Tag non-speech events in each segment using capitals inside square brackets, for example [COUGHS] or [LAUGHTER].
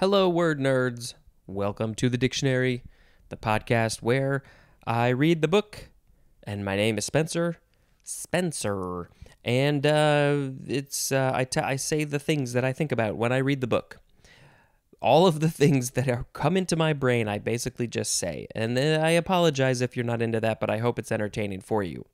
Hello, word nerds. Welcome to the dictionary, the podcast where I read the book. And my name is Spencer. Spencer. And uh, it's uh, I, t- I say the things that I think about when I read the book. All of the [LAUGHS] things that are come into my brain, I basically just say. And then I apologize if you're not into that, but I hope it's entertaining for you.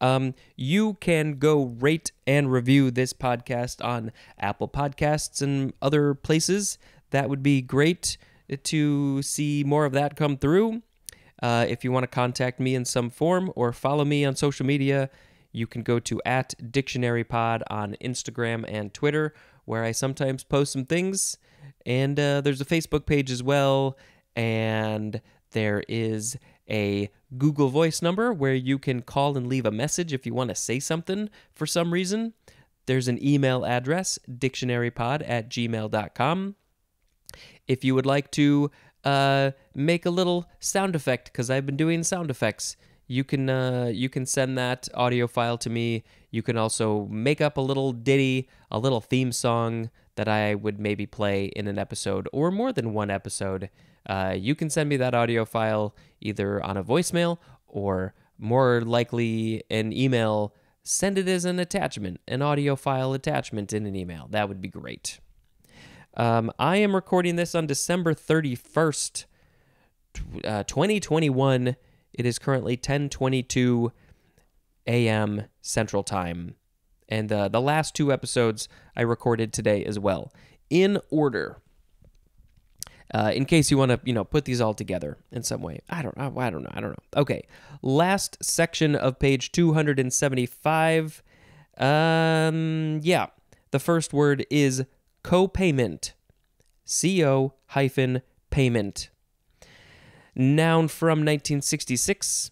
Um, you can go rate and review this podcast on Apple Podcasts and other places. That would be great to see more of that come through. Uh, if you want to contact me in some form or follow me on social media, you can go to at dictionarypod on Instagram and Twitter, where I sometimes post some things. And uh, there's a Facebook page as well. And there is a Google Voice number where you can call and leave a message if you want to say something for some reason. There's an email address, dictionarypod at gmail.com. If you would like to uh, make a little sound effect, because I've been doing sound effects, you can uh, you can send that audio file to me. You can also make up a little ditty, a little theme song that I would maybe play in an episode or more than one episode. Uh, you can send me that audio file either on a voicemail or more likely an email. Send it as an attachment, an audio file attachment in an email. That would be great. Um, I am recording this on December 31st, uh, 2021. It is currently 10:22 a.m. Central Time, and uh, the last two episodes I recorded today as well, in order. Uh, in case you want to, you know, put these all together in some way. I don't, I, I don't know, I don't know. Okay, last section of page 275. Um, yeah, the first word is co-payment. Co hyphen payment. Noun from 1966.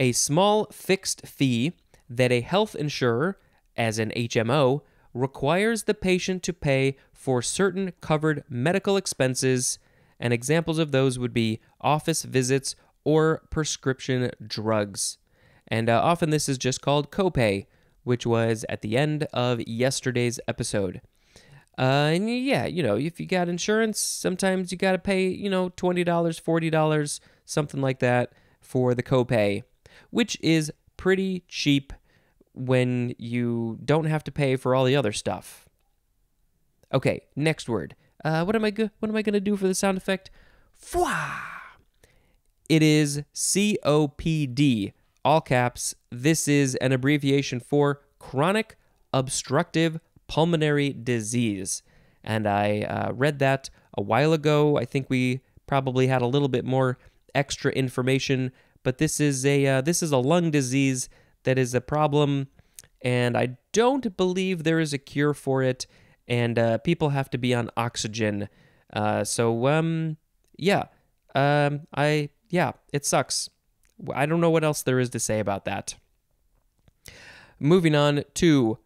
A small fixed fee that a health insurer, as an HMO, requires the patient to pay for certain covered medical expenses, and examples of those would be office visits or prescription drugs. And uh, often this is just called copay, which was at the end of yesterday's episode. Uh, and yeah, you know, if you got insurance, sometimes you got to pay, you know, $20, $40, something like that for the copay, which is pretty cheap when you don't have to pay for all the other stuff. Okay, next word. Uh, what am I go- what am I to do for the sound effect? Fwa! It is COPD, all caps. This is an abbreviation for chronic obstructive pulmonary disease. And I uh, read that a while ago. I think we probably had a little bit more extra information, but this is a uh, this is a lung disease that is a problem, and I don't believe there is a cure for it. And uh, people have to be on oxygen. Uh, so um, yeah, um, I yeah, it sucks. I don't know what else there is to say about that. Moving on to.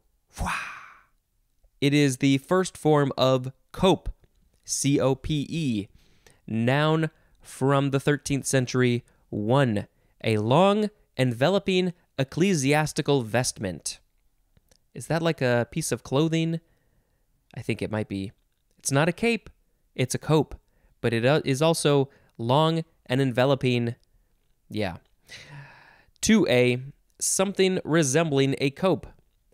It is the first form of cope, C O P E, noun from the 13th century, one, a long, enveloping ecclesiastical vestment. Is that like a piece of clothing? I think it might be. It's not a cape, it's a cope, but it uh, also long and enveloping. Yeah. 2a, something resembling a cope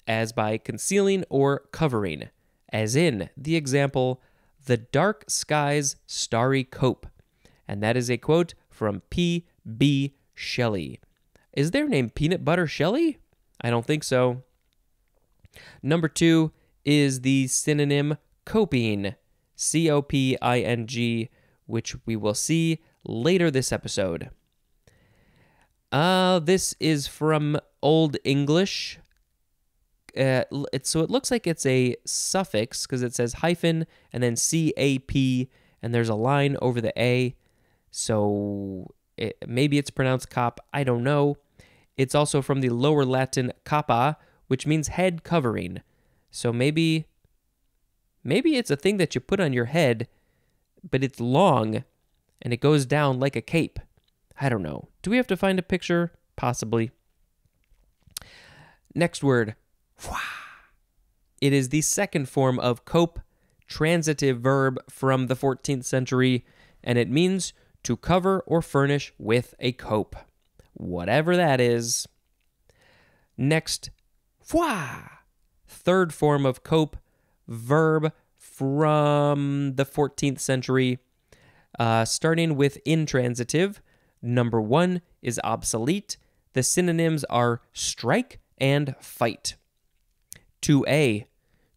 as by concealing or covering, as in the example, the dark sky's starry cope. And that is a quote from P.B. Shelley. Is their name Peanut Butter Shelley? I don't think so. Number two is the synonym coping, C O P I N G, which we will see later this episode. Uh, this is from Old English, uh, so it looks like it's a suffix because it says hyphen and then cap and there's a line over the a so it, maybe it's pronounced cop i don't know it's also from the lower latin capa which means head covering. So maybe maybe it's a thing that you put on your head but it's long and it goes down like a cape. I don't know. Do we have to find a picture? Possibly. Next word. It is the second form of cope, transitive verb from the 14th century, and it means to cover or furnish with a cope, whatever that is. Next, foi, third form of cope, verb from the 14th century, uh, starting with intransitive. Number one is obsolete. The synonyms are strike and fight. 2a,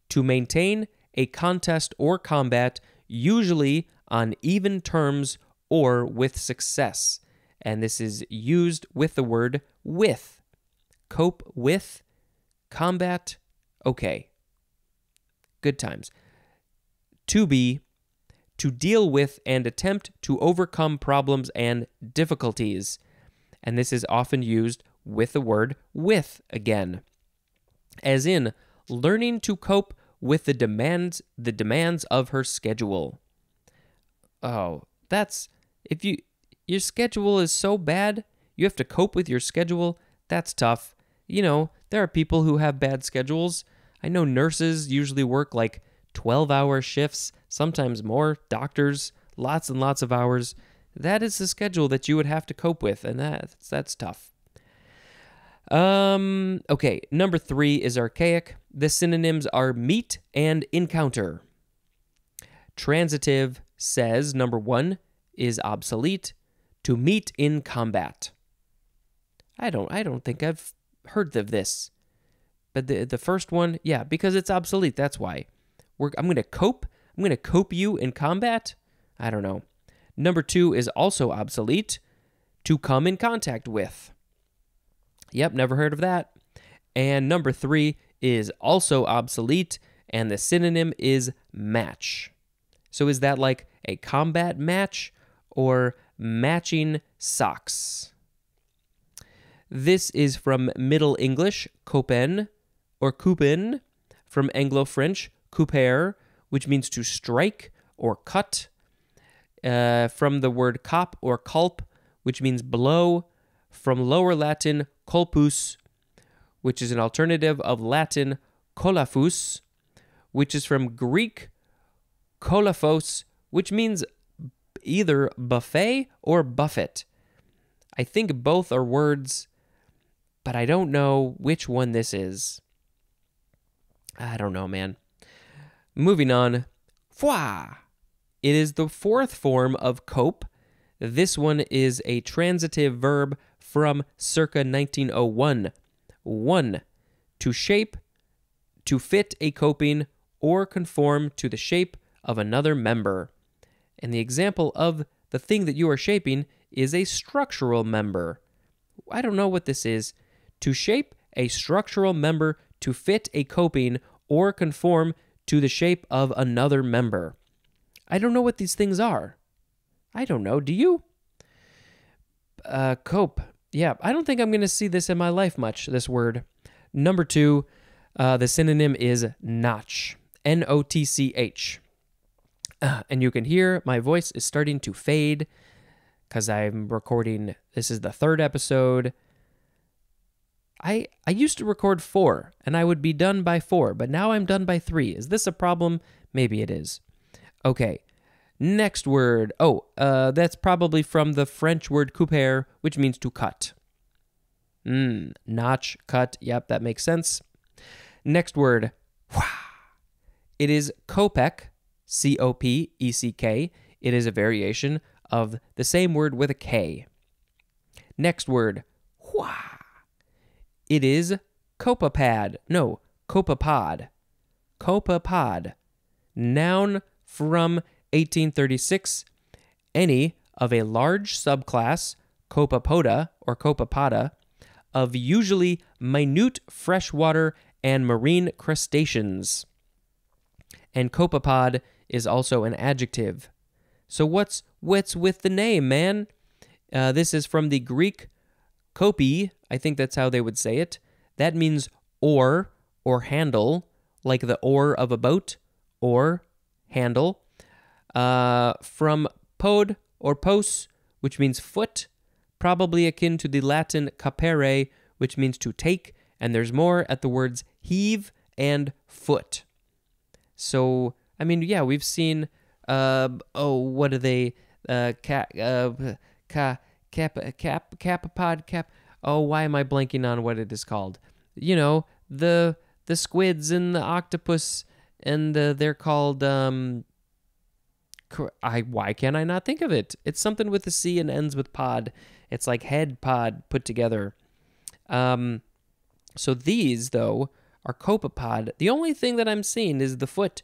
to maintain a contest or combat, usually on even terms or with success. And this is used with the word with. Cope with, combat, okay. Good times. To be, to deal with and attempt to overcome problems and difficulties. And this is often used with the word with again. As in, learning to cope with the demands the demands of her schedule. Oh, that's if you your schedule is so bad, you have to cope with your schedule. That's tough. You know, there are people who have bad schedules. I know nurses usually work like 12-hour shifts, sometimes more, doctors, lots and lots of hours. That is the schedule that you would have to cope with and that's that's tough. Um, okay, number 3 is archaic. The synonyms are meet and encounter. Transitive says number 1 is obsolete, to meet in combat. I don't I don't think I've heard of this. But the the first one, yeah, because it's obsolete, that's why. We're, I'm going to cope. I'm going to cope you in combat. I don't know. Number 2 is also obsolete, to come in contact with. Yep, never heard of that. And number 3 is also obsolete and the synonym is match. So is that like a combat match or matching socks. This is from Middle English, copen, or coupin, from Anglo French, couper, which means to strike or cut, uh, from the word cop or culp, which means blow, from Lower Latin, colpus, which is an alternative of Latin colaphus, which is from Greek kolaphos, which means either buffet or buffet. I think both are words, but I don't know which one this is. I don't know, man. Moving on. Foi. It is the fourth form of cope. This one is a transitive verb from circa 1901. 1. To shape, to fit a coping, or conform to the shape of another member. And the example of the thing that you are shaping is a structural member. I don't know what this is. To shape a structural member to fit a coping or conform to the shape of another member. I don't know what these things are. I don't know. Do you? Uh, cope. Yeah, I don't think I'm going to see this in my life much, this word. Number two, uh, the synonym is notch. N O T C H. [CLEARS THROAT] and you can hear my voice is starting to fade because I'm recording. This is the third episode. I I used to record four, and I would be done by four, but now I'm done by three. Is this a problem? Maybe it is. Okay. Next word. Oh, uh, that's probably from the French word couper, which means to cut. Mm, notch, cut. Yep, that makes sense. Next word. It is kopeck, C O P E C K. It is a variation of the same word with a K. Next word, hua. It is copepad. No, copepod. Copepod. Noun from 1836. Any of a large subclass, Copepoda or Copepoda, of usually minute freshwater and marine crustaceans. And copepod is also an adjective. So what's what's with the name, man? Uh, this is from the Greek kopi. I think that's how they would say it. That means oar or handle, like the oar of a boat, or handle. Uh, from pod or pos, which means foot, probably akin to the Latin capere, which means to take, and there's more at the words heave and foot. So I mean, yeah, we've seen. Uh, oh, what are they? Uh, cap, uh, ca, cap, cap, capapod, cap. Oh, why am I blanking on what it is called? You know, the the squids and the octopus, and the, they're called. Um, I why can't I not think of it? It's something with a C and ends with pod. It's like head pod put together. Um, so these though are copepod. The only thing that I'm seeing is the foot,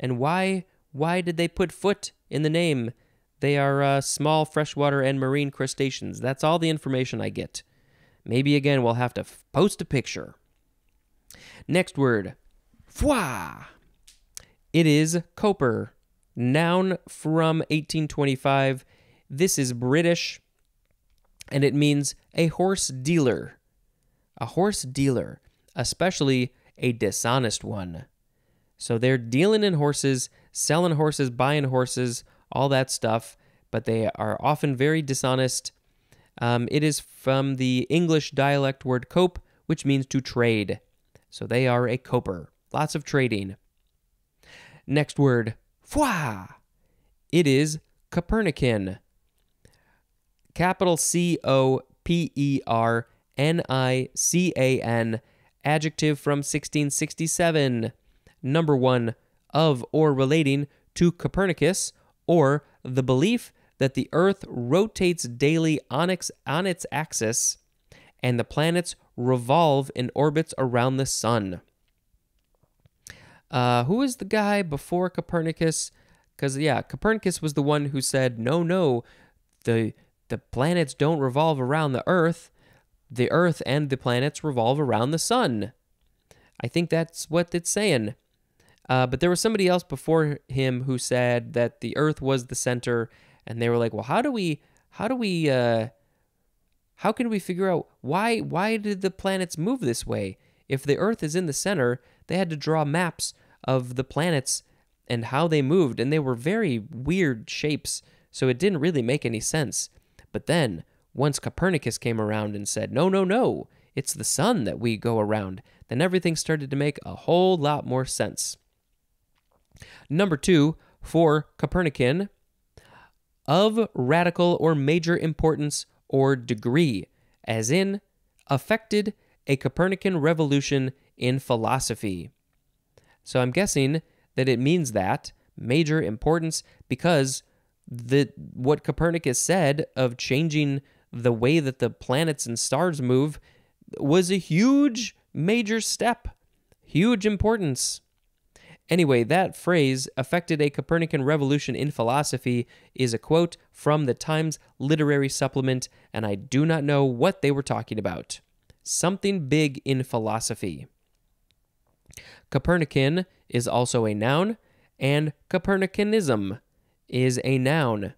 and why why did they put foot in the name? They are uh, small freshwater and marine crustaceans. That's all the information I get. Maybe again we'll have to f- post a picture. Next word, foie. It is coper, noun from 1825. This is British, and it means a horse dealer. A horse dealer, especially a dishonest one. So they're dealing in horses, selling horses, buying horses, all that stuff, but they are often very dishonest. Um, it is from the English dialect word cope, which means to trade. So they are a coper. Lots of trading. Next word, foi. It is Copernican. Capital C O P E R N I C A N. Adjective from 1667. Number one, of or relating to Copernicus, or the belief that the Earth rotates daily on its, on its axis and the planets revolve in orbits around the sun. Uh, who is the guy before Copernicus? Because yeah, Copernicus was the one who said, "No, no, the the planets don't revolve around the Earth. The Earth and the planets revolve around the sun." I think that's what it's saying. Uh, but there was somebody else before him who said that the Earth was the center, and they were like, "Well, how do we, how do we, uh, how can we figure out why, why did the planets move this way? If the Earth is in the center, they had to draw maps of the planets and how they moved, and they were very weird shapes, so it didn't really make any sense. But then, once Copernicus came around and said, "No, no, no, it's the sun that we go around," then everything started to make a whole lot more sense. Number two, for Copernican, of radical or major importance or degree, as in, affected a Copernican revolution in philosophy. So I'm guessing that it means that major importance because the what Copernicus said of changing the way that the planets and stars move was a huge major step, huge importance. Anyway, that phrase, affected a Copernican revolution in philosophy, is a quote from the Times Literary Supplement, and I do not know what they were talking about. Something big in philosophy. Copernican is also a noun, and Copernicanism is a noun.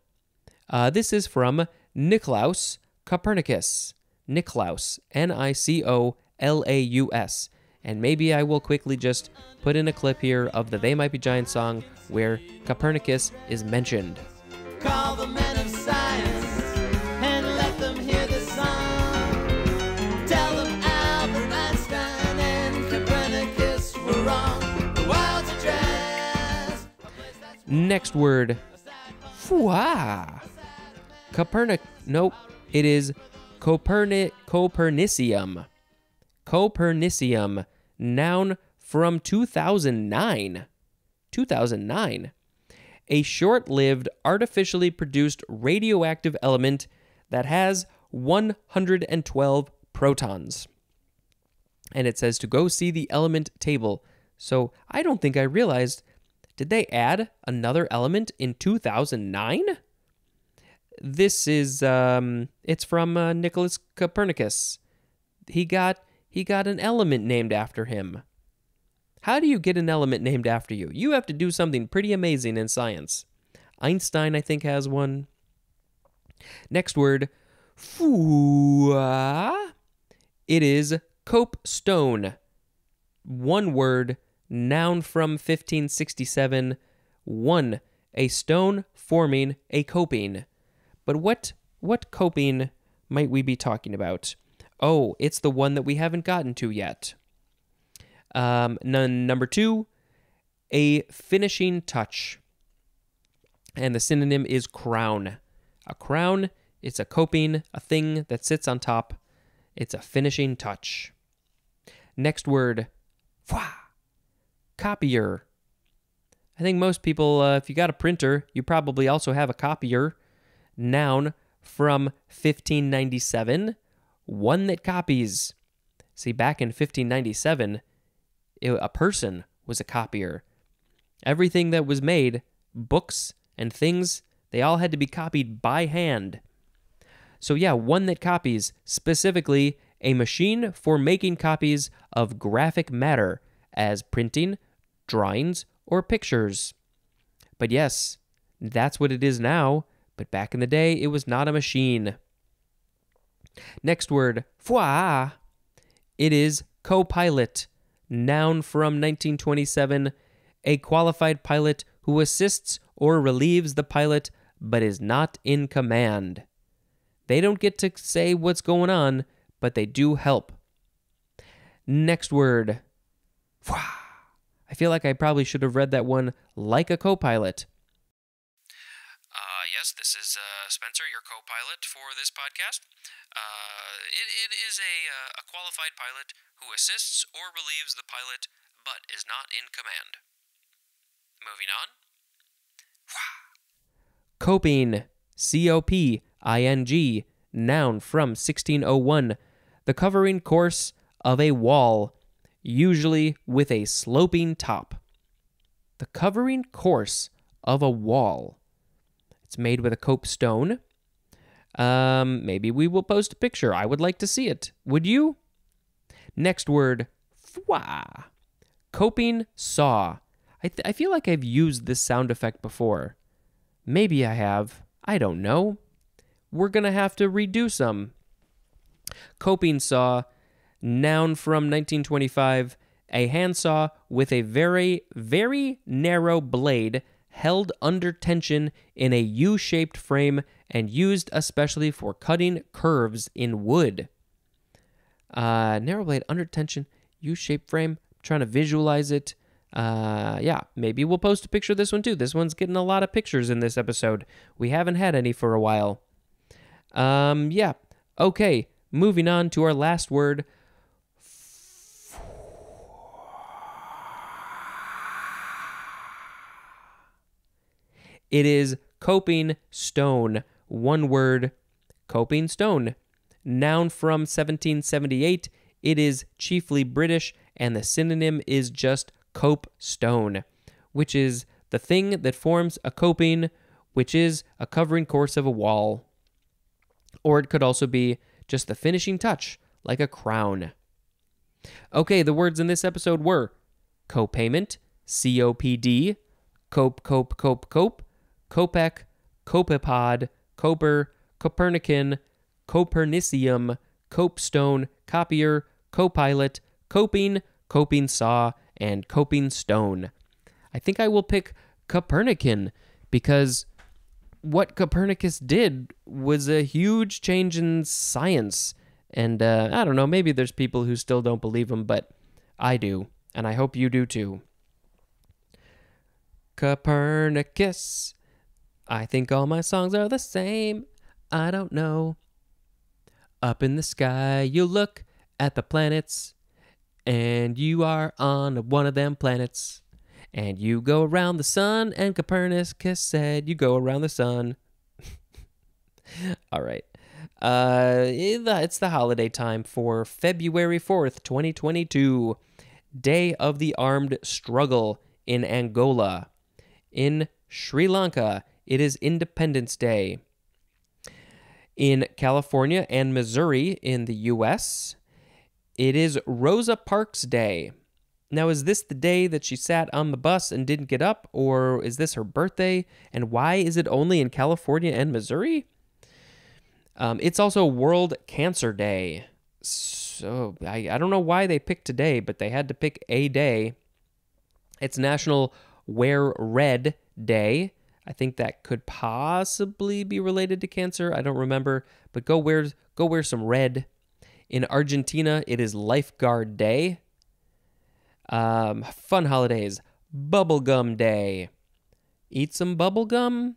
Uh, this is from Nicolaus Copernicus. Nicolaus, N I C O L A U S. And maybe I will quickly just put in a clip here of the They Might Be Giants song where Copernicus is mentioned. Call the men of science and let them hear the song. Tell them Albert Einstein and Copernicus were wrong. The world's address. Next word. Fua. Copernic. Nope. It is Copernic. Copernicium. Copernicium noun from 2009. 2009. A short lived, artificially produced radioactive element that has 112 protons. And it says to go see the element table. So I don't think I realized. Did they add another element in 2009? This is, um, it's from uh, Nicholas Copernicus. He got he got an element named after him. How do you get an element named after you? You have to do something pretty amazing in science. Einstein, I think, has one. Next word, fua. It is copestone. One word, noun from 1567. One, a stone forming a coping. But what what coping might we be talking about? Oh, it's the one that we haven't gotten to yet. Um, number two, a finishing touch. And the synonym is crown. A crown, it's a coping, a thing that sits on top. It's a finishing touch. Next word, copier. I think most people, uh, if you got a printer, you probably also have a copier. Noun from 1597, one that copies. See, back in 1597, it, a person was a copier. Everything that was made, books and things, they all had to be copied by hand. So, yeah, one that copies, specifically a machine for making copies of graphic matter as printing, drawings, or pictures. But yes, that's what it is now, but back in the day, it was not a machine. Next word, foi. It is co pilot, noun from 1927, a qualified pilot who assists or relieves the pilot but is not in command. They don't get to say what's going on, but they do help. Next word. I feel like I probably should have read that one like a co pilot. Uh, yes, this is uh, Spencer, your co pilot for this podcast. Uh, it, it is a, uh, a qualified pilot who assists or relieves the pilot but is not in command. Moving on. Coping, C O P I N G, noun from 1601, the covering course of a wall, usually with a sloping top. The covering course of a wall. It's made with a copestone. Um, maybe we will post a picture. I would like to see it. Would you? Next word, fwa. Coping saw. I, th- I feel like I've used this sound effect before. Maybe I have. I don't know. We're going to have to redo some. Coping saw, noun from 1925, a handsaw with a very, very narrow blade held under tension in a U shaped frame and used especially for cutting curves in wood. Uh, narrow blade under tension, U shaped frame. Trying to visualize it. Uh, yeah, maybe we'll post a picture of this one too. This one's getting a lot of pictures in this episode. We haven't had any for a while. Um, yeah. Okay, moving on to our last word. It is coping stone. One word, coping stone. Noun from 1778. It is chiefly British, and the synonym is just cope stone, which is the thing that forms a coping, which is a covering course of a wall. Or it could also be just the finishing touch, like a crown. Okay, the words in this episode were copayment, C O P D, cope, cope, cope, cope, copeck, copepod, coper, Copernican, Copernicium, copestone, copier, copilot, coping, coping saw, and coping stone. I think I will pick Copernican because what Copernicus did was a huge change in science. And uh, I don't know, maybe there's people who still don't believe him, but I do. And I hope you do too. Copernicus. I think all my songs are the same. I don't know. Up in the sky, you look at the planets, and you are on one of them planets. And you go around the sun, and Copernicus said you go around the sun. [LAUGHS] All right. Uh, it's the holiday time for February 4th, 2022, Day of the Armed Struggle in Angola. In Sri Lanka, it is Independence Day. In California and Missouri in the U.S., it is Rosa Parks Day. Now, is this the day that she sat on the bus and didn't get up, or is this her birthday? And why is it only in California and Missouri? Um, it's also World Cancer Day. So I, I don't know why they picked today, but they had to pick a day. It's National Wear Red Day. I think that could possibly be related to cancer. I don't remember, but go wear go wear some red. In Argentina, it is Lifeguard Day. Um, fun holidays: Bubblegum Day. Eat some bubblegum?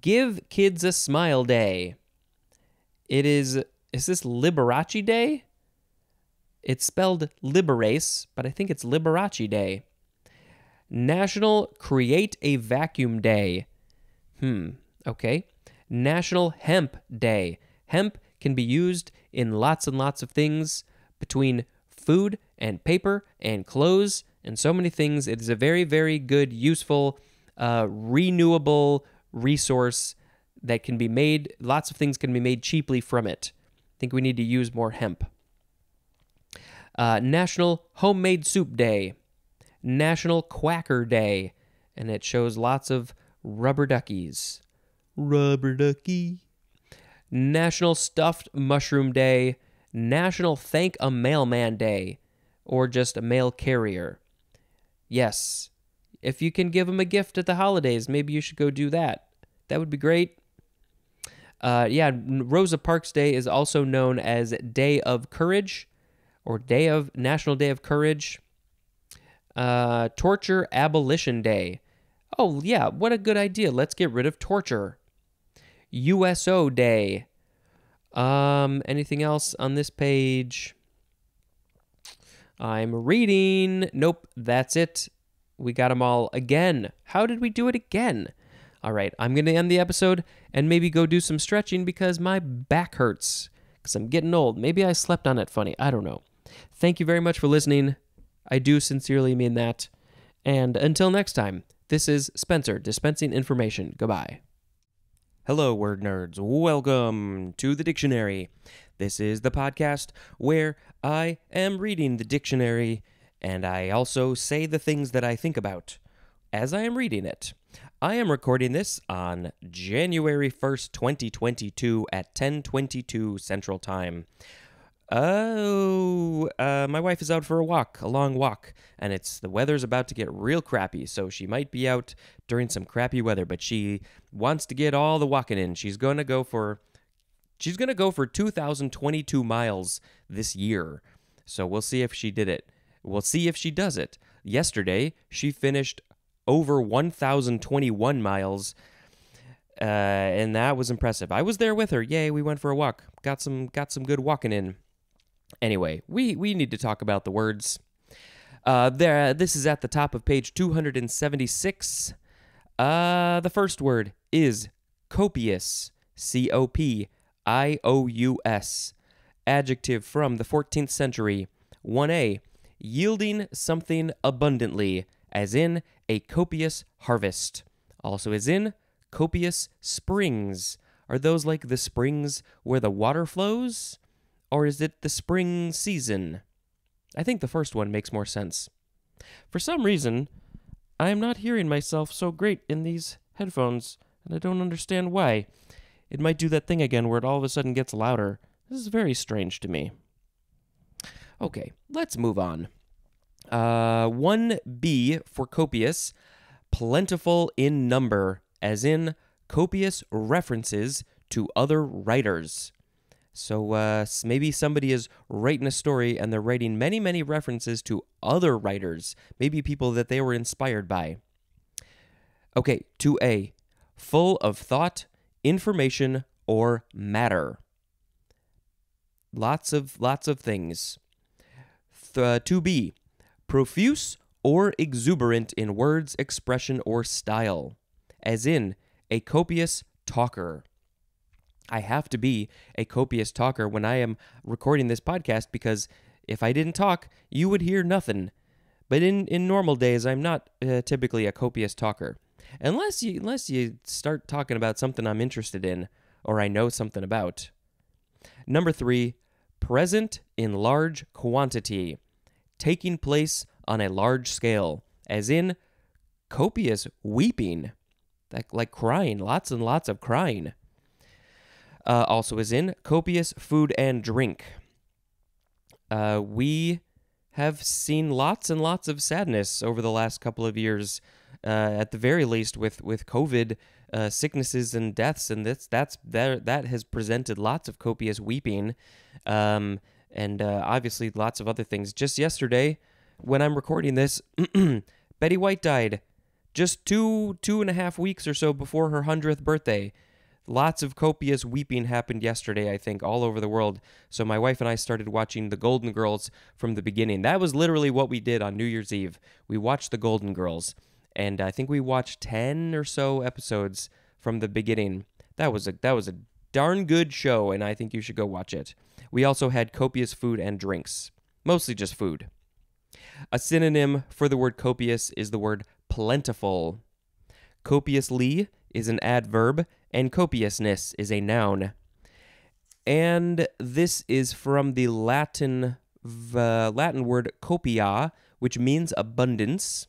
Give Kids a Smile Day. It is, is this Liberace Day? It's spelled Liberace, but I think it's Liberace Day. National Create a Vacuum Day. Hmm, okay. National Hemp Day. Hemp can be used in lots and lots of things between food and paper and clothes and so many things. It is a very, very good, useful, uh, renewable resource that can be made. Lots of things can be made cheaply from it. I think we need to use more hemp. Uh, National Homemade Soup Day, National Quacker Day, and it shows lots of rubber duckies. Rubber ducky. National Stuffed Mushroom Day, National Thank a Mailman Day, or just a mail carrier. Yes, if you can give them a gift at the holidays, maybe you should go do that. That would be great. Uh, yeah, Rosa Parks Day is also known as Day of Courage or Day of National Day of Courage. Uh, torture Abolition Day. Oh, yeah, what a good idea. Let's get rid of torture. USO Day. Um, anything else on this page? I'm reading. Nope, that's it. We got them all again. How did we do it again? All right, I'm going to end the episode and maybe go do some stretching because my back hurts because I'm getting old. Maybe I slept on it funny. I don't know. Thank you very much for listening. I do sincerely mean that. And until next time, this is Spencer dispensing information. Goodbye. Hello, word nerds. Welcome to the dictionary. This is the podcast where I am reading the dictionary and I also say the things that I think about as I am reading it. I am recording this on January 1st, 2022 at 10:22 Central Time. Oh, uh, my wife is out for a walk, a long walk, and it's the weather's about to get real crappy, so she might be out during some crappy weather, but she wants to get all the walking in. She's going to go for she's going to go for 2022 miles this year. So we'll see if she did it. We'll see if she does it. Yesterday, she finished over 1021 miles. Uh, and that was impressive. I was there with her. Yay, we went for a walk. Got some got some good walking in. Anyway, we we need to talk about the words. Uh, there this is at the top of page 276. Uh, the first word is copious. C O P I O U S. Adjective from the 14th century. 1A. Yielding something abundantly, as in a copious harvest. Also, as in copious springs. Are those like the springs where the water flows? Or is it the spring season? I think the first one makes more sense. For some reason, I am not hearing myself so great in these headphones, and I don't understand why. It might do that thing again where it all of a sudden gets louder. This is very strange to me. Okay, let's move on. Uh, 1B for copious, plentiful in number, as in copious references to other writers. So uh, maybe somebody is writing a story and they're writing many, many references to other writers, maybe people that they were inspired by. Okay, 2A, full of thought, information, or matter. Lots of lots of things. Th- 2B, profuse or exuberant in words, expression, or style, as in a copious talker. I have to be a copious talker when I am recording this podcast because if I didn't talk, you would hear nothing. But in, in normal days, I'm not uh, typically a copious talker. Unless you unless you start talking about something I'm interested in or I know something about. Number 3, present in large quantity, taking place on a large scale, as in copious weeping, like, like crying, lots and lots of crying. Uh, also, is in copious food and drink. Uh, we have seen lots and lots of sadness over the last couple of years, uh, at the very least, with with COVID uh, sicknesses and deaths, and that's that's that that has presented lots of copious weeping, um, and uh, obviously lots of other things. Just yesterday, when I'm recording this, [CLEARS THROAT] Betty White died just two two and a half weeks or so before her hundredth birthday. Lots of copious weeping happened yesterday, I think, all over the world. So my wife and I started watching The Golden Girls from the beginning. That was literally what we did on New Year's Eve. We watched The Golden Girls, and I think we watched 10 or so episodes from the beginning. That was a that was a darn good show, and I think you should go watch it. We also had copious food and drinks, mostly just food. A synonym for the word copious is the word plentiful. Copiously is an adverb, and copiousness is a noun. And this is from the Latin Latin word copia, which means abundance,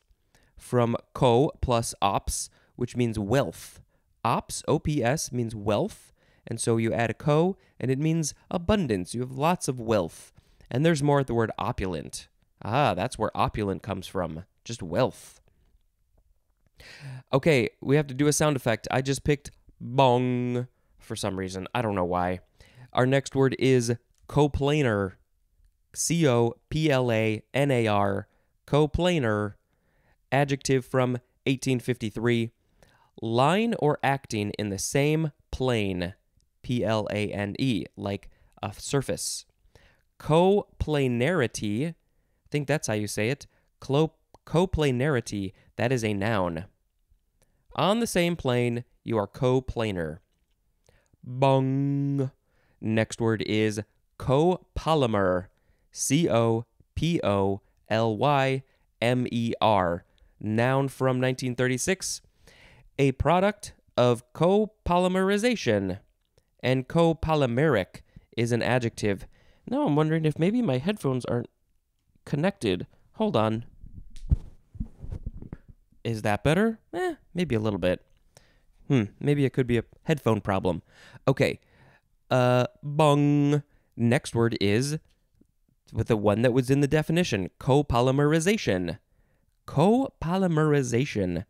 from co plus ops, which means wealth. Ops, OPS, means wealth, and so you add a co, and it means abundance. You have lots of wealth. And there's more at the word opulent. Ah, that's where opulent comes from. Just wealth. Okay, we have to do a sound effect. I just picked bong for some reason. I don't know why. Our next word is coplanar. C O P L A N A R. Coplanar. Adjective from 1853. Line or acting in the same plane. P L A N E, like a surface. Coplanarity, I think that's how you say it. Coplanarity, that is a noun. On the same plane, you are coplanar. Bong. Next word is copolymer. C O P O L Y M E R. Noun from 1936. A product of copolymerization. And copolymeric is an adjective. Now I'm wondering if maybe my headphones aren't connected. Hold on. Is that better? Eh, maybe a little bit. Hmm, maybe it could be a headphone problem. Okay. Uh, bung. Next word is with the one that was in the definition copolymerization. Copolymerization.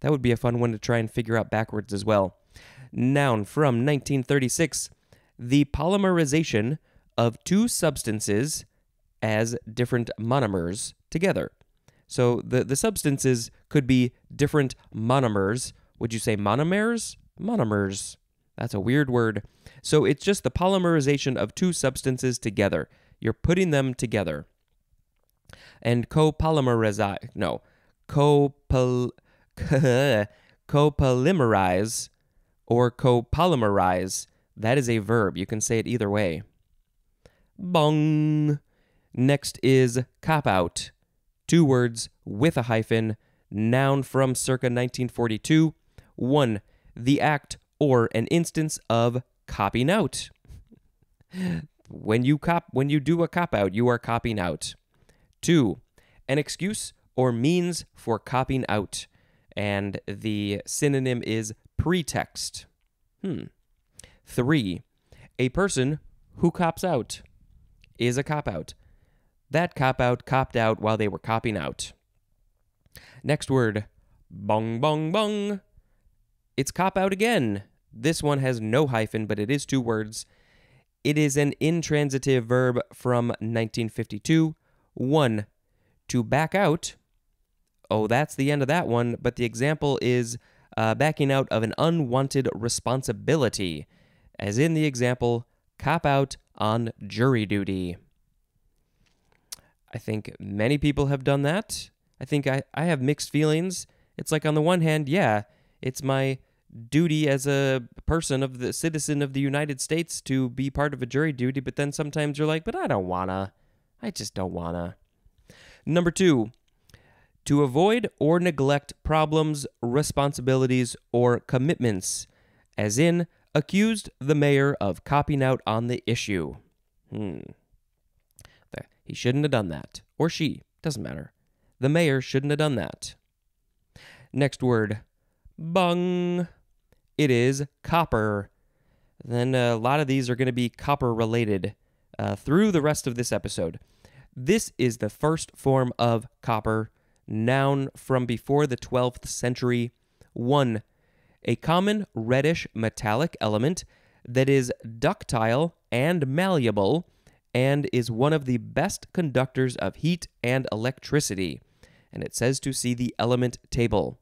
That would be a fun one to try and figure out backwards as well. Noun from 1936 the polymerization of two substances as different monomers together. So the, the substances could be different monomers. Would you say monomers? Monomers. That's a weird word. So it's just the polymerization of two substances together. You're putting them together. And copolymerize, no, copol, [LAUGHS] copolymerize or copolymerize, that is a verb. You can say it either way. Bong. Next is cop out. Two words with a hyphen, noun from circa 1942. One, the act or an instance of copying out. when you cop when you do a cop out, you are copying out. Two, an excuse or means for copying out. And the synonym is pretext. Hmm. Three, a person who cops out is a cop out. That cop out copped out while they were copping out. Next word, bong bong bong. It's cop out again. This one has no hyphen, but it is two words. It is an intransitive verb from 1952. One, to back out. Oh, that's the end of that one, but the example is uh, backing out of an unwanted responsibility, as in the example, cop out on jury duty. I think many people have done that. I think I, I have mixed feelings. It's like, on the one hand, yeah, it's my duty as a person of the citizen of the United States to be part of a jury duty, but then sometimes you're like, but I don't wanna. I just don't wanna. Number two, to avoid or neglect problems, responsibilities, or commitments, as in, accused the mayor of copying out on the issue. Hmm. He shouldn't have done that. Or she. Doesn't matter. The mayor shouldn't have done that. Next word. Bung. It is copper. Then a lot of these are going to be copper related uh, through the rest of this episode. This is the first form of copper noun from before the 12th century. 1. A common reddish metallic element that is ductile and malleable and is one of the best conductors of heat and electricity. And it says to see the element table.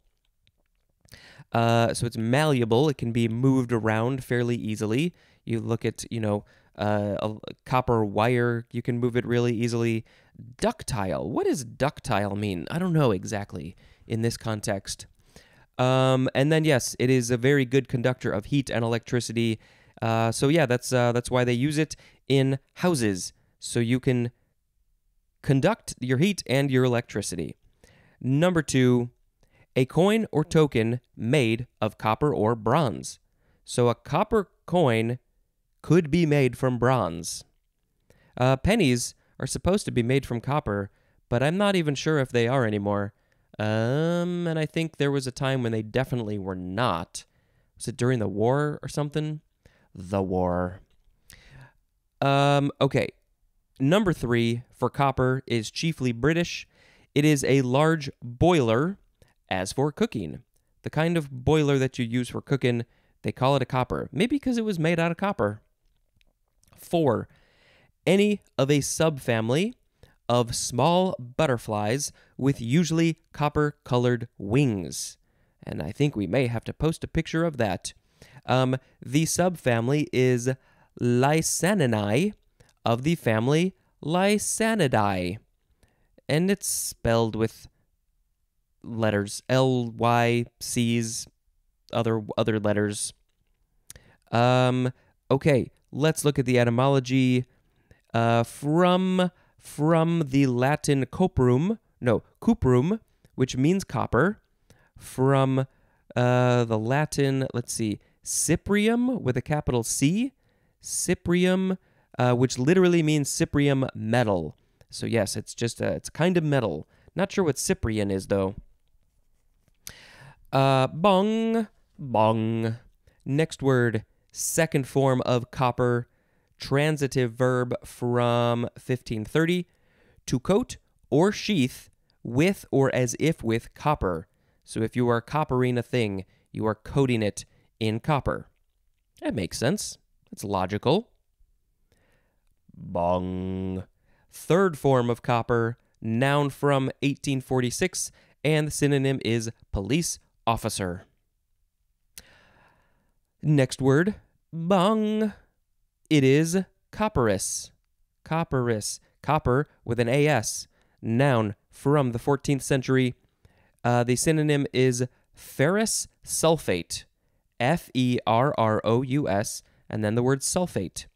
Uh, so it's malleable. It can be moved around fairly easily. You look at, you know, uh, a copper wire, you can move it really easily. Ductile. What does ductile mean? I don't know exactly in this context. Um, and then yes, it is a very good conductor of heat and electricity. Uh, so yeah, that's uh, that's why they use it in houses, so you can conduct your heat and your electricity. Number two, a coin or token made of copper or bronze. So a copper coin could be made from bronze. Uh, pennies are supposed to be made from copper, but I'm not even sure if they are anymore. Um, and I think there was a time when they definitely were not. Was it during the war or something? The war. Um, okay. Number three for copper is chiefly British. It is a large boiler, as for cooking. The kind of boiler that you use for cooking, they call it a copper. Maybe because it was made out of copper. Four, any of a subfamily of small butterflies with usually copper colored wings. And I think we may have to post a picture of that. Um, the subfamily is Lycaeninae of the family Lycaenidae. And it's spelled with letters L Y C's other other letters. Um okay, let's look at the etymology uh, from from the Latin coprum, no, cuprum, which means copper, from uh, the Latin, let's see, cyprium with a capital C, cyprium, uh, which literally means cyprium metal. So yes, it's just a, it's kind of metal. Not sure what cyprian is though. Uh, bong, bong. Next word, second form of copper, transitive verb from 1530 to coat or sheath with or as if with copper. So if you are coppering a thing, you are coating it in copper. That makes sense. It's logical. Bong. Third form of copper, noun from 1846, and the synonym is police officer. Next word, bung. It is copperas. Copperas. Copper with an AS. Noun from the 14th century. Uh, the synonym is ferrous sulfate. F E R R O U S, and then the word sulfate.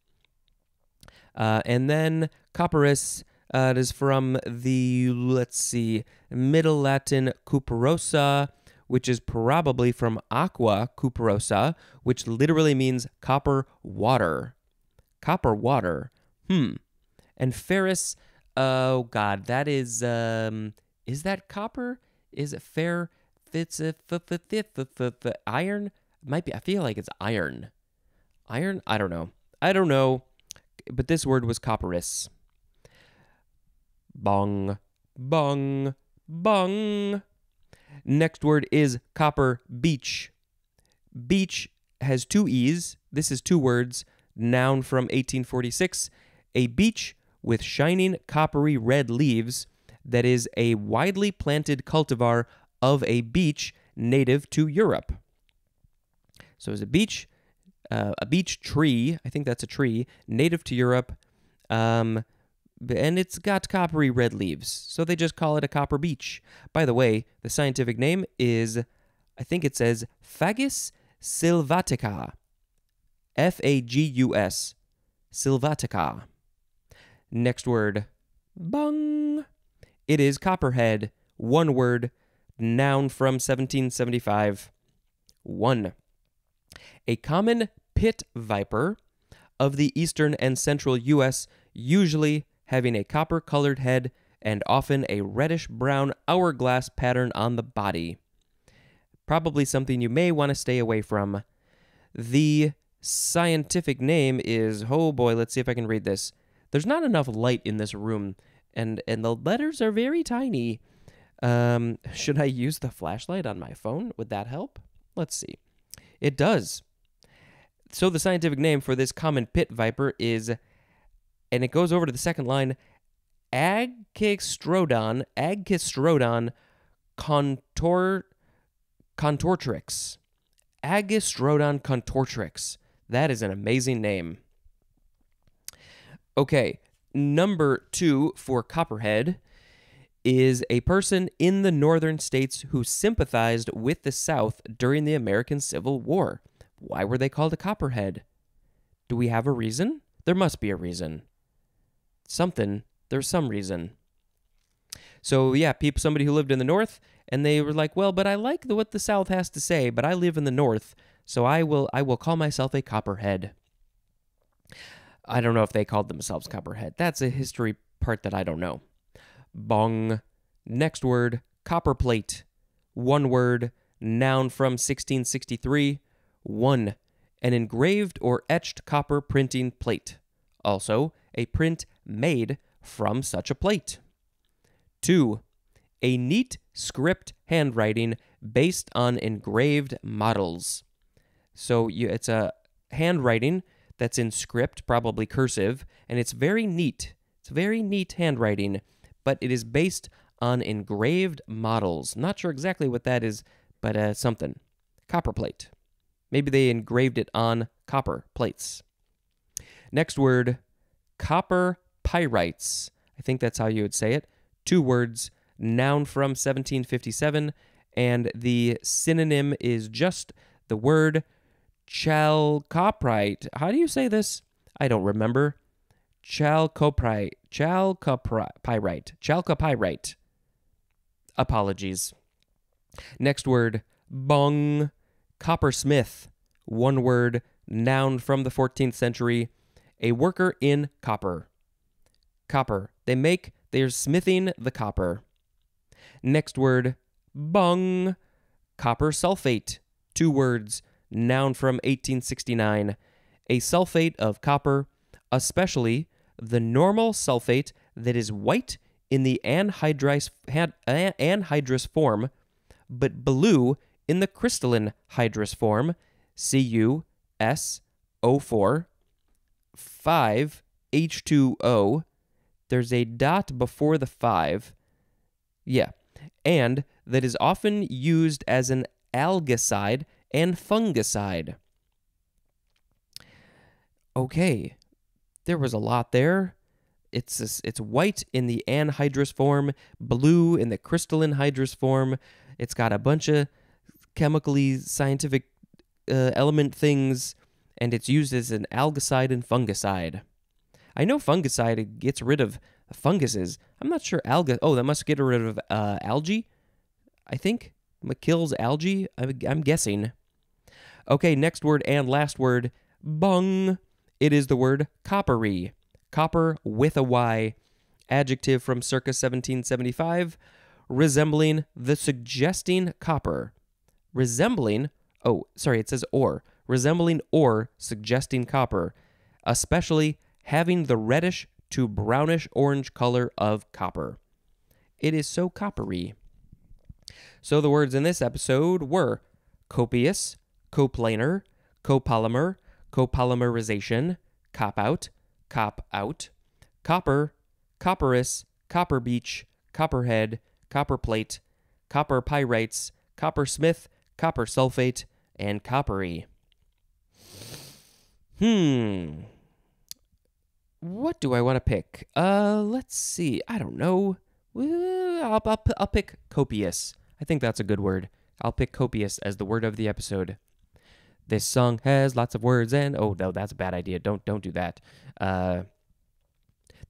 Uh, and then copperas uh, it is from the, let's see, Middle Latin cuperosa, which is probably from aqua cuperosa, which literally means copper water. Copper water. Hmm. And ferrous, oh God, that is, um, is that copper? Is it fair? It's a iron? Might be. I feel like it's iron. Iron? I don't know. I don't know. But this word was copperas. Bong, bong, bong. Next word is copper beech. Beech has two E's. This is two words. Noun from 1846. A beech with shining coppery red leaves that is a widely planted cultivar of a beech native to Europe. So it's a beech, uh, a beech tree. I think that's a tree native to Europe, um, and it's got coppery red leaves. So they just call it a copper beech. By the way, the scientific name is, I think it says Fagus sylvatica. F A G U S, sylvatica. Next word, bung. It is copperhead. One word, noun from 1775. One. A common pit viper of the eastern and central U.S., usually having a copper colored head and often a reddish brown hourglass pattern on the body. Probably something you may want to stay away from. The scientific name is, oh boy, let's see if I can read this. There's not enough light in this room, and, and the letters are very tiny. Um, should I use the flashlight on my phone? Would that help? Let's see. It does. So the scientific name for this common pit viper is and it goes over to the second line Agkistrodon, Agkistrodon contor, contortrix. Agkistrodon contortrix. That is an amazing name. Okay, number two for Copperhead is a person in the northern states who sympathized with the South during the American Civil War. Why were they called a Copperhead? Do we have a reason? There must be a reason. Something, there's some reason. So yeah, people somebody who lived in the north and they were like, "Well, but I like the, what the south has to say, but I live in the north, so I will I will call myself a copperhead." I don't know if they called themselves copperhead. That's a history part that I don't know. Bong. Next word, copperplate. One word, noun from 1663. One, an engraved or etched copper printing plate. Also, a print made from such a plate. Two, a neat script handwriting based on engraved models. So you, it's a handwriting that's in script, probably cursive, and it's very neat. It's very neat handwriting, but it is based on engraved models. Not sure exactly what that is, but uh, something. Copperplate. Maybe they engraved it on copper plates. Next word, copper pyrites. I think that's how you would say it. Two words, noun from 1757, and the synonym is just the word chalcoprite. How do you say this? I don't remember. Chalcoprite. Chalcopyrite. Chalcopyrite. Apologies. Next word, bong. Coppersmith. One word, noun from the 14th century. A worker in copper. Copper. They make, they're smithing the copper. Next word, bung. Copper sulfate. Two words, noun from 1869. A sulfate of copper, especially the normal sulfate that is white in the anhydrous, anhydrous form, but blue in the crystalline hydrous form, CuSO4, 5H2O. There's a dot before the 5. Yeah. And that is often used as an algicide and fungicide. Okay, there was a lot there. It's it's white in the anhydrous form, blue in the crystalline hydrous form. It's got a bunch of chemically scientific uh, element things, and it's used as an algicide and fungicide. I know fungicide gets rid of funguses. I'm not sure alga. Oh, that must get rid of uh, algae. I think kills algae. I'm guessing. Okay, next word and last word, bung. It is the word coppery. Copper with a Y. Adjective from circa 1775, resembling the suggesting copper. Resembling, oh, sorry, it says or. Resembling or suggesting copper, especially having the reddish to brownish orange color of copper. It is so coppery. So the words in this episode were copious, coplanar, copolymer, copolymerization, cop out, cop out, copper, copperas, copper beech, copperhead, copper plate, copper pyrites, coppersmith, copper sulfate, and coppery. Hmm. What do I want to pick? Uh, let's see. I don't know. I'll, I'll, I'll pick copious. I think that's a good word. I'll pick copious as the word of the episode. This song has lots of words and oh no, that's a bad idea. Don't don't do that. Uh,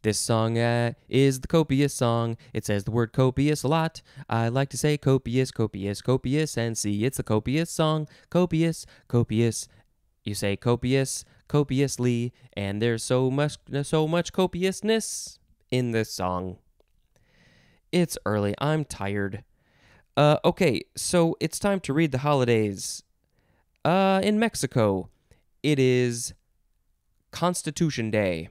this song uh, is the copious song. It says the word copious a lot. I like to say copious, copious, copious, and see it's the copious song. Copious, copious. You say copious, copiously, and there's so much, so much copiousness in this song. It's early. I'm tired. Uh, okay, so it's time to read the holidays. Uh, in Mexico, it is Constitution Day.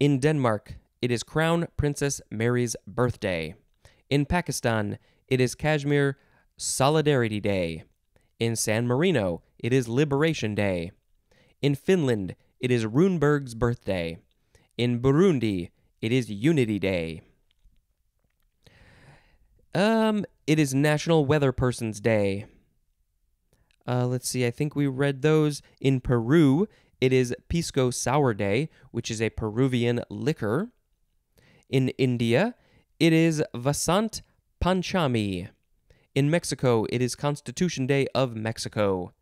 In Denmark, it is Crown Princess Mary's birthday. In Pakistan, it is Kashmir Solidarity Day. In San Marino, it is Liberation Day. In Finland, it is Runeberg's birthday. In Burundi, it is Unity Day. Um, it is National Weather Person's Day. Uh, let's see, I think we read those. In Peru, it is Pisco Sour Day, which is a Peruvian liquor. In India, it is Vasant Panchami. In Mexico, it is Constitution Day of Mexico.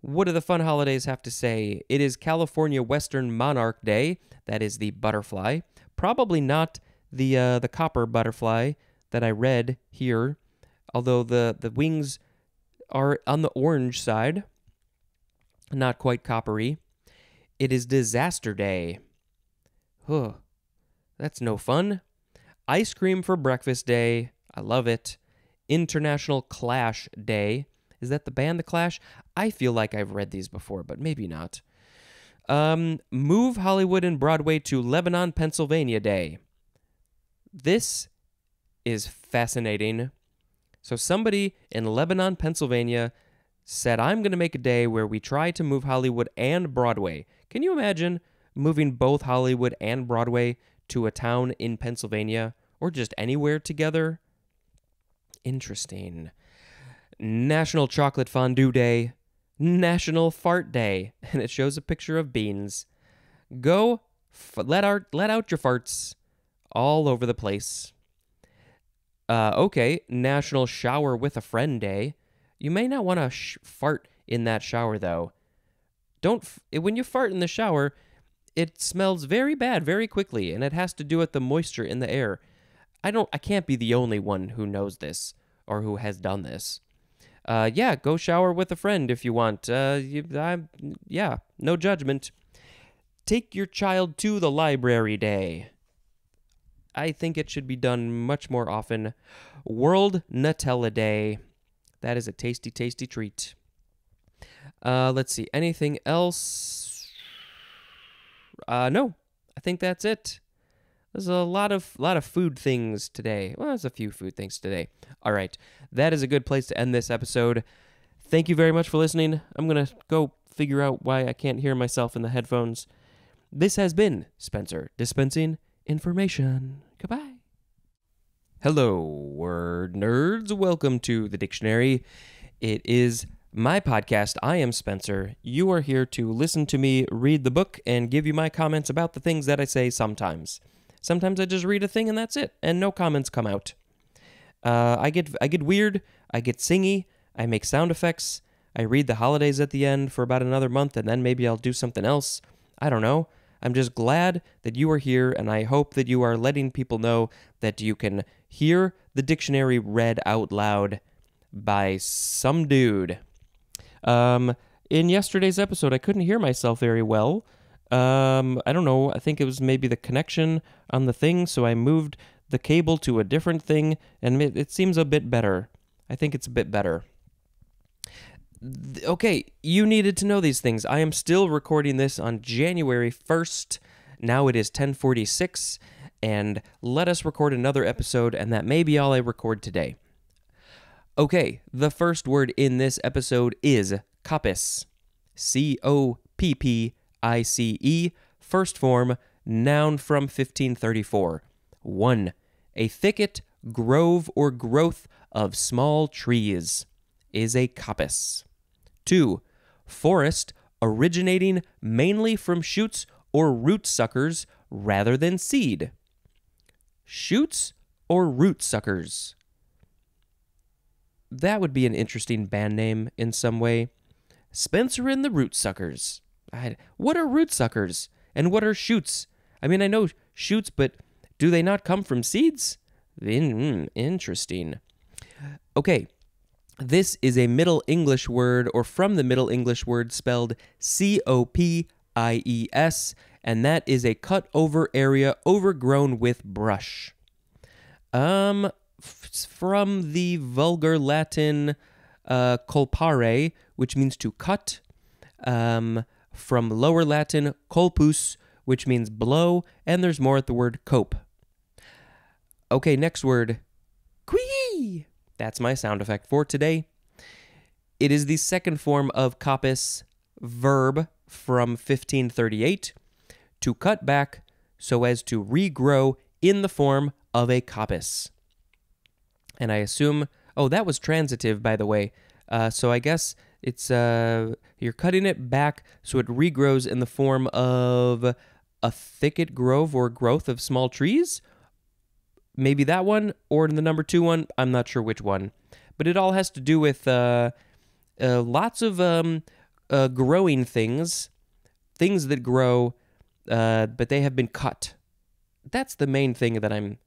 What do the fun holidays have to say? It is California Western Monarch Day. That is the butterfly. Probably not the uh, the copper butterfly that I read here, although the the wings are on the orange side, not quite coppery. It is Disaster Day. Huh. That's no fun. Ice cream for breakfast day. I love it. International Clash Day. Is that the band The Clash? I feel like I've read these before, but maybe not. Um, move Hollywood and Broadway to Lebanon, Pennsylvania Day. This is fascinating. So, somebody in Lebanon, Pennsylvania said, I'm going to make a day where we try to move Hollywood and Broadway. Can you imagine moving both Hollywood and Broadway to a town in Pennsylvania or just anywhere together? Interesting. National Chocolate Fondue Day, National Fart Day, [LAUGHS] and it shows a picture of beans. Go f- let out let out your farts all over the place. Uh, okay, National Shower with a Friend Day. You may not want to sh- fart in that shower though. Don't f- when you fart in the shower, it smells very bad very quickly, and it has to do with the moisture in the air. I don't I can't be the only one who knows this or who has done this. Uh, yeah, go shower with a friend if you want. Uh, you, I, yeah, no judgment. Take your child to the library day. I think it should be done much more often. World Nutella Day. That is a tasty, tasty treat. Uh, let's see. Anything else? Uh, no. I think that's it. There's a lot of lot of food things today. Well, there's a few food things today. All right, that is a good place to end this episode. Thank you very much for listening. I'm gonna go figure out why I can't hear myself in the headphones. This has been Spencer dispensing information. Goodbye. Hello, word nerds. Welcome to the dictionary. It is my podcast. I am Spencer. You are here to listen to me read the book and give you my comments about the things that I say sometimes. Sometimes I just read a thing and that's it, and no comments come out. Uh, I get I get weird. I get singy. I make sound effects. I read the holidays at the end for about another month, and then maybe I'll do something else. I don't know. I'm just glad that you are here, and I hope that you are letting people know that you can hear the dictionary read out loud by some dude. Um, in yesterday's episode, I couldn't hear myself very well. Um, I don't know. I think it was maybe the connection on the thing, so I moved the cable to a different thing, and it, it seems a bit better. I think it's a bit better. Okay, you needed to know these things. I am still recording this on January 1st. Now it is 1046, and let us record another episode, and that may be all I record today. Okay, the first word in this episode is coppice. C O P P I C E, first form, noun from 1534. 1. A thicket, grove, or growth of small trees is a coppice. 2. Forest originating mainly from shoots or root suckers rather than seed. Shoots or root suckers? That would be an interesting band name in some way. Spencer and the Root Suckers. I, what are root suckers? And what are shoots? I mean, I know shoots, but do they not come from seeds? In, mm, interesting. Okay, this is a Middle English word, or from the Middle English word spelled C O P I E S, and that is a cut over area overgrown with brush. Um, from the vulgar Latin uh, colpare, which means to cut. Um, from lower Latin colpus, which means blow, and there's more at the word cope. Okay, next word, quee. That's my sound effect for today. It is the second form of coppice verb from 1538 to cut back, so as to regrow in the form of a coppice. And I assume, oh, that was transitive, by the way. Uh, so I guess it's uh, you're cutting it back so it regrows in the form of a thicket grove or growth of small trees. Maybe that one or in the number two one. I'm not sure which one, but it all has to do with uh, uh, lots of um, uh, growing things, things that grow, uh, but they have been cut. That's the main thing that I'm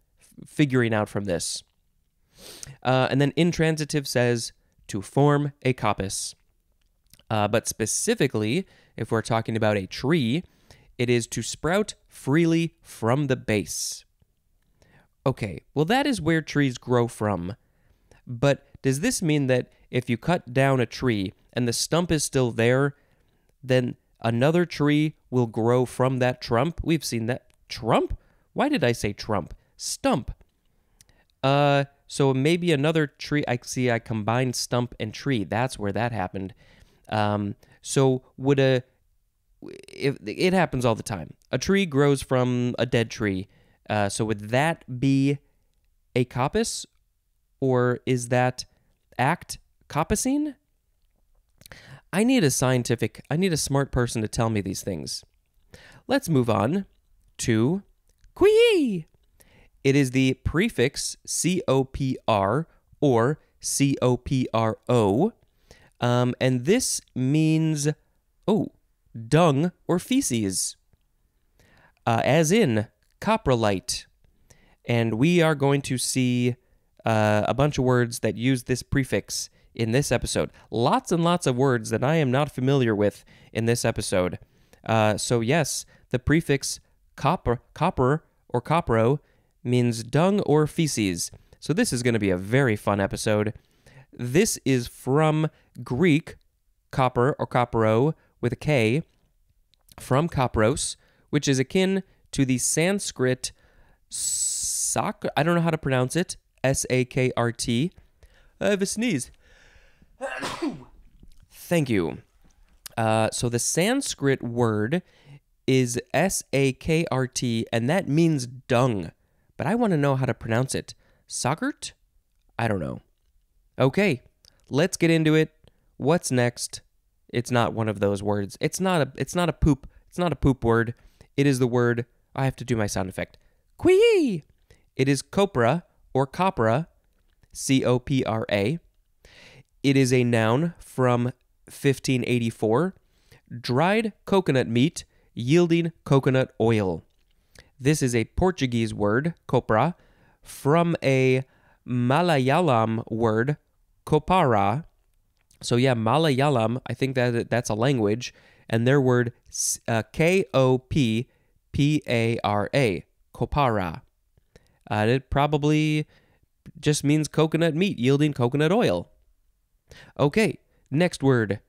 figuring out from this. Uh, and then intransitive says to form a coppice. Uh, but specifically, if we're talking about a tree, it is to sprout freely from the base. Okay, well, that is where trees grow from. But does this mean that if you cut down a tree and the stump is still there, then another tree will grow from that trump? We've seen that. Trump? Why did I say trump? Stump. Uh, so maybe another tree. I see. I combined stump and tree. That's where that happened. Um, so would a if it happens all the time. A tree grows from a dead tree. Uh, so would that be a coppice, or is that act coppicing? I need a scientific. I need a smart person to tell me these things. Let's move on to qui. It is the prefix copr or copro, um, and this means oh dung or feces, uh, as in coprolite. And we are going to see uh, a bunch of words that use this prefix in this episode. Lots and lots of words that I am not familiar with in this episode. Uh, so, yes, the prefix copper, copper or copro means dung or feces. So, this is going to be a very fun episode. This is from Greek, copper or copro, with a K from Kapros, which is akin to the Sanskrit sak. I don't know how to pronounce it. S A K R T. I have a sneeze. [COUGHS] Thank you. Uh, so the Sanskrit word is S A K R T, and that means dung. But I want to know how to pronounce it. Sakert? I don't know. Okay, let's get into it. What's next? It's not one of those words. It's not a it's not a poop. It's not a poop word. It is the word I have to do my sound effect. Quee! It is copra or copra, C O P R A. It is a noun from 1584. Dried coconut meat yielding coconut oil. This is a Portuguese word, copra, from a Malayalam word, koppara, so yeah, Malayalam, I think that that's a language, and their word uh, K O P P A R A, koppara. Uh, it probably just means coconut meat yielding coconut oil. Okay, next word,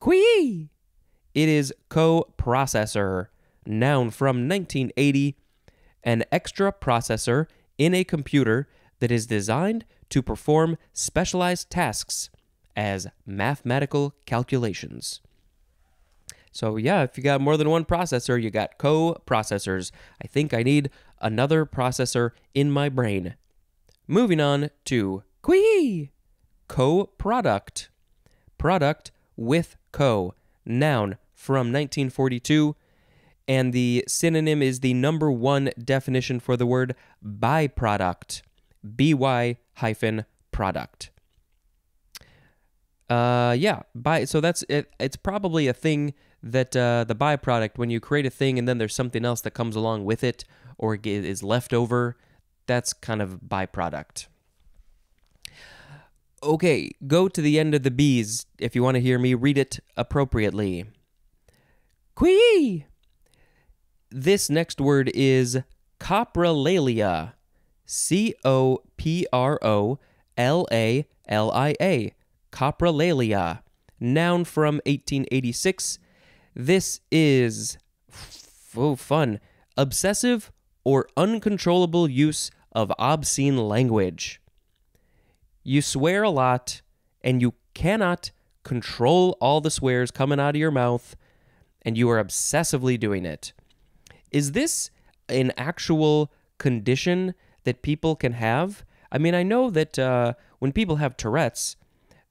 qui. It is co-processor, noun from 1980, an extra processor in a computer that is designed to perform specialized tasks as mathematical calculations. So, yeah, if you got more than one processor, you got co processors. I think I need another processor in my brain. Moving on to qui co product. Product with co, noun from 1942. And the synonym is the number one definition for the word byproduct. by hyphen product. Uh, yeah. By so that's it. It's probably a thing that uh, the byproduct when you create a thing and then there's something else that comes along with it or is left over. That's kind of byproduct. Okay, go to the end of the bees if you want to hear me read it appropriately. Quee! This next word is coprolalia. C O P R O L A L I A coprolalia, noun from 1886. This is oh, fun, obsessive or uncontrollable use of obscene language. You swear a lot and you cannot control all the swears coming out of your mouth and you are obsessively doing it. Is this an actual condition that people can have. I mean, I know that uh, when people have Tourette's,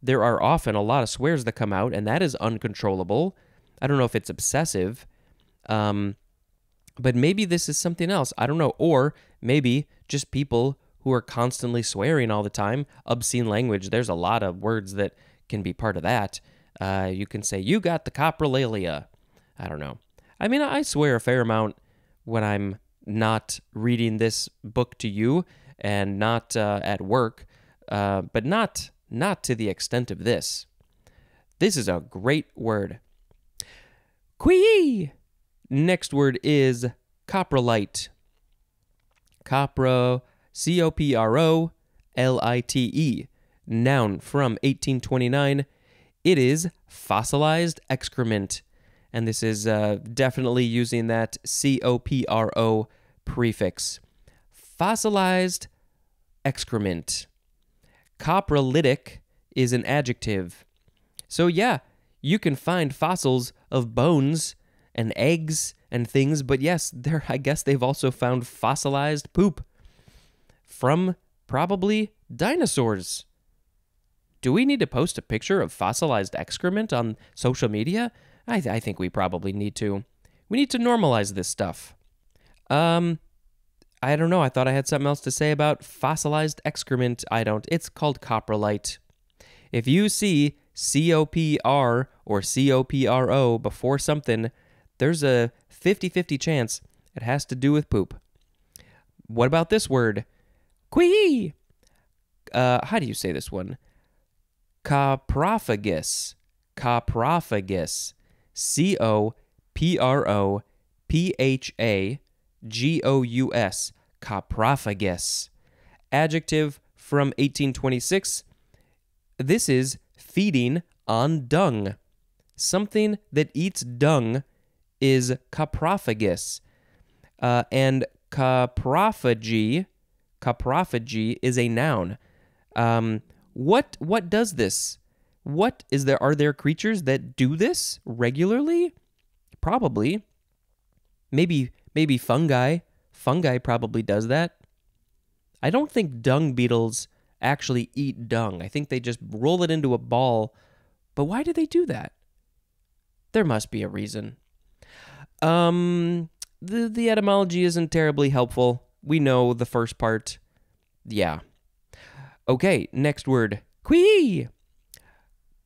there are often a lot of swears that come out, and that is uncontrollable. I don't know if it's obsessive, um, but maybe this is something else. I don't know. Or maybe just people who are constantly swearing all the time, obscene language. There's a lot of words that can be part of that. Uh, you can say, You got the coprolalia. I don't know. I mean, I swear a fair amount when I'm not reading this book to you and not uh, at work, uh, but not not to the extent of this. This is a great word. Quee. Next word is coprolite. Copro, C O P R O L I T E. Noun from 1829. It is fossilized excrement. And this is uh, definitely using that C O P R O prefix. Fossilized excrement. Coprolitic is an adjective. So, yeah, you can find fossils of bones and eggs and things, but yes, there I guess they've also found fossilized poop from probably dinosaurs. Do we need to post a picture of fossilized excrement on social media? I, th- I think we probably need to. We need to normalize this stuff. Um, I don't know. I thought I had something else to say about fossilized excrement. I don't. It's called coprolite. If you see COPR or COPRO before something, there's a 50 50 chance it has to do with poop. What about this word? Quee! Uh, how do you say this one? Coprophagous. Coprophagous. C O P R O P H A G O U S. Coprophagous. Adjective from 1826. This is feeding on dung. Something that eats dung is coprophagous. Uh, and coprophagy, coprophagy is a noun. Um, what what does this? What is there? Are there creatures that do this regularly? Probably. Maybe maybe fungi. Fungi probably does that. I don't think dung beetles actually eat dung. I think they just roll it into a ball. But why do they do that? There must be a reason. Um the the etymology isn't terribly helpful. We know the first part. Yeah. Okay, next word. Quee.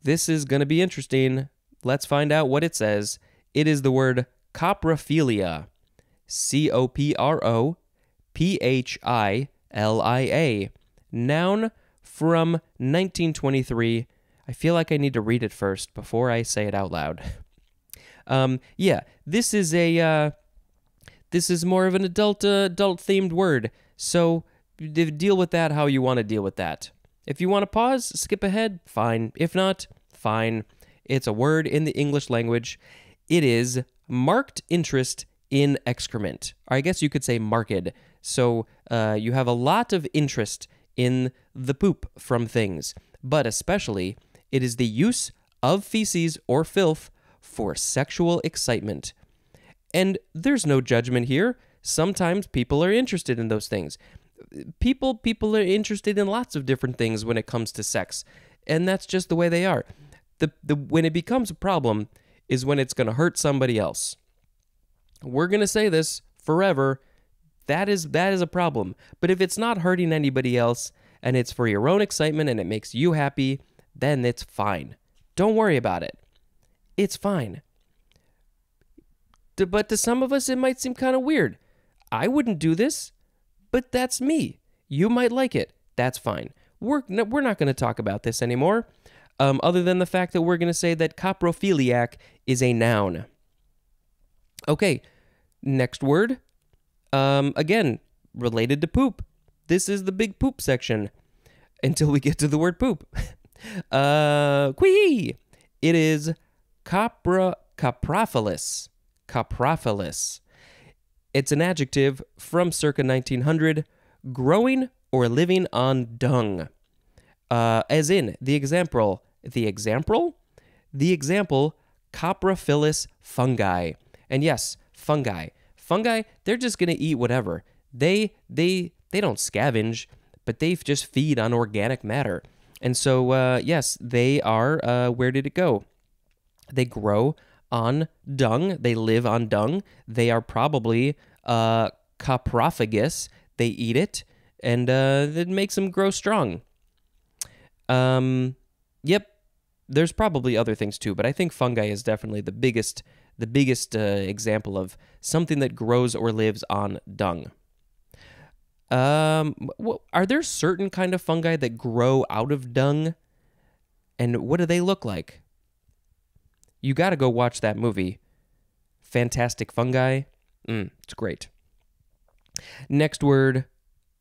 This is going to be interesting. Let's find out what it says. It is the word coprophilia. C O P R O P H I L I A. Noun from 1923. I feel like I need to read it first before I say it out loud. [LAUGHS] Um, yeah, this is a uh, this is more of an adult uh, adult themed word. So deal with that how you want to deal with that. If you want to pause, skip ahead, fine. If not, fine. It's a word in the English language. It is marked interest in excrement. I guess you could say marked. So uh, you have a lot of interest in the poop from things, but especially it is the use of feces or filth for sexual excitement. And there's no judgment here. Sometimes people are interested in those things. People people are interested in lots of different things when it comes to sex, and that's just the way they are. The the when it becomes a problem is when it's going to hurt somebody else. We're going to say this forever. That is that is a problem. But if it's not hurting anybody else and it's for your own excitement and it makes you happy, then it's fine. Don't worry about it it's fine. But to some of us, it might seem kind of weird. I wouldn't do this, but that's me. You might like it. That's fine. We're, we're not going to talk about this anymore, um, other than the fact that we're going to say that coprophiliac is a noun. Okay, next word. Um, again, related to poop. This is the big poop section until we get to the word poop. [LAUGHS] uh, quee! It is Copra coprophilous. Coprophilous. It's an adjective from circa 1900, growing or living on dung. Uh, as in the example, the example, the example, Coprophilous fungi. And yes, fungi. Fungi, they're just going to eat whatever. They they they don't scavenge, but they just feed on organic matter. And so uh, yes, they are uh, where did it go? They grow on dung. They live on dung. They are probably uh, coprophagous. They eat it, and uh, it makes them grow strong. Um, yep. There's probably other things too, but I think fungi is definitely the biggest, the biggest uh, example of something that grows or lives on dung. Um, are there certain kind of fungi that grow out of dung? And what do they look like? You got to go watch that movie. Fantastic fungi. Mm, it's great. Next word,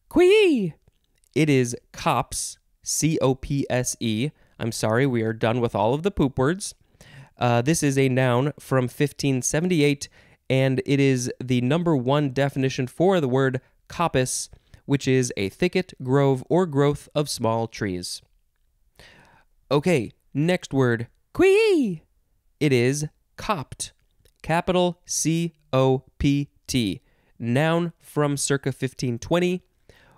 quee. It is copse, C O P S E. I'm sorry, we are done with all of the poop words. Uh, this is a noun from 1578, and it is the number one definition for the word coppice, which is a thicket, grove, or growth of small trees. Okay, next word, quee. It is copt, capital C O P T, noun from circa 1520.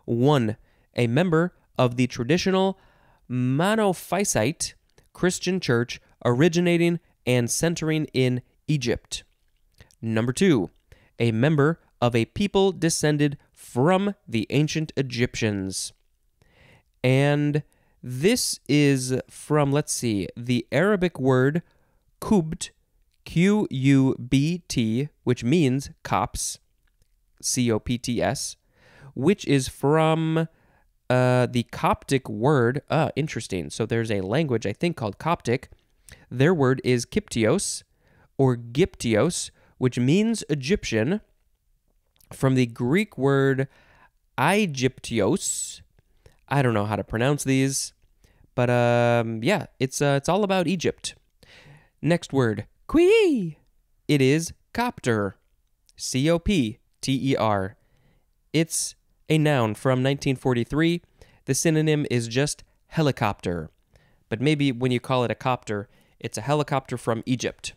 One, a member of the traditional Monophysite Christian church originating and centering in Egypt. Number two, a member of a people descended from the ancient Egyptians. And this is from, let's see, the Arabic word qubt, Q U B T, which means Copts, C O P T S, which is from uh, the Coptic word. Uh, interesting. So there's a language, I think, called Coptic. Their word is Kyptios or Gyptios, which means Egyptian, from the Greek word Aegyptios. I don't know how to pronounce these, but um, yeah, it's uh, it's all about Egypt. Next word, qui. It is copter, C O P T E R. It's a noun from 1943. The synonym is just helicopter, but maybe when you call it a copter, it's a helicopter from Egypt.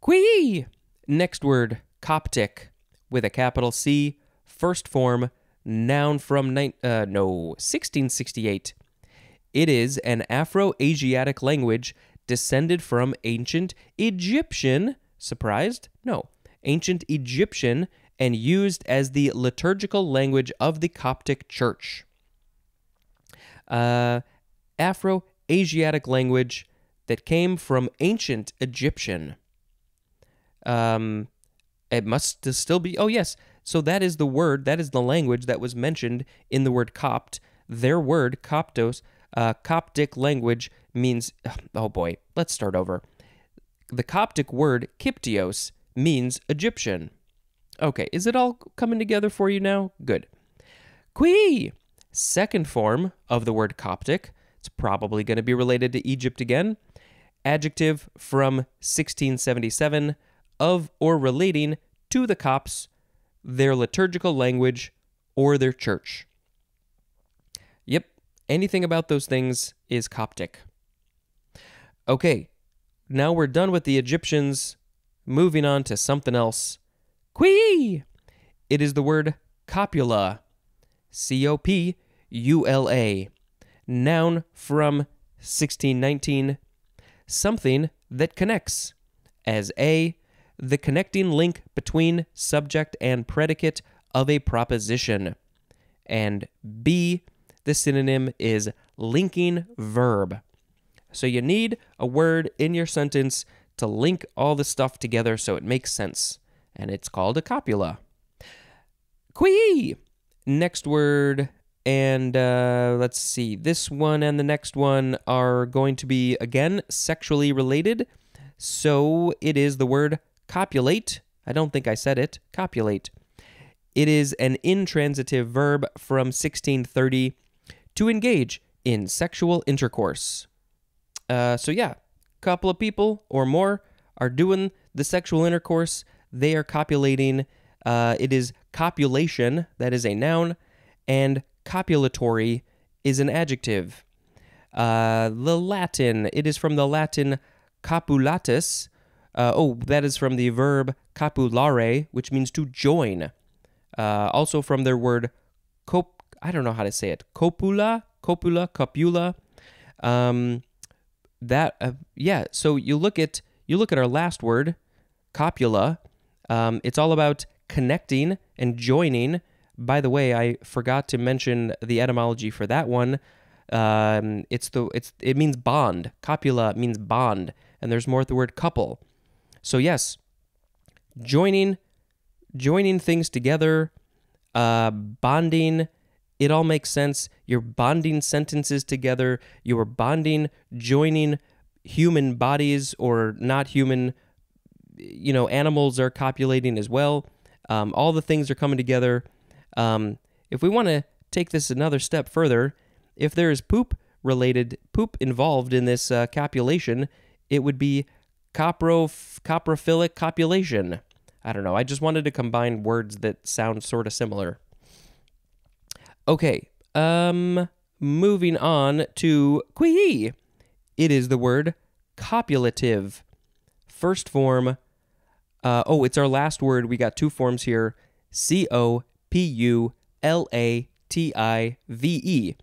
Qui. Next word, Coptic, with a capital C, first form, noun from ni- uh, no 1668. It is an Afro-Asiatic language descended from ancient Egyptian. Surprised? No, ancient Egyptian, and used as the liturgical language of the Coptic Church. Uh, Afro-Asiatic language that came from ancient Egyptian. Um, it must still be. Oh, yes. So that is the word, that is the language that was mentioned in the word Copt. Their word, Coptos, uh, Coptic language means. [SIGHS] Oh boy, let's start over. The Coptic word Kyptios means Egyptian. Okay, is it all coming together for you now? Good. Qui, second form of the word Coptic. It's probably going to be related to Egypt again. Adjective from 1677 of or relating to the Copts, their liturgical language, or their church. Yep, anything about those things is Coptic. Okay, now we're done with the Egyptians, moving on to something else. Qui! It is the word copula, C O P U L A, noun from 1619, something that connects, as A, the connecting link between subject and predicate of a proposition, and B, the synonym is linking verb. So you need a word in your sentence to link all the stuff together so it makes sense, and it's called a copula. Qui! Next word, and uh, let's see, this one and the next one are going to be, again, sexually related. So it is the word copulate. I don't think I said it. Copulate. It is an intransitive verb from 1630 to engage in sexual intercourse. Uh, so, yeah, couple of people or more are doing the sexual intercourse. They are copulating. Uh, it is copulation, that is a noun, and copulatory is an adjective. Uh, the Latin, it is from the Latin copulatus, Uh, oh, that is from the verb capulare, which means to join. Uh, also from their word cop. I don't know how to say it. Copula, copula, copula. Um, that uh, yeah. So you look at you look at our last word, copula. Um, it's all about connecting and joining. By the way, I forgot to mention the etymology for that one. Um, it's the it's it means bond. Copula means bond, and there's more at the word couple. So yes, joining joining things together, uh, bonding. It all makes sense. You're bonding sentences together. You are bonding, joining human bodies or not human. You know, animals are copulating as well. Um, all the things are coming together. Um, if we want to take this another step further, if there is poop related, poop involved in this uh, copulation, it would be copro- coprophilic copulation. I don't know. I just wanted to combine words that sound sort of similar. Okay. Um moving on to qui. It is the word copulative. First form uh, oh, it's our last word. We got two forms here. C O P U L A T I V E.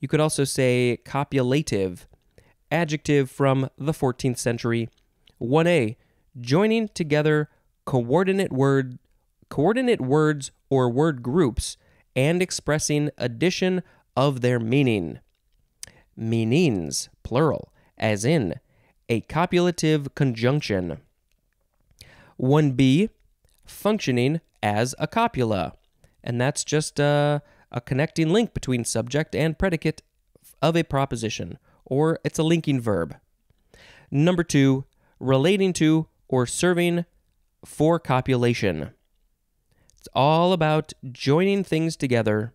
You could also say copulative. Adjective from the 14th century. 1a. Joining together coordinate word coordinate words or word groups and expressing addition of their meaning. Meanings, plural, as in a copulative conjunction. 1b, functioning as a copula. And that's just a, a connecting link between subject and predicate of a proposition, or it's a linking verb. Number two, relating to or serving for copulation. It's all about joining things together.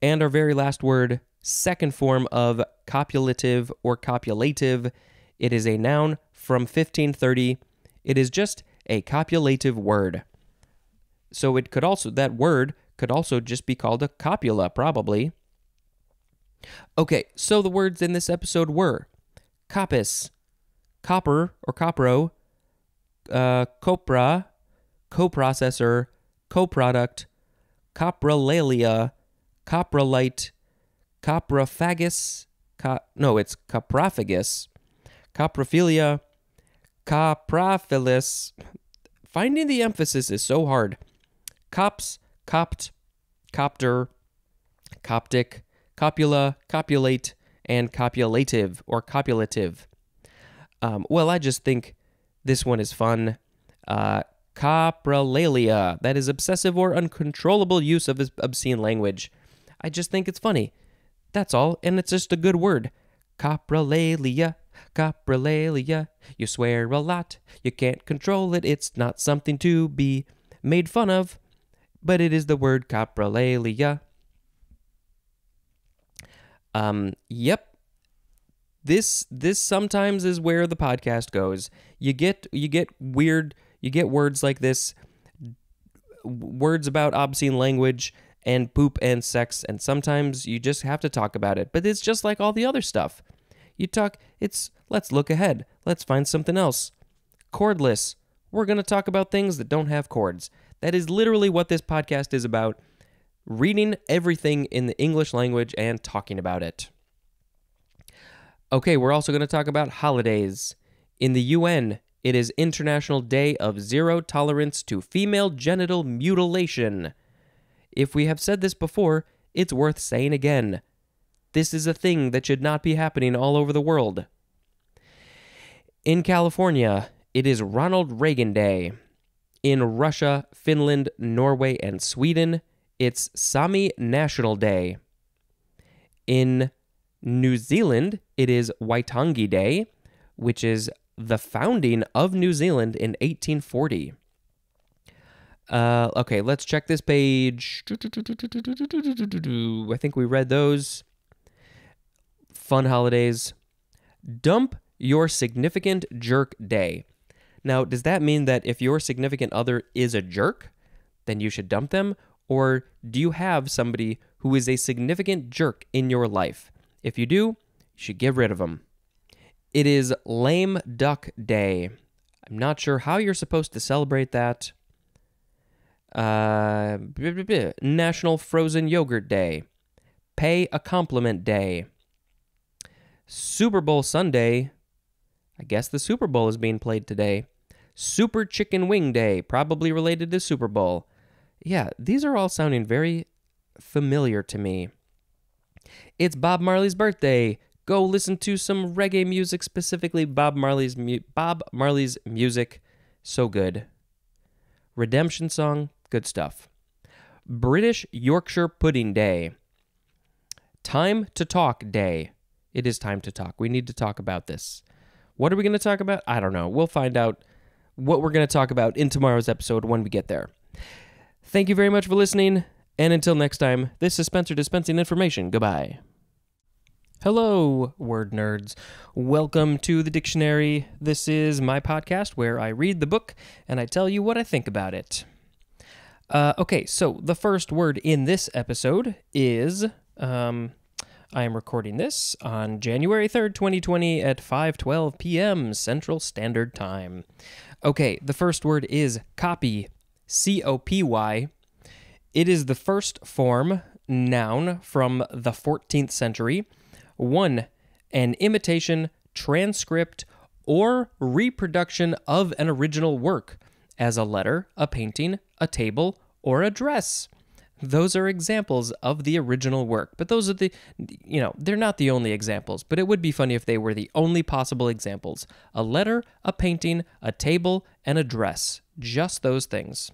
And our very last word, second form of copulative or copulative, it is a noun from 1530. It is just a copulative word. So it could also, that word could also just be called a copula, probably. Okay, so the words in this episode were coppice, copper or copro, uh, copra, coprocessor, coproduct, coprolalia, coprolite, coprophagous, co- no, it's coprophagous, coprophilia, coprophilous. Finding the emphasis is so hard. Cops, copt, copter, coptic, copula, copulate, and copulative or copulative. Um, well, I just think this one is fun. Uh, coprolalia, that is obsessive or uncontrollable use of obscene language. I just think it's funny. That's all, and it's just a good word. Coprolalia, coprolalia. You swear a lot, you can't control it, it's not something to be made fun of, but it is the word coprolalia. Um, yep. This this sometimes is where the podcast goes. You get you get weird, you get words like this words about obscene language and poop and sex and sometimes you just have to talk about it. But it's just like all the other stuff. You talk it's let's look ahead. Let's find something else. Cordless. We're going to talk about things that don't have cords. That is literally what this podcast is about reading everything in the English language and talking about it. Okay, we're also going to talk about holidays. In the UN, it is International Day of Zero Tolerance to Female Genital Mutilation. If we have said this before, it's worth saying again. This is a thing that should not be happening all over the world. In California, it is Ronald Reagan Day. In Russia, Finland, Norway, and Sweden, it's Sami National Day. In New Zealand, it is Waitangi Day, which is the founding of New Zealand in 1840. Uh, okay, let's check this page. I think we read those. Fun holidays. Dump your significant jerk day. Now, does that mean that if your significant other is a jerk, then you should dump them? Or do you have somebody who is a significant jerk in your life? If you do, you should get rid of them. It is Lame Duck Day. I'm not sure how you're supposed to celebrate that. Uh, National Frozen Yogurt Day. Pay a Compliment Day. Super Bowl Sunday. I guess the Super Bowl is being played today. Super Chicken Wing Day, probably related to Super Bowl. Yeah, these are all sounding very familiar to me. It's Bob Marley's birthday. Go listen to some reggae music, specifically Bob Marley's mu- Bob Marley's music. So good. Redemption song, good stuff. British Yorkshire Pudding Day. Time to Talk Day. It is time to talk. We need to talk about this. What are we going to talk about? I don't know. We'll find out what we're going to talk about in tomorrow's episode when we get there. Thank you very much for listening. And until next time, this is Spencer dispensing information. Goodbye. Hello, word nerds. Welcome to the dictionary. This is my podcast where I read the book and I tell you what I think about it. Uh, okay, so the first word in this episode is um, I am recording this on January 3rd, 2020 at 5:12 p.m. Central Standard Time. Okay, the first word is copy. C O P Y. It is the first form noun from the 14th century. 1. An imitation, transcript, or reproduction of an original work, as a letter, a painting, a table, or a dress. Those are examples of the original work, but those are the, you know, they're not the only examples, but it would be funny if they were the only possible examples. A letter, a painting, a table, and a dress. Just those things.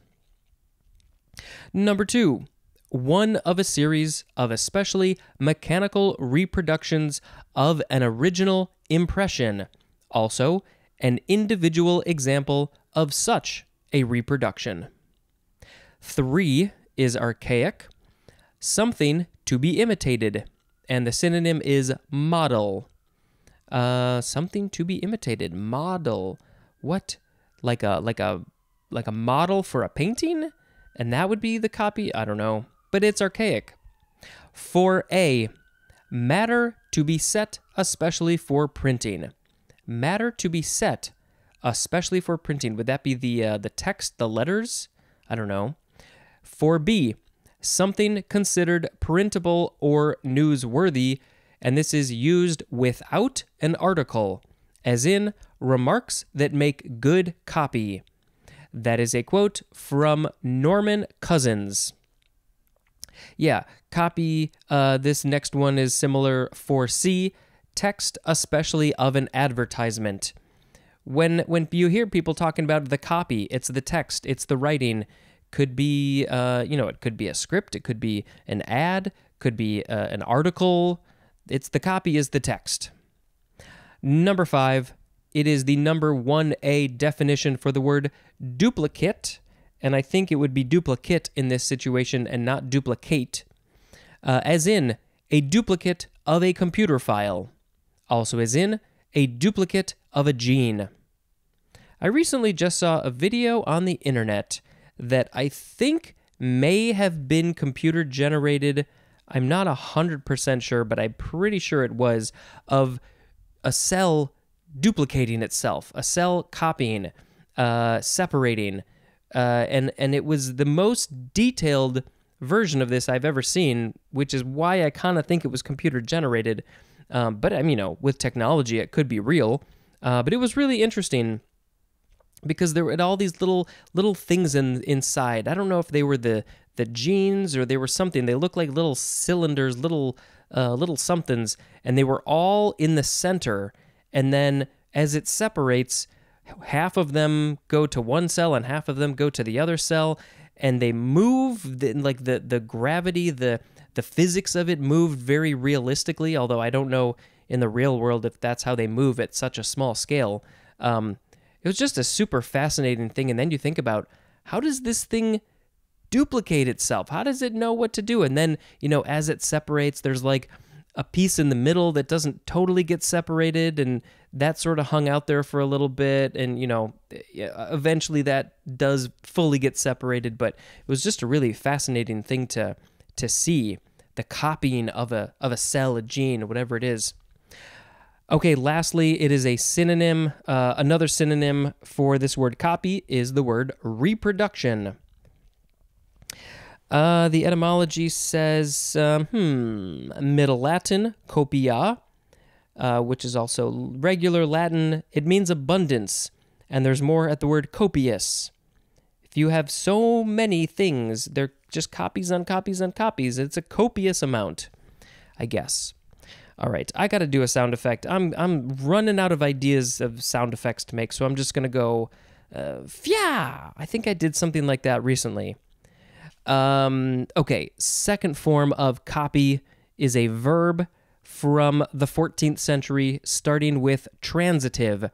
Number two, one of a series of especially mechanical reproductions of an original impression. Also, an individual example of such a reproduction. Three is archaic, something to be imitated, and the synonym is model. Uh, something to be imitated, model. What? Like a like a like a model for a painting? And that would be the copy? I don't know, but it's archaic. For a matter to be set especially for printing. Matter to be set especially for printing. Would that be the uh, the text, the letters? I don't know. 4b, something considered printable or newsworthy, and this is used without an article, as in remarks that make good copy. That is a quote from Norman Cousins. Yeah, copy. Uh, this next one is similar for C. Text, especially of an advertisement. When when you hear people talking about the copy, it's the text, it's the writing. Could be, uh, you know, it could be a script, it could be an ad, could be uh, an article. It's the copy is the text. Number five, it is the number 1A definition for the word duplicate, and I think it would be duplicate in this situation and not duplicate, uh, as in a duplicate of a computer file, also as in a duplicate of a gene. I recently just saw a video on the internet that I think may have been computer generated. I'm not 100% sure, but I'm pretty sure it was of a cell duplicating itself, a cell copying, uh, separating, uh, and and it was the most detailed version of this I've ever seen, which is why I kind of think it was computer generated. Um, but I mean, you know, with technology, it could be real. Uh, but it was really interesting because there were all these little little things in inside. I don't know if they were the the genes or they were something. They looked like little cylinders, little uh, little somethings, and they were all in the center. And then as it separates, half of them go to one cell and half of them go to the other cell, and they move the, like the the gravity, the the physics of it moved very realistically. Although I don't know in the real world if that's how they move at such a small scale. Um, it was just a super fascinating thing. And then you think about how does this thing duplicate itself? How does it know what to do? And then, you know, as it separates, there's like a piece in the middle that doesn't totally get separated and that sort of hung out there for a little bit and you know eventually that does fully get separated but it was just a really fascinating thing to to see the copying of a of a cell a gene whatever it is Okay, lastly, it is a synonym. Uh, another synonym for this word copy is the word reproduction. Uh, the etymology says, um, hmm, Middle Latin, copia, uh, which is also regular Latin. It means abundance, and there's more at the word copious. If you have so many things, they're just copies on copies on copies. It's a copious amount, I guess. All right, I got to do a sound effect. I'm I'm running out of ideas of sound effects to make, so I'm just gonna go, uh. I think I did something like that recently. Um, okay, second form of copy is a verb from the 14th century, starting with transitive.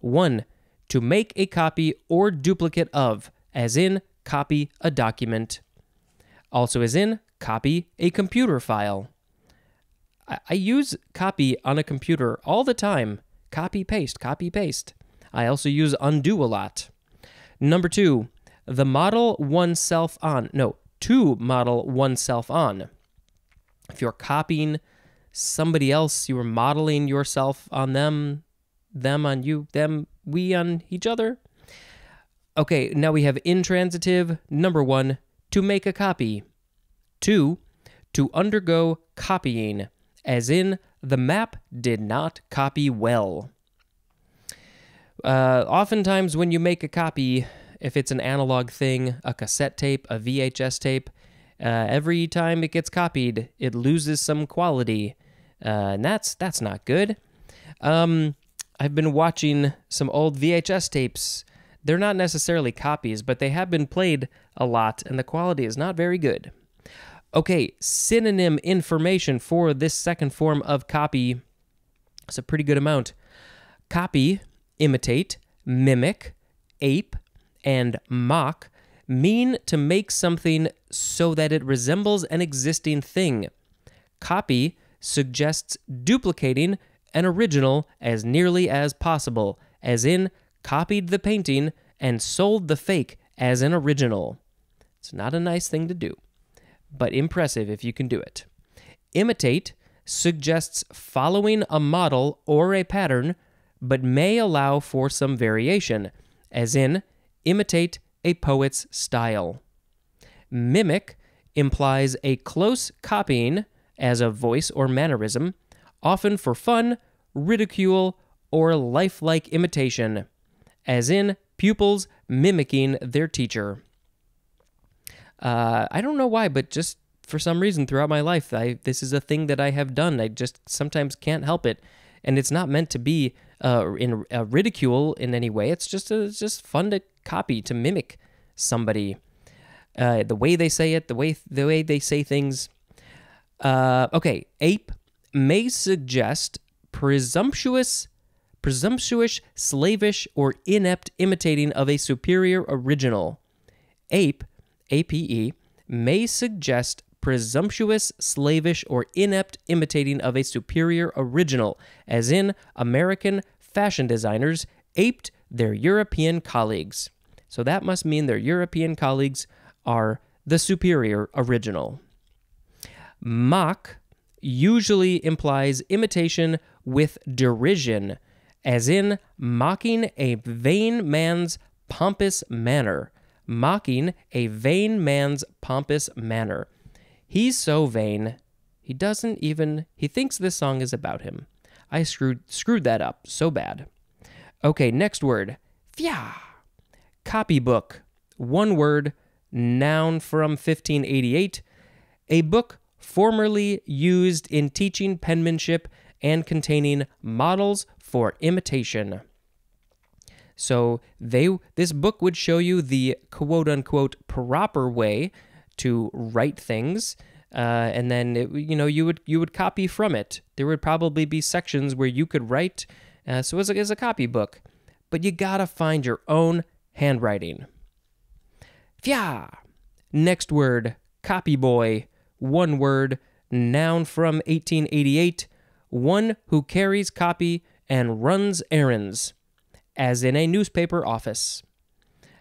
One, to make a copy or duplicate of, as in copy a document. Also, as in copy a computer file. I, I use copy on a computer all the time. Copy, paste, copy, paste. I also use undo a lot. Number two, the model oneself on. No, to model oneself on. If you're copying somebody else, you are modeling yourself on them, them on you, them, we on each other. Okay, now we have intransitive. Number one, to make a copy. Two, to undergo copying, as in the map did not copy well. Uh, oftentimes, when you make a copy, if it's an analog thing, a cassette tape, a VHS tape, uh, every time it gets copied, it loses some quality, uh, and that's that's not good. Um, I've been watching some old VHS tapes. They're not necessarily copies, but they have been played a lot, and the quality is not very good. Okay, synonym information for this second form of copy is a pretty good amount. Copy, imitate, mimic, ape, and mock mean to make something so that it resembles an existing thing. Copy suggests duplicating an original as nearly as possible, as in copied the painting and sold the fake as an original. It's not a nice thing to do, but impressive if you can do it. Imitate suggests following a model or a pattern, but may allow for some variation, as in imitate a poet's style. Mimic implies a close copying as a voice or mannerism, often for fun, ridicule, or lifelike imitation, as in pupils mimicking their teacher. Uh, I don't know why, but just for some reason throughout my life, I, this is a thing that I have done. I just sometimes can't help it, and it's not meant to be uh, in a ridicule in any way. It's just a, it's just fun to copy to mimic somebody. Uh, the way they say it, the way the way they say things. Uh, okay, ape may suggest presumptuous, presumptuous, slavish, or inept imitating of a superior original. Ape, APE, may suggest presumptuous, slavish, or inept imitating of a superior original, as in American fashion designers aped their European colleagues. So that must mean their European colleagues are the superior original. Mock usually implies imitation with derision, as in mocking a vain man's pompous manner. Mocking a vain man's pompous manner. He's so vain, he doesn't even, he thinks this song is about him. I screwed, screwed that up so bad. Okay, next word. Fya. Copybook. One word, noun from 1588. A book formerly used in teaching penmanship and containing models for imitation. So they this book would show you the quote unquote proper way to write things. Uh, and then it, you know you would you would copy from it. There would probably be sections where you could write. Uh, so as a, as a copybook, but you gotta find your own handwriting. Fya. Next word, copy boy. One word, noun from 1888. One who carries copy and runs errands, as in a newspaper office.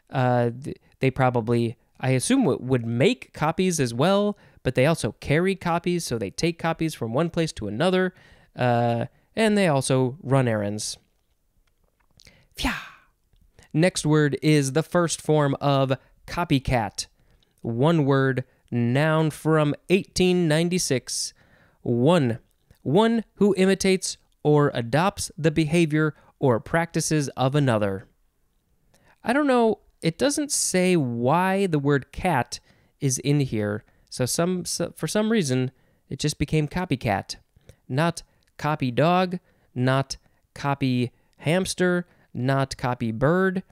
Uh, they probably, I assume, would make copies as well, but they also carry copies, so they take copies from one place to another. Uh, and they also run errands. Fya. Next word is the first form of copycat. One word, noun from 1896. One, one who imitates or adopts the behavior or practices of another. I don't know, it doesn't say why the word cat is in here. So some so for some reason it just became copycat. Not copy dog, not copy hamster, not copy bird.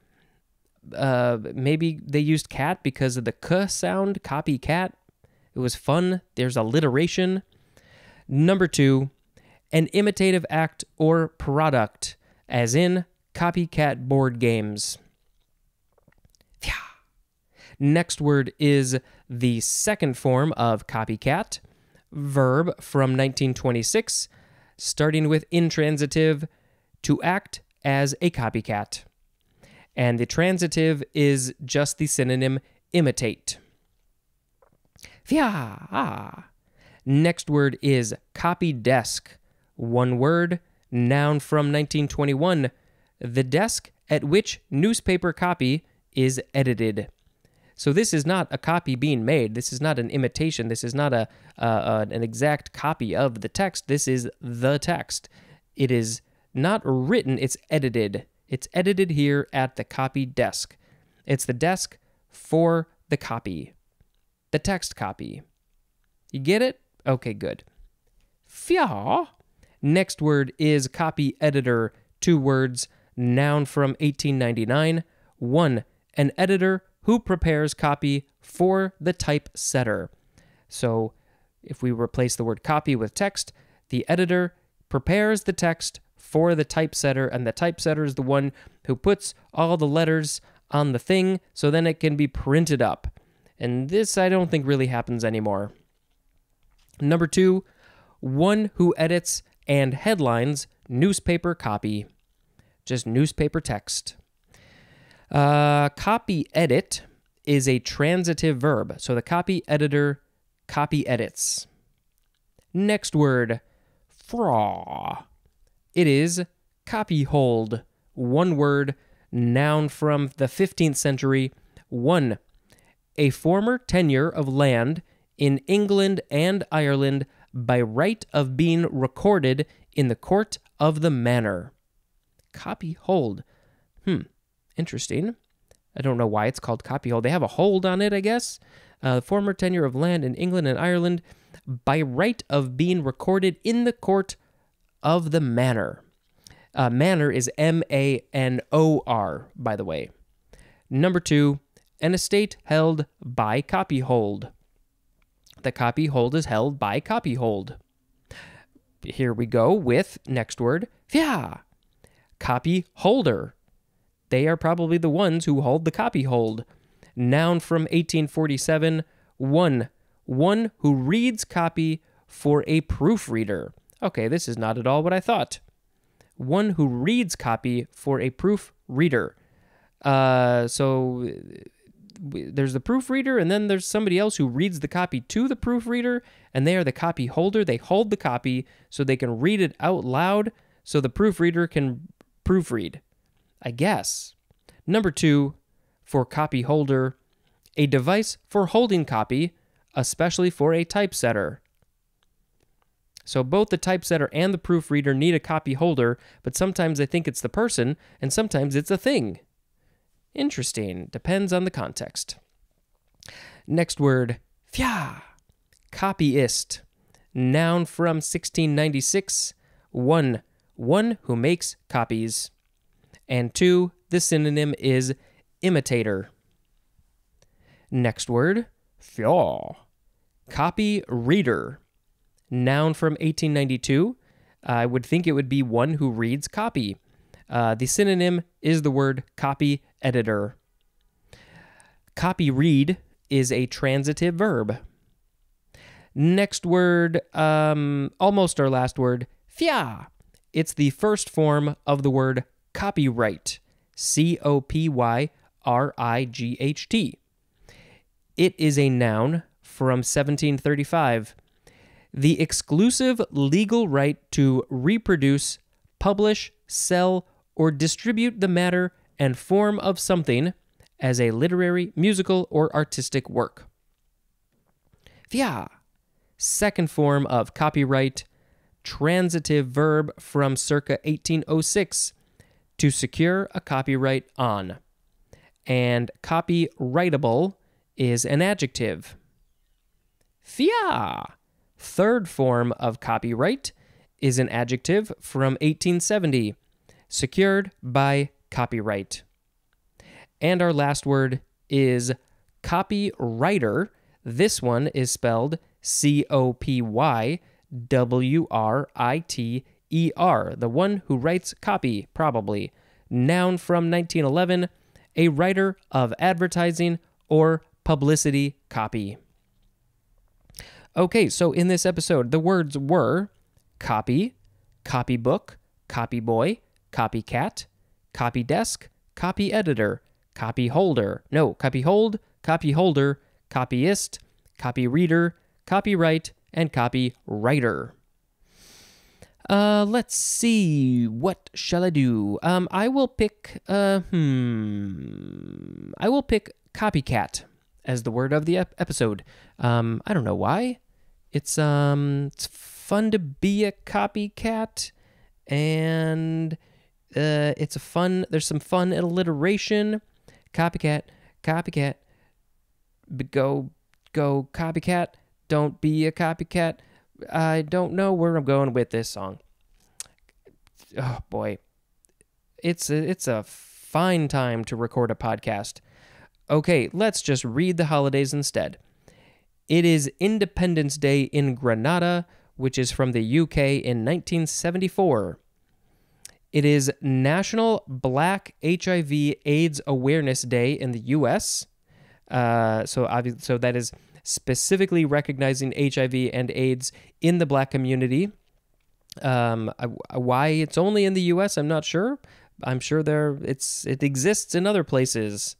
Uh, maybe they used cat because of the k sound, copy cat. It was fun. There's alliteration. Number two, an imitative act or product, as in copycat board games. Next word is the second form of copycat, verb from 1926, starting with intransitive, to act as a copycat. And the transitive is just the synonym imitate. Fia. Next word is copy desk. One word, noun from 1921. The desk at which newspaper copy is edited. So this is not a copy being made. This is not an imitation. This is not a uh, an exact copy of the text. This is the text. It is not written. It's edited. It's edited here at the copy desk. It's the desk for the copy, the text copy. You get it? Okay, good. Fia. Next word is copy editor. Two words. Noun from 1899. One, an editor who prepares copy for the typesetter. So if we replace the word copy with text, the editor prepares the text for the typesetter, and the typesetter is the one who puts all the letters on the thing so then it can be printed up. And this I don't think really happens anymore. Number two, one who edits and headlines newspaper copy, just newspaper text. Uh, copy edit is a transitive verb. So the copy editor copy edits. Next word, fraw. It is copy hold. One word, noun from the 15th century. One, a former tenure of land in England and Ireland by right of being recorded in the court of the manor. Copy hold. Hmm. Interesting. I don't know why it's called copyhold. They have a hold on it, I guess. Uh, former tenure of land in England and Ireland by right of being recorded in the court of the manor. Uh, manor is M A N O R, by the way. Number two, an estate held by copyhold. The copyhold is held by copyhold. Here we go with next word, fia. Copy holder. They are probably the ones who hold the copy hold. Noun from 1847, one. One who reads copy for a proofreader. Okay, this is not at all what I thought. One who reads copy for a proofreader. Uh, so there's the proofreader, and then there's somebody else who reads the copy to the proofreader, and they are the copy holder. They hold the copy so they can read it out loud so the proofreader can proofread. I guess. Number two, for copy holder, a device for holding copy, especially for a typesetter. So both the typesetter and the proofreader need a copy holder, but sometimes I think it's the person and sometimes it's a thing. Interesting. Depends on the context. Next word, fya. Copyist. Noun from 1696. One. One who makes copies and two, the synonym is imitator. Next word, fjaw. Copy reader. Noun from 1892. I would think it would be one who reads copy. Uh, the synonym is the word copy editor. Copy read is a transitive verb. Next word, um, almost our last word, fia. It's the first form of the word copyright. C O P Y R I G H T. It is a noun from 1735. the exclusive legal right to reproduce, publish, sell, or distribute the matter and form of something as a literary, musical, or artistic work. Via. Second form of copyright, transitive verb from circa 1806 to secure a copyright on. And copyrightable is an adjective. Thea. Third form of copyright is an adjective from 1870, secured by copyright. And our last word is copywriter. This one is spelled C O P Y W R I T E R, the one who writes copy, probably. Noun from 1911, a writer of advertising or publicity copy. Okay, so in this episode, the words were copy, copybook, copyboy, copycat, copy desk, copy editor, copy holder, no, copy hold, copy holder, copyist, copy reader, copyright, and copywriter. Uh, let's see. What shall I do? Um, I will pick. Uh, hmm. I will pick copycat as the word of the ep- episode. Um, I don't know why. It's um, it's fun to be a copycat, and uh, it's a fun. There's some fun alliteration. Copycat, copycat. Go, go, copycat. Don't be a copycat. I don't know where I'm going with this song. Oh boy, it's a, it's a fine time to record a podcast. Okay, let's just read the holidays instead. It is Independence Day in Grenada, which is from the UK in 1974. It is National Black HIV AIDS Awareness Day in the US. Uh, so, obvi- so that is specifically recognizing HIV and AIDS in the black community. Um, why it's only in the U.S., I'm not sure. I'm sure there it's it exists in other places.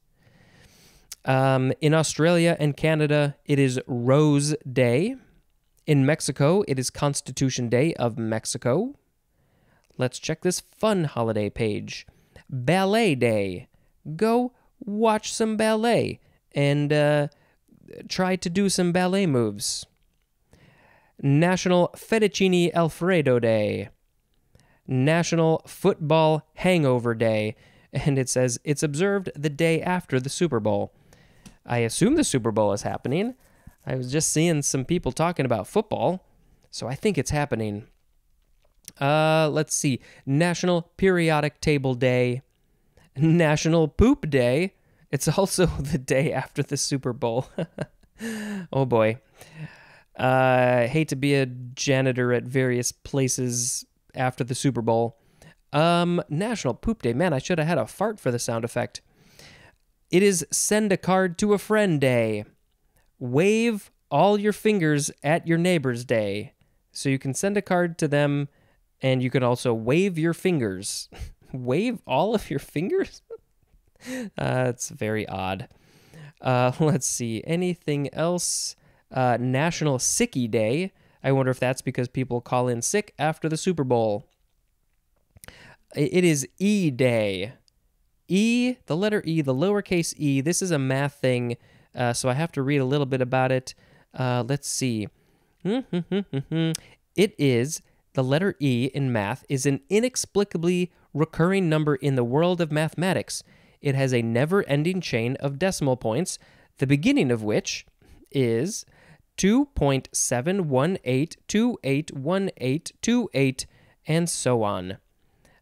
Um, in Australia and Canada, it is Rose Day. In Mexico, it is Constitution Day of Mexico. Let's check this fun holiday page. Ballet Day. Go watch some ballet and uh, try to do some ballet moves. National Fettuccine Alfredo Day. National Football Hangover Day. And it says it's observed the day after the Super Bowl. I assume the Super Bowl is happening. I was just seeing some people talking about football, so I think it's happening. Uh, let's see. National Periodic Table Day. National Poop Day. It's [LAUGHS] also the day after the Super Bowl. [LAUGHS] oh boy. Uh, hate to be a janitor at various places after the Super Bowl. Um, National Poop Day. Man, I should have had a fart for the sound effect. It is Send a Card to a Friend Day. Wave all your fingers at your neighbor's day. So you can send a card to them and you can also wave your fingers. [LAUGHS] wave all of your fingers? [LAUGHS] uh, very odd. Uh, [LAUGHS] let's see. Anything else? Uh, National Sickie Day. I wonder if that's because people call in sick after the Super Bowl. It is E Day. E, the letter E, the lowercase e. This is a math thing, uh, so I have to read a little bit about it. Uh, let's see. it is the letter E in math is an inexplicably recurring number in the world of mathematics. It has a never ending chain of decimal points, the beginning of which is 2.718281828, and so on.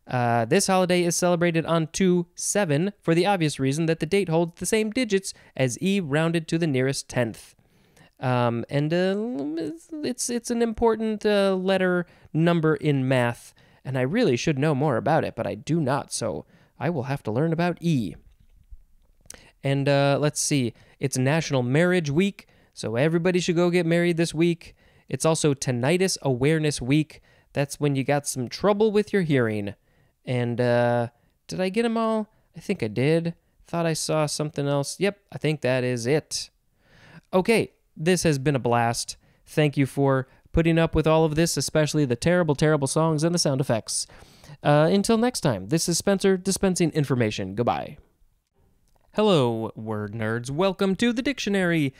Uh, this holiday is celebrated on 2 7 for the obvious reason that the date holds the same digits as E rounded to the nearest tenth. Um, and uh, it's it's an important uh, letter number in math, and I really should know more about it, but I do not. So I will have to learn about E. And uh, let's see, it's National Marriage Week, so everybody should go get married this week. It's also Tinnitus Awareness Week. That's when you got some trouble with your hearing. And uh, did I get them all? I think I did. Thought I saw something else. Yep, I think that is it. Okay, this has been a blast. Thank you for putting up with all of this, especially the terrible, terrible songs and the sound effects. Uh, until next time, this is Spencer dispensing information. Goodbye. Hello, word nerds. Welcome to the dictionary.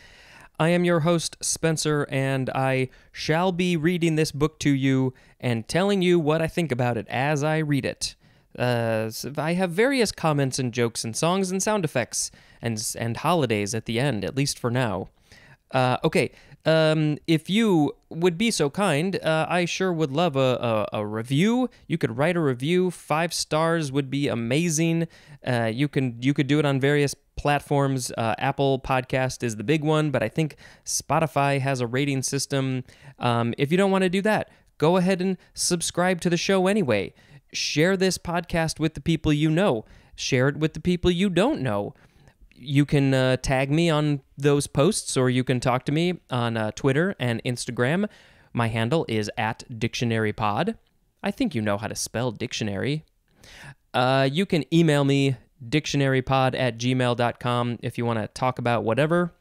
I am your host, Spencer, and I shall be reading this book to you and telling you what I think about it as I read it. Uh, I have various comments and jokes and songs and sound effects and and holidays at the end, at least for now. Uh, okay, um, if you would be so kind, uh, I sure would love a, a, a, review. You could write a review. Five stars would be amazing. Uh, you can you could do it on various platforms. Uh, Apple Podcast is the big one, but I think Spotify has a rating system. Um, if you don't want to do that, go ahead and subscribe to the show anyway. Share this podcast with the people you know. Share it with the people you don't know you can uh, tag me on those posts or you can talk to me on uh, Twitter and Instagram. My handle is at dictionarypod. I think you know how to spell dictionary. Uh, you can email me dictionarypod at gmail.com if you want to talk about whatever.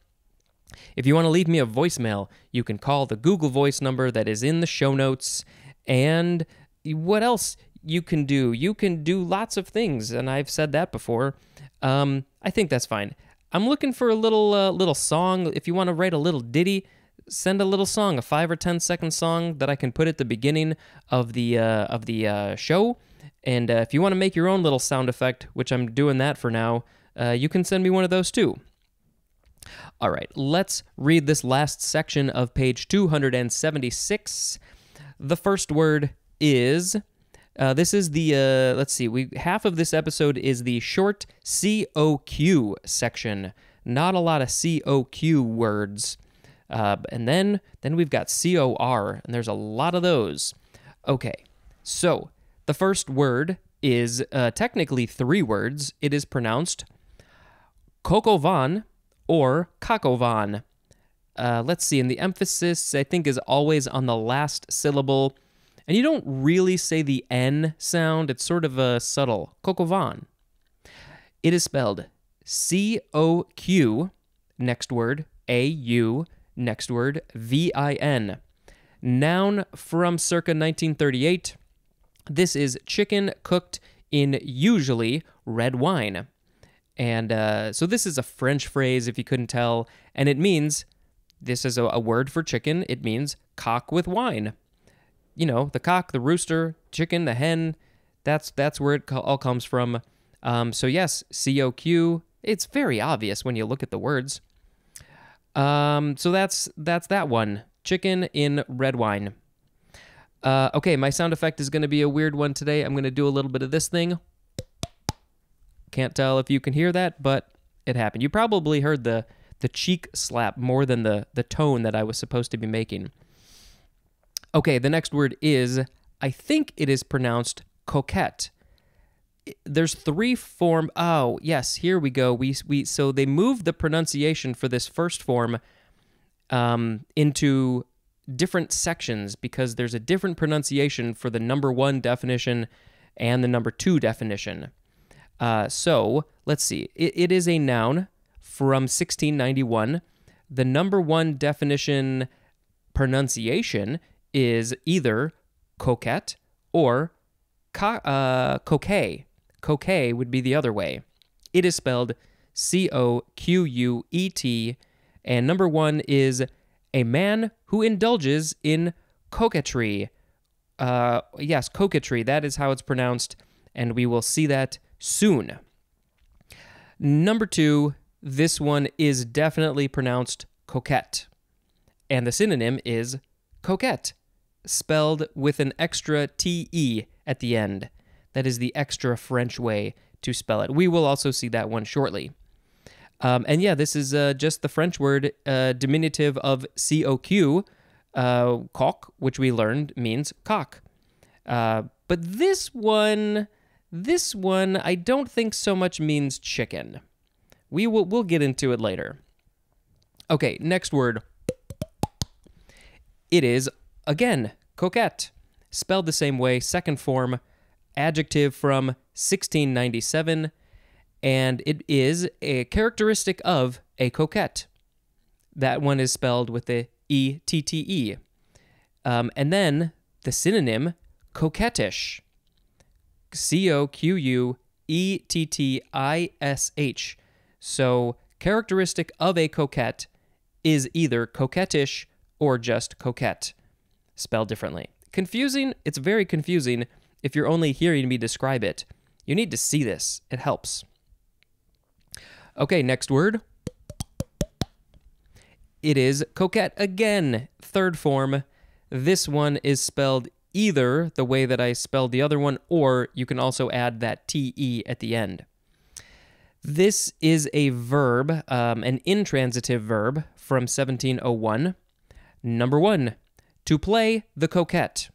If you want to leave me a voicemail, you can call the Google Voice number that is in the show notes. And what else you can do? You can do lots of things, and I've said that before. Um, I think that's fine. I'm looking for a little uh, little song. If you want to write a little ditty, send a little song, a five or ten second song that I can put at the beginning of the uh, of the uh, show. And uh, if you want to make your own little sound effect, which I'm doing that for now, uh, you can send me one of those too. All right, let's read this last section of page 276. The first word is uh, this is the uh, let's see. We half of this episode is the short COQ section. Not a lot of COQ words, uh, and then then we've got COR, and there's a lot of those. Okay, so the first word is uh, technically three words. It is pronounced Kokovan or Kakovan. Uh, let's see, and the emphasis I think is always on the last syllable and you don't really say the N sound, it's sort of a subtle. Kokovan. It is spelled C O Q, next word, A U, next word, V I N. Noun from circa 1938. This is chicken cooked in usually red wine. And uh, so this is a French phrase, if you couldn't tell, and it means this is a, a word for chicken. It means cock with wine you know, the cock, the rooster, chicken, the hen. That's that's where it all comes from. Um, so yes, COQ. It's very obvious when you look at the words. Um, so that's that's that one. Chicken in red wine. Uh, okay, my sound effect is going to be a weird one today. I'm going to do a little bit of this thing. Can't tell if you can hear that, but it happened. You probably heard the the cheek slap more than the the tone that I was supposed to be making. Okay, the next word is, I think it is pronounced coquette. There's three form. Oh, yes, here we go. We we so they moved the pronunciation for this first form um, into different sections because there's a different pronunciation for the number one definition and the number two definition. Uh, so let's see. It, it is a noun from 1691. The number one definition pronunciation is either coquette or co- uh, coquet. Coquet would be the other way. It is spelled C O Q U E T, and number one is a man who indulges in coquetry. Uh, yes, coquetry. That is how it's pronounced, and we will see that soon. Number two, this one is definitely pronounced coquette, and the synonym is coquette spelled with an extra TE at the end. That is the extra French way to spell it. We will also see that one shortly. Um, and yeah, this is uh, just the French word uh, diminutive of COQ, uh, coq, which we learned means cock. Uh, but this one, this one, I don't think so much means chicken. We will we'll get into it later. Okay, next word. It is Again, coquette, spelled the same way, second form, adjective from 1697, and it is a characteristic of a coquette. That one is spelled with the E T T E. Um, and then the synonym coquettish. C O Q U E T T I S H. So, characteristic of a coquette is either coquettish or just coquette, spelled differently. Confusing, it's very confusing if you're only hearing me describe it. You need to see this, it helps. Okay, next word. It is coquette again, third form. This one is spelled either the way that I spelled the other one, or you can also add that TE at the end. This is a verb, um, an intransitive verb from 1701. Number one, to play the coquette.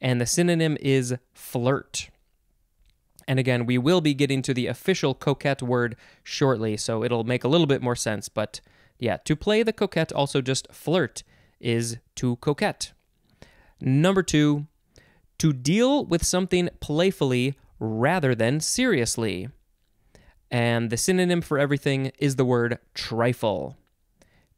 And the synonym is flirt. And again, we will be getting to the official coquette word shortly, so it'll make a little bit more sense. But yeah, to play the coquette, also just flirt, is to coquette. Number two, to deal with something playfully rather than seriously. And the synonym for everything is the word trifle.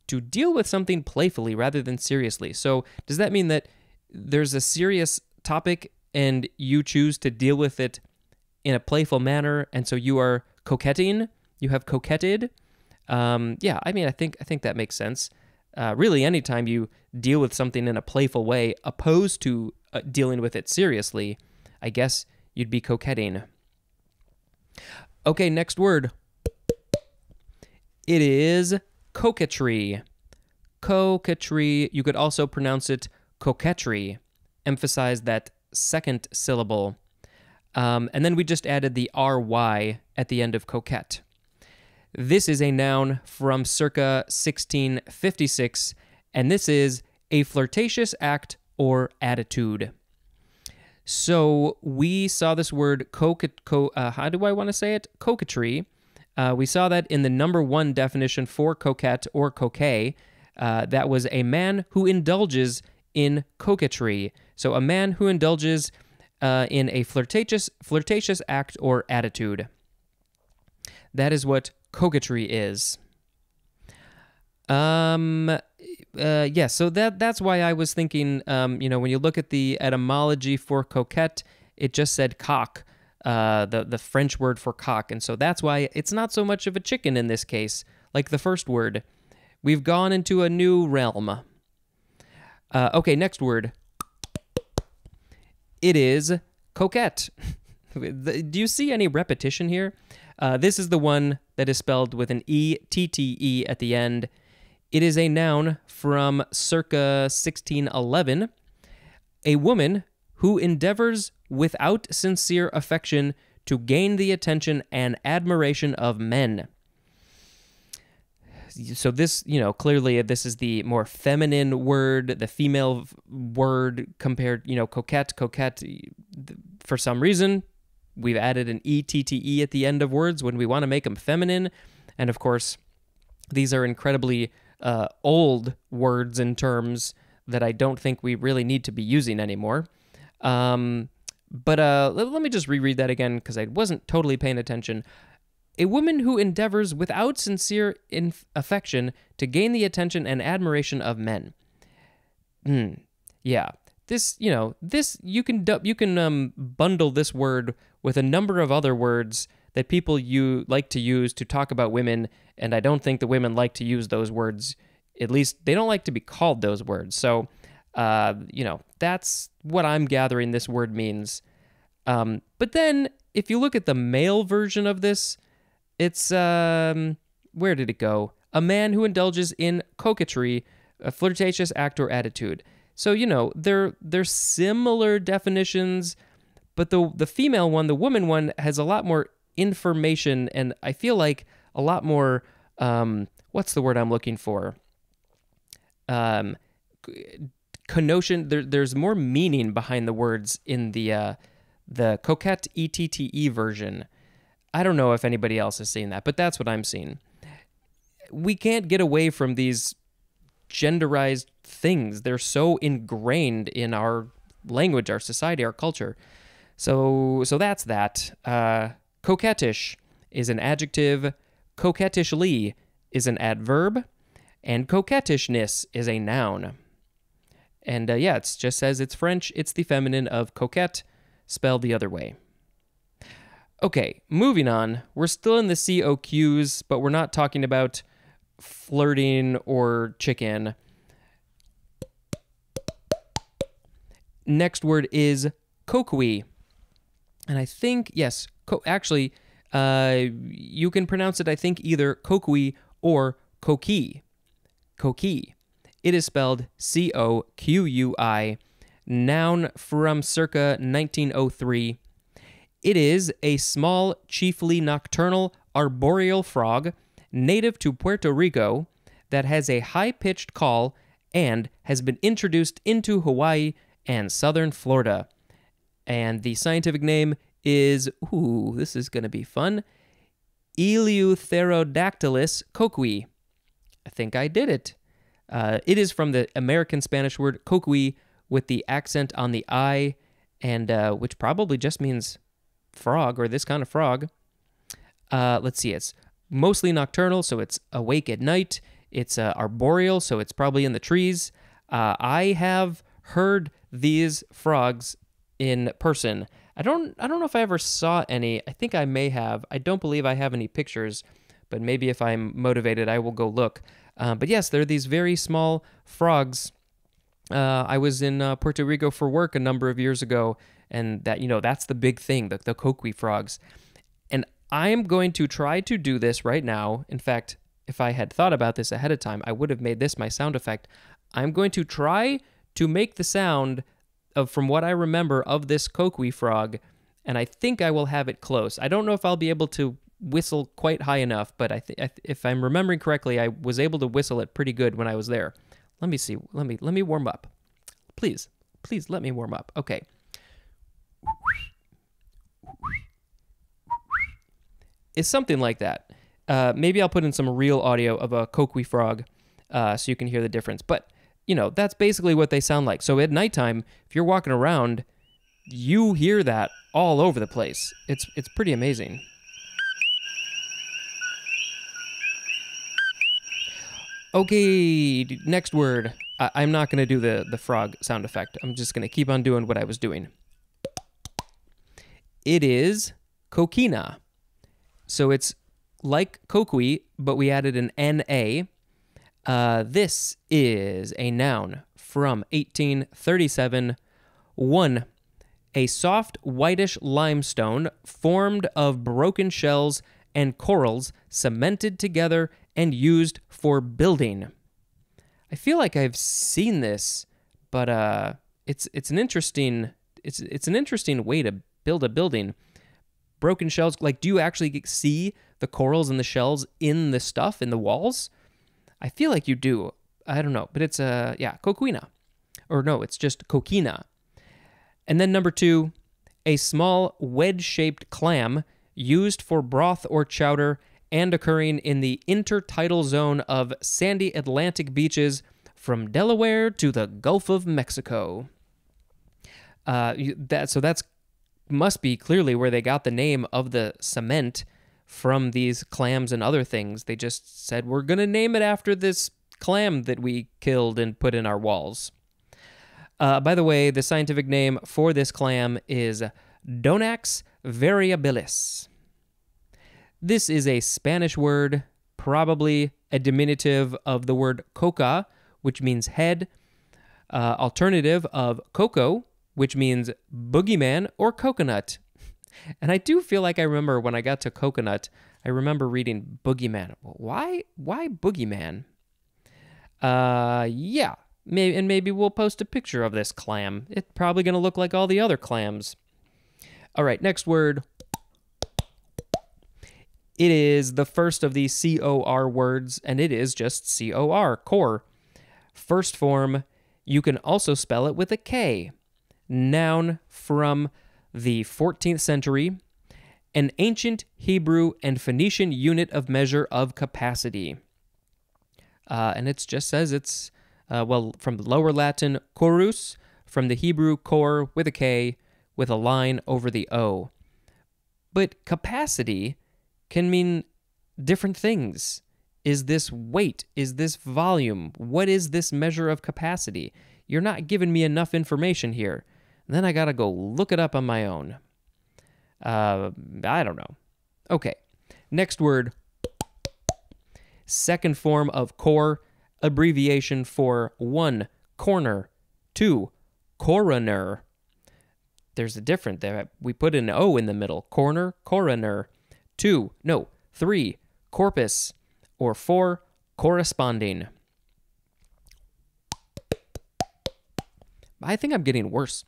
To deal with something playfully rather than seriously. So, does that mean that there's a serious topic and you choose to deal with it in a playful manner, and so you are coquetting? You have coquetted? Um, yeah, I mean, I think I think that makes sense. Uh, really, anytime you deal with something in a playful way, opposed to uh, dealing with it seriously, I guess you'd be coquetting. Okay, next word. It is coquetry. Coquetry. You could also pronounce it coquetry. Emphasize that second syllable. Um, and then we just added the ry at the end of coquette. This is a noun from circa 1656, and this is a flirtatious act or attitude. So we saw this word coquet. Co, uh, how do I want to say it? Coquetry. Uh, we saw that in the number one definition for coquette or coquet. Uh, that was a man who indulges in coquetry. So a man who indulges uh, in a flirtatious flirtatious act or attitude. That is what coquetry is. Um, uh, yeah, so that that's why I was thinking. Um, you know, when you look at the etymology for coquette, it just said cock, uh, the the French word for cock, and so that's why it's not so much of a chicken in this case, like the first word. We've gone into a new realm. Uh, okay, next word. It is coquette. [LAUGHS] Do you see any repetition here? Uh, this is the one that is spelled with an E T T E at the end. It is a noun from circa 1611. A woman who endeavors without sincere affection to gain the attention and admiration of men. So, this, you know, clearly this is the more feminine word, the female word compared, you know, coquette, coquette. For some reason, we've added an ETTE at the end of words when we want to make them feminine. And of course, these are incredibly uh, old words and terms that I don't think we really need to be using anymore. Um, but uh, let, let, me just reread that again because I wasn't totally paying attention. A woman who endeavors without sincere affection to gain the attention and admiration of men. Hmm. Yeah. This, you know, this you can you can um, bundle this word with a number of other words that people you like to use to talk about women, and I don't think the women like to use those words. At least they don't like to be called those words. So, uh, you know, that's what I'm gathering this word means. Um, but then, if you look at the male version of this, it's um, where did it go? A man who indulges in coquetry, a flirtatious act or attitude. So you know, they're they're similar definitions but the the female one, the woman one, has a lot more information, and I feel like a lot more. Um, what's the word I'm looking for? Um, connotation. There, there's more meaning behind the words in the uh, the coquette ETTE version. I don't know if anybody else is seeing that, but that's what I'm seeing. We can't get away from these genderized things. They're so ingrained in our language, our society, our culture. So so that's that. Uh, coquettish is an adjective. Coquettishly is an adverb, and coquettishness is a noun. And uh, yeah, it just says it's French. It's the feminine of coquette, spelled the other way. Okay, moving on. We're still in the COQs, but we're not talking about flirting or chicken. Next word is kokui. And I think, yes, actually, uh, you can pronounce it, I think, either kokui or koki. Koki. It is spelled C O Q U I, noun from circa 1903. It is a small, chiefly nocturnal arboreal frog native to Puerto Rico that has a high pitched call and has been introduced into Hawaii and southern Florida. And the scientific name is, ooh, this is going to be fun, Eleutherodactylus coqui. I think I did it. Uh, it is from the American Spanish word coqui with the accent on the I, and uh, which probably just means frog or this kind of frog. Uh, let's see, it's mostly nocturnal, so it's awake at night. It's uh, arboreal, so it's probably in the trees. Uh, I have heard these frogs in person. I don't I don't know if I ever saw any. I think I may have. I don't believe I have any pictures, but maybe if I'm motivated, I will go look. Uh, but yes, they're these very small frogs. Uh, I was in uh, Puerto Rico for work a number of years ago, and that you know that's the big thing, the the coqui frogs. And I'm going to try to do this right now. In fact, if I had thought about this ahead of time, I would have made this my sound effect. I'm going to try to make the sound of from what I remember of this coqui frog, and I think I will have it close. I don't know if I'll be able to whistle quite high enough, but I think if I'm remembering correctly, I was able to whistle it pretty good when I was there. Let me see. Let me let me warm up. Please. Please let me warm up. Okay. It's something like that. Uh, maybe I'll put in some real audio of a coqui frog uh, so you can hear the difference. But you know, that's basically what they sound like. So at nighttime, if you're walking around, you hear that all over the place. It's it's pretty amazing. Okay, next word. I, am not going to do the, the frog sound effect. I'm just going to keep on doing what I was doing. It is coquina. So it's like coqui, but we added an NA uh, this is a noun from 1837. One, a soft whitish limestone formed of broken shells and corals cemented together and used for building. I feel like I've seen this, but uh, it's it's an interesting it's it's an interesting way to build a building. Broken shells, like, do you actually see the corals and the shells in the stuff in the walls? I feel like you do. I don't know, but it's a uh, yeah, coquina. Or no, it's just coquina. And then number 2, a small wedge-shaped clam used for broth or chowder and occurring in the intertidal zone of sandy Atlantic beaches from Delaware to the Gulf of Mexico. Uh, that so that's must be clearly where they got the name of the cement from these clams and other things. They just said, we're going to name it after this clam that we killed and put in our walls. Uh, by the way, the scientific name for this clam is Donax variabilis. This is a Spanish word, probably a diminutive of the word coca, which means head, uh, alternative of coco, which means boogeyman or coconut. And I do feel like I remember when I got to Coconut, I remember reading Boogeyman. Why? Why Boogeyman? Uh, yeah. Maybe, and maybe we'll post a picture of this clam. It's probably going to look like all the other clams. All right, next word. It is the first of these COR words, and it is just COR, core. First form, you can also spell it with a K. Noun from the 14th century, an ancient Hebrew and Phoenician unit of measure of capacity. Uh, and it just says it's, uh, well, from the Lower Latin, chorus, from the Hebrew kor with a K, with a line over the O. But capacity can mean different things. Is this weight? Is this volume? What is this measure of capacity? you're not giving me enough information here. And then I got to go look it up on my own. Uh, I don't know. Okay. Next word second form of core, abbreviation for one, corner, two, coroner. There's a different there. We put an O in the middle. Corner, coroner. Two, no, three, corpus. Or four, corresponding. I think I'm getting worse.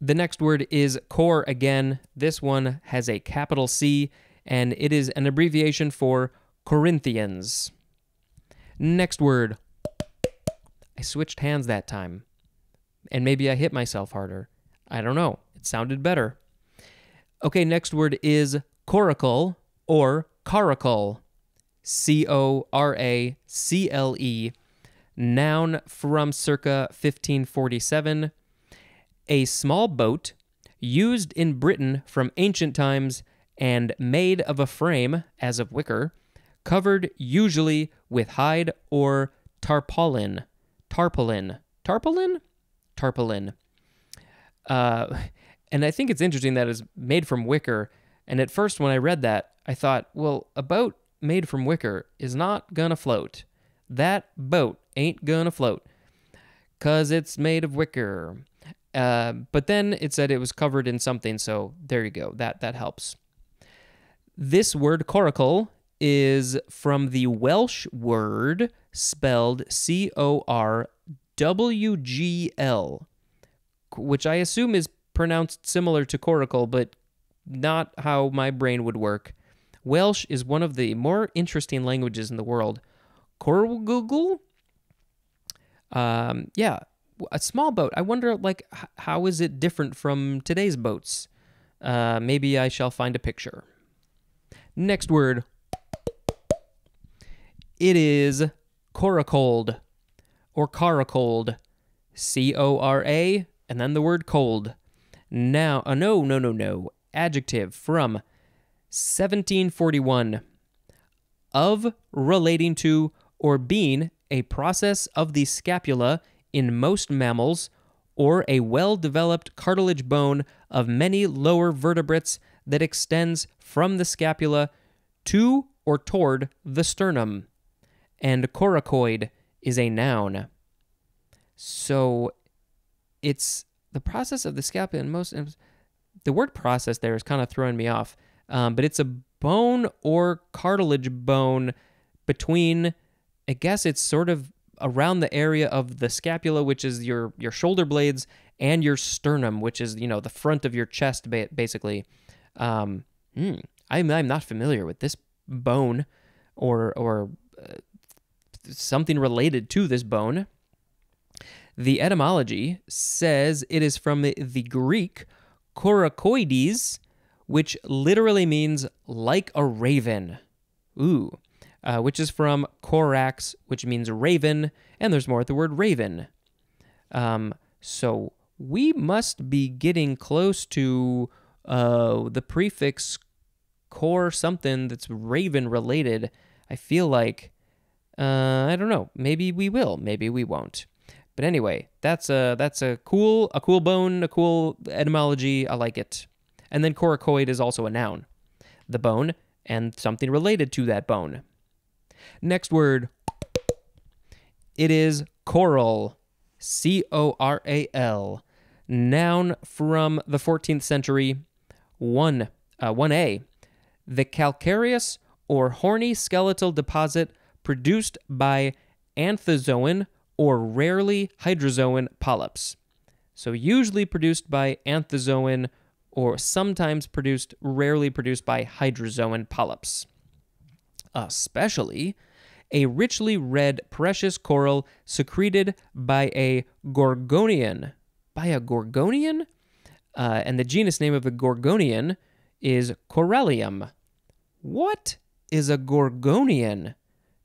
The next word is core again. This one has a capital C, and it is an abbreviation for Corinthians. Next word. I switched hands that time. And maybe I hit myself harder. I don't know. It sounded better. Okay, next word is coracle or coracle. C O R A C L E. Noun from circa 1547 a small boat used in Britain from ancient times and made of a frame, as of wicker, covered usually with hide or tarpaulin. Tarpaulin. Tarpaulin? Tarpaulin. Uh, and I think it's interesting that it's made from wicker. And at first, when I read that, I thought, well, a boat made from wicker is not gonna float. That boat ain't gonna float because it's made of wicker. Uh, but then it said it was covered in something, so there you go. That that helps. This word coracle is from the Welsh word spelled C O R W G L, which I assume is pronounced similar to coracle, but not how my brain would work. Welsh is one of the more interesting languages in the world. Corgugul? Um, yeah, a small boat. I wonder, like, how is it different from today's boats? Uh, maybe I shall find a picture. Next word. It is coracold or caracold. C O R A and then the word cold. Now, uh, no, no, no, no. Adjective from 1741 of relating to or being a process of the scapula in most mammals or a well developed cartilage bone of many lower vertebrates that extends from the scapula to or toward the sternum. And coracoid is a noun. So it's the process of the scapula in most. The word process there is kind of throwing me off, um, but it's a bone or cartilage bone between, I guess it's sort of around the area of the scapula, which is your your shoulder blades, and your sternum, which is you know the front of your chest, basically. Um, hmm, I'm I'm not familiar with this bone, or or uh, something related to this bone. The etymology says it is from the, the Greek coracoides, which literally means like a raven. Ooh uh, which is from corax, which means raven, and there's more at the word raven. Um, so we must be getting close to uh, the prefix core something that's raven related. I feel like uh, I don't know. Maybe we will. Maybe we won't. But anyway, that's a that's a cool a cool bone, a cool etymology. I like it. And then coracoid is also a noun, the bone and something related to that bone. Next word. It is coral. C O R A L. Noun from the 14th century. 1. Uh, 1A. The calcareous or horny skeletal deposit produced by anthozoan or rarely hydrozoan polyps. So, usually produced by anthozoan or sometimes produced, rarely produced by hydrozoan polyps especially a richly red precious coral secreted by a gorgonian. By a gorgonian? Uh, and the genus name of the gorgonian is Corallium. What is a gorgonian?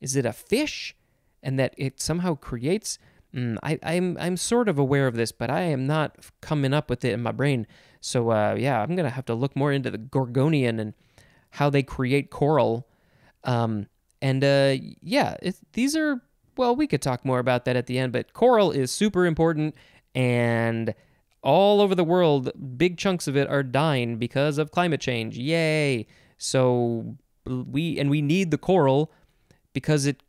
Is it a fish? And that it somehow creates. Mm, I, I'm I'm sort of aware of this, but I am not coming up with it in my brain. So uh, yeah, I'm gonna have to look more into the gorgonian and how they create coral um, and uh, yeah, these are well, we could talk more about that at the end, but coral is super important and all over the world, big chunks of it are dying because of climate change. Yay. So we and we need the coral because it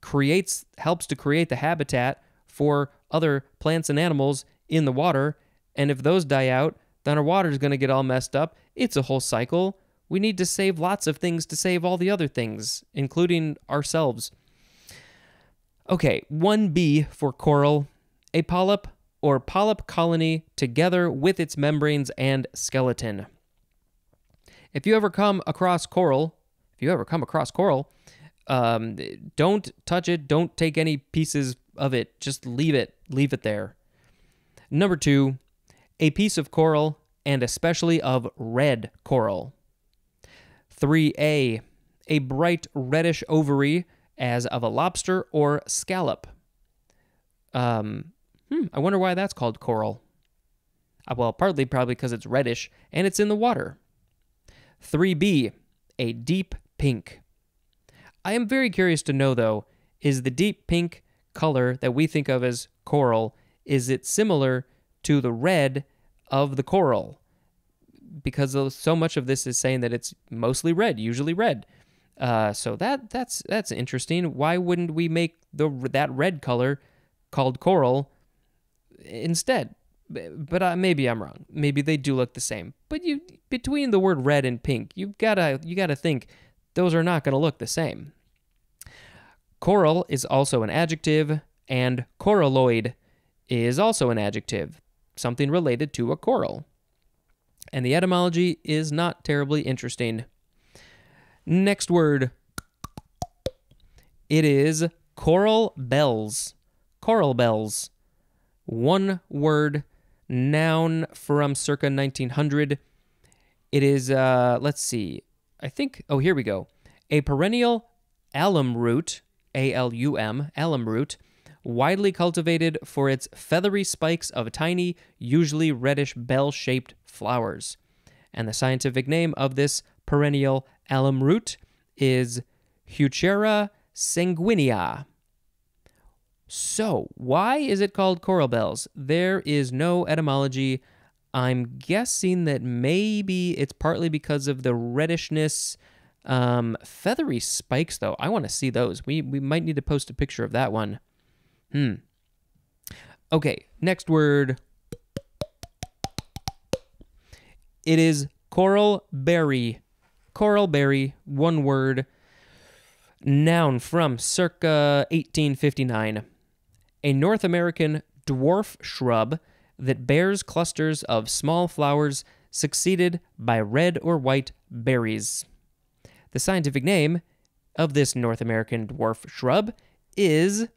creates helps to create the habitat for other plants and animals in the water. And if those die out, then our water is going to get all messed up. It's a whole cycle. We need to save lots of things to save all the other things, including ourselves. Okay, 1B for coral. A polyp or polyp colony together with its membranes and skeleton. If you ever come across coral, if you ever come across coral, um, don't touch it. Don't take any pieces of it. Just leave it. Leave it there. Number two, a piece of coral, and especially of red coral. 3a, a bright reddish ovary as of a lobster or scallop. Um, hmm, I wonder why that's called coral. Uh, well, partly probably because it's reddish and it's in the water. 3b, a deep pink. I am very curious to know though, is the deep pink color that we think of as coral, is it similar to the red of the coral? Because so much of this is saying that it's mostly red, usually red. Uh, so that that's that's interesting. Why wouldn't we make the that red color called coral instead? But uh, maybe I'm wrong. Maybe they do look the same. But you between the word red and pink, you've gotta you gotta think those are not going to look the same. Coral is also an adjective, and coralloid is also an adjective, something related to a coral. And the etymology is not terribly interesting. Next word. It is coral bells. Coral bells. One word, noun from circa 1900. It is, uh, let's see, I think, oh, here we go. A perennial alum root, A L U M, alum root, widely cultivated for its feathery spikes of tiny, usually reddish bell shaped flowers. And the scientific name of this perennial alum root is Heuchera sanguinea. So, why is it called coral bells? There is no etymology I'm guessing that maybe it's partly because of the reddishness. Um, feathery spikes, though, I want to see those. We we might need to post a picture of that one. Hmm. Okay, next word. It is coral berry. Coral berry, one word. Noun from circa 1859. A North American dwarf shrub that bears clusters of small flowers succeeded by red or white berries. The scientific name of this North American dwarf shrub is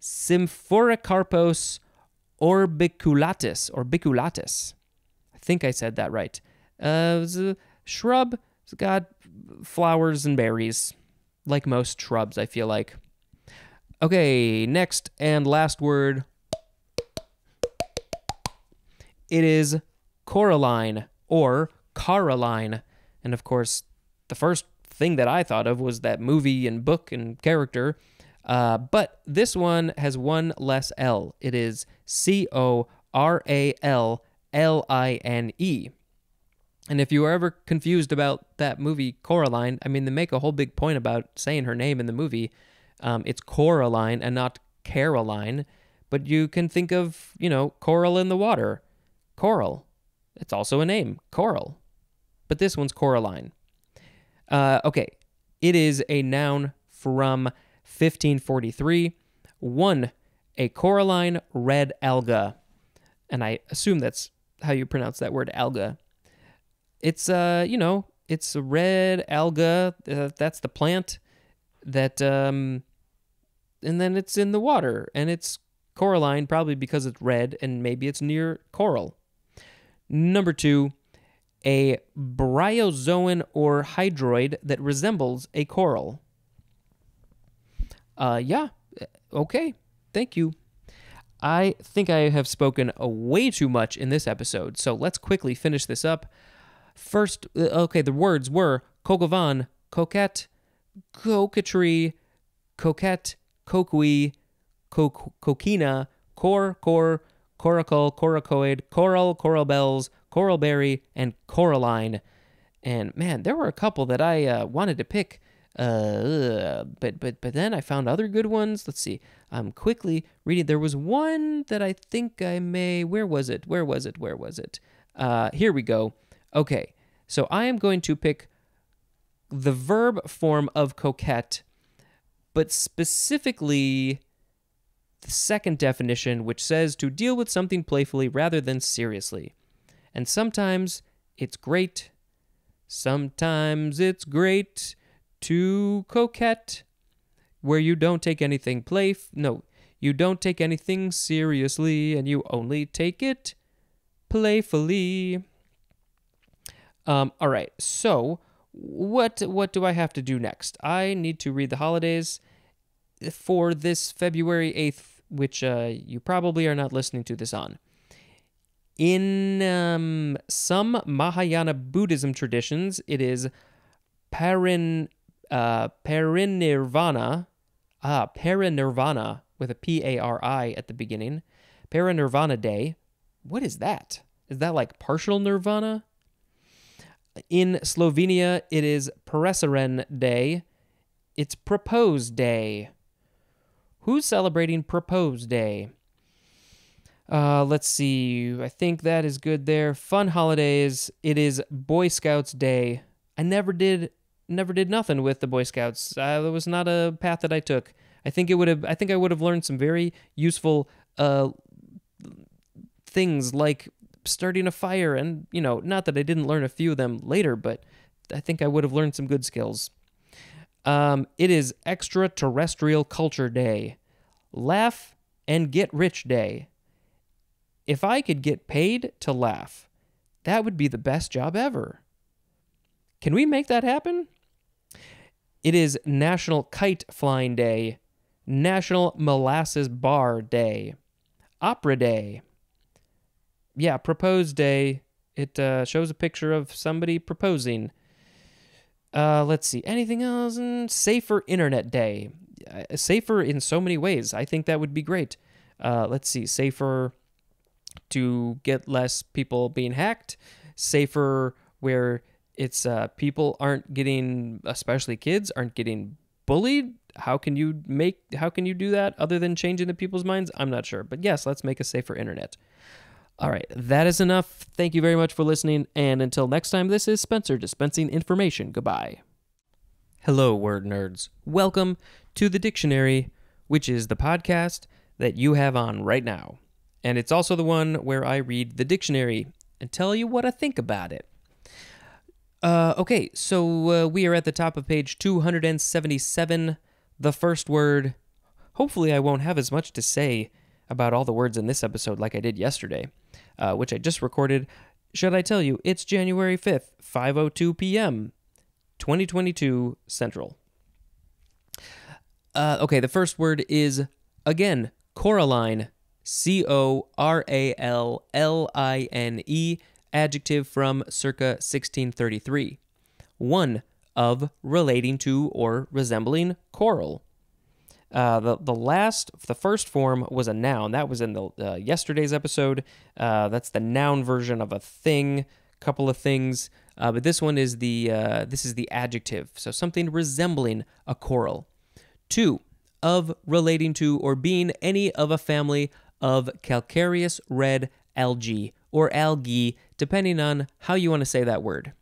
Symphoricarpos orbiculatus, orbiculatus. I think I said that right. Uh, it's a shrub. It's got flowers and berries, like most shrubs, I feel like. Okay, next and last word it is coralline or Caroline. And of course, the first thing that I thought of was that movie and book and character. Uh, but this one has one less L. It is C O R A L L I N E. And if you were ever confused about that movie, Coraline, I mean, they make a whole big point about saying her name in the movie. Um, it's Coraline and not Caroline. But you can think of, you know, coral in the water Coral. It's also a name, Coral. But this one's coralline. Uh, okay, it is a noun from 1543. One, a coralline red alga. And I assume that's how you pronounce that word, alga. It's, uh, you know, it's a red alga. Uh, that's the plant that, um, and then it's in the water and it's coralline probably because it's red and maybe it's near coral. Number two, a bryozoan or hydroid that resembles a coral. Uh, yeah, okay, thank you. I think I have spoken way too much in this episode, so let's quickly finish this up. First, uh, okay, the words were coq au vin, coquette, coquetry, coquette, coqui, co- coquina, cor, cor, coracle, coracoid, coral, coral bells, coralberry, and coralline. And man, there were a couple that I uh, wanted to pick, uh, but but but then I found other good ones. Let's see. I'm quickly reading. There was one that I think I may. Where was it? Where was it? Where was it? Uh, here we go. Okay, so I am going to pick the verb form of coquette, but specifically the second definition, which says to deal with something playfully rather than seriously. And sometimes it's great, sometimes it's great to coquette, where you don't take anything playf. No, you don't take anything seriously, and you only take it playfully. Um, all right, so what what do I have to do next? I need to read the holidays for this February 8th, which uh, you probably are not listening to this on. In um, some Mahayana Buddhism traditions, it is parin, uh, parinirvana, ah, parinirvana with a P A R I at the beginning, parinirvana day. What is that? Is that like partial nirvana? In Slovenia, it is Preseren Day. It's Propose Day. Who's celebrating Propose Day? Uh, let's see. I think that is good there. Fun holidays. It is Boy Scouts Day. I never did, never did nothing with the Boy Scouts. Uh, that was not a path that I took. I think it would have. I think I would have learned some very useful uh, things like starting a fire, and you know, not that I didn't learn a few of them later, but I think I would have learned some good skills. Um, it is Extraterrestrial Culture Day, Laugh and Get Rich Day. If I could get paid to laugh, that would be the best job ever. Can we make that happen? It is National Kite Flying Day, National Molasses Bar Day, Opera Day. Yeah, Propose Day. It uh, shows a picture of somebody proposing. Uh, let's see. Anything else? Mm, Safer Internet Day. Uh, safer in so many ways. I think that would be great. Uh, let's see. Safer to get less people being hacked. Safer where it's uh, people aren't getting, especially kids, aren't getting bullied. How can you make? How can you do that other than changing the people's minds? I'm not sure. But yes, let's make a safer internet. All right, that is enough. Thank you very much for listening. And until next time, this is Spencer dispensing information. Goodbye. Hello, word nerds. Welcome to the dictionary, which is the podcast that you have on right now. And it's also the one where I read the dictionary and tell you what I think about it. Uh, okay, so uh, we are at the top of page 277. The first word. Hopefully, I won't have as much to say about all the words in this episode like I did yesterday, uh, which I just recorded. Should I tell you, it's January 5th, 5:02 p.m., 2022 Central. Uh, okay, the first word is again coralline, C O R A L L I N E, adjective from circa 1633. One of relating to or resembling coral. Uh, the the last the first form was a noun that was in the uh, yesterday's episode. Uh, that's the noun version of a thing, couple of things. Uh, but this one is the uh, this is the adjective, so something resembling a coral. Two of relating to or being any of a family of calcareous red algae or algae, depending on how you want to say that word.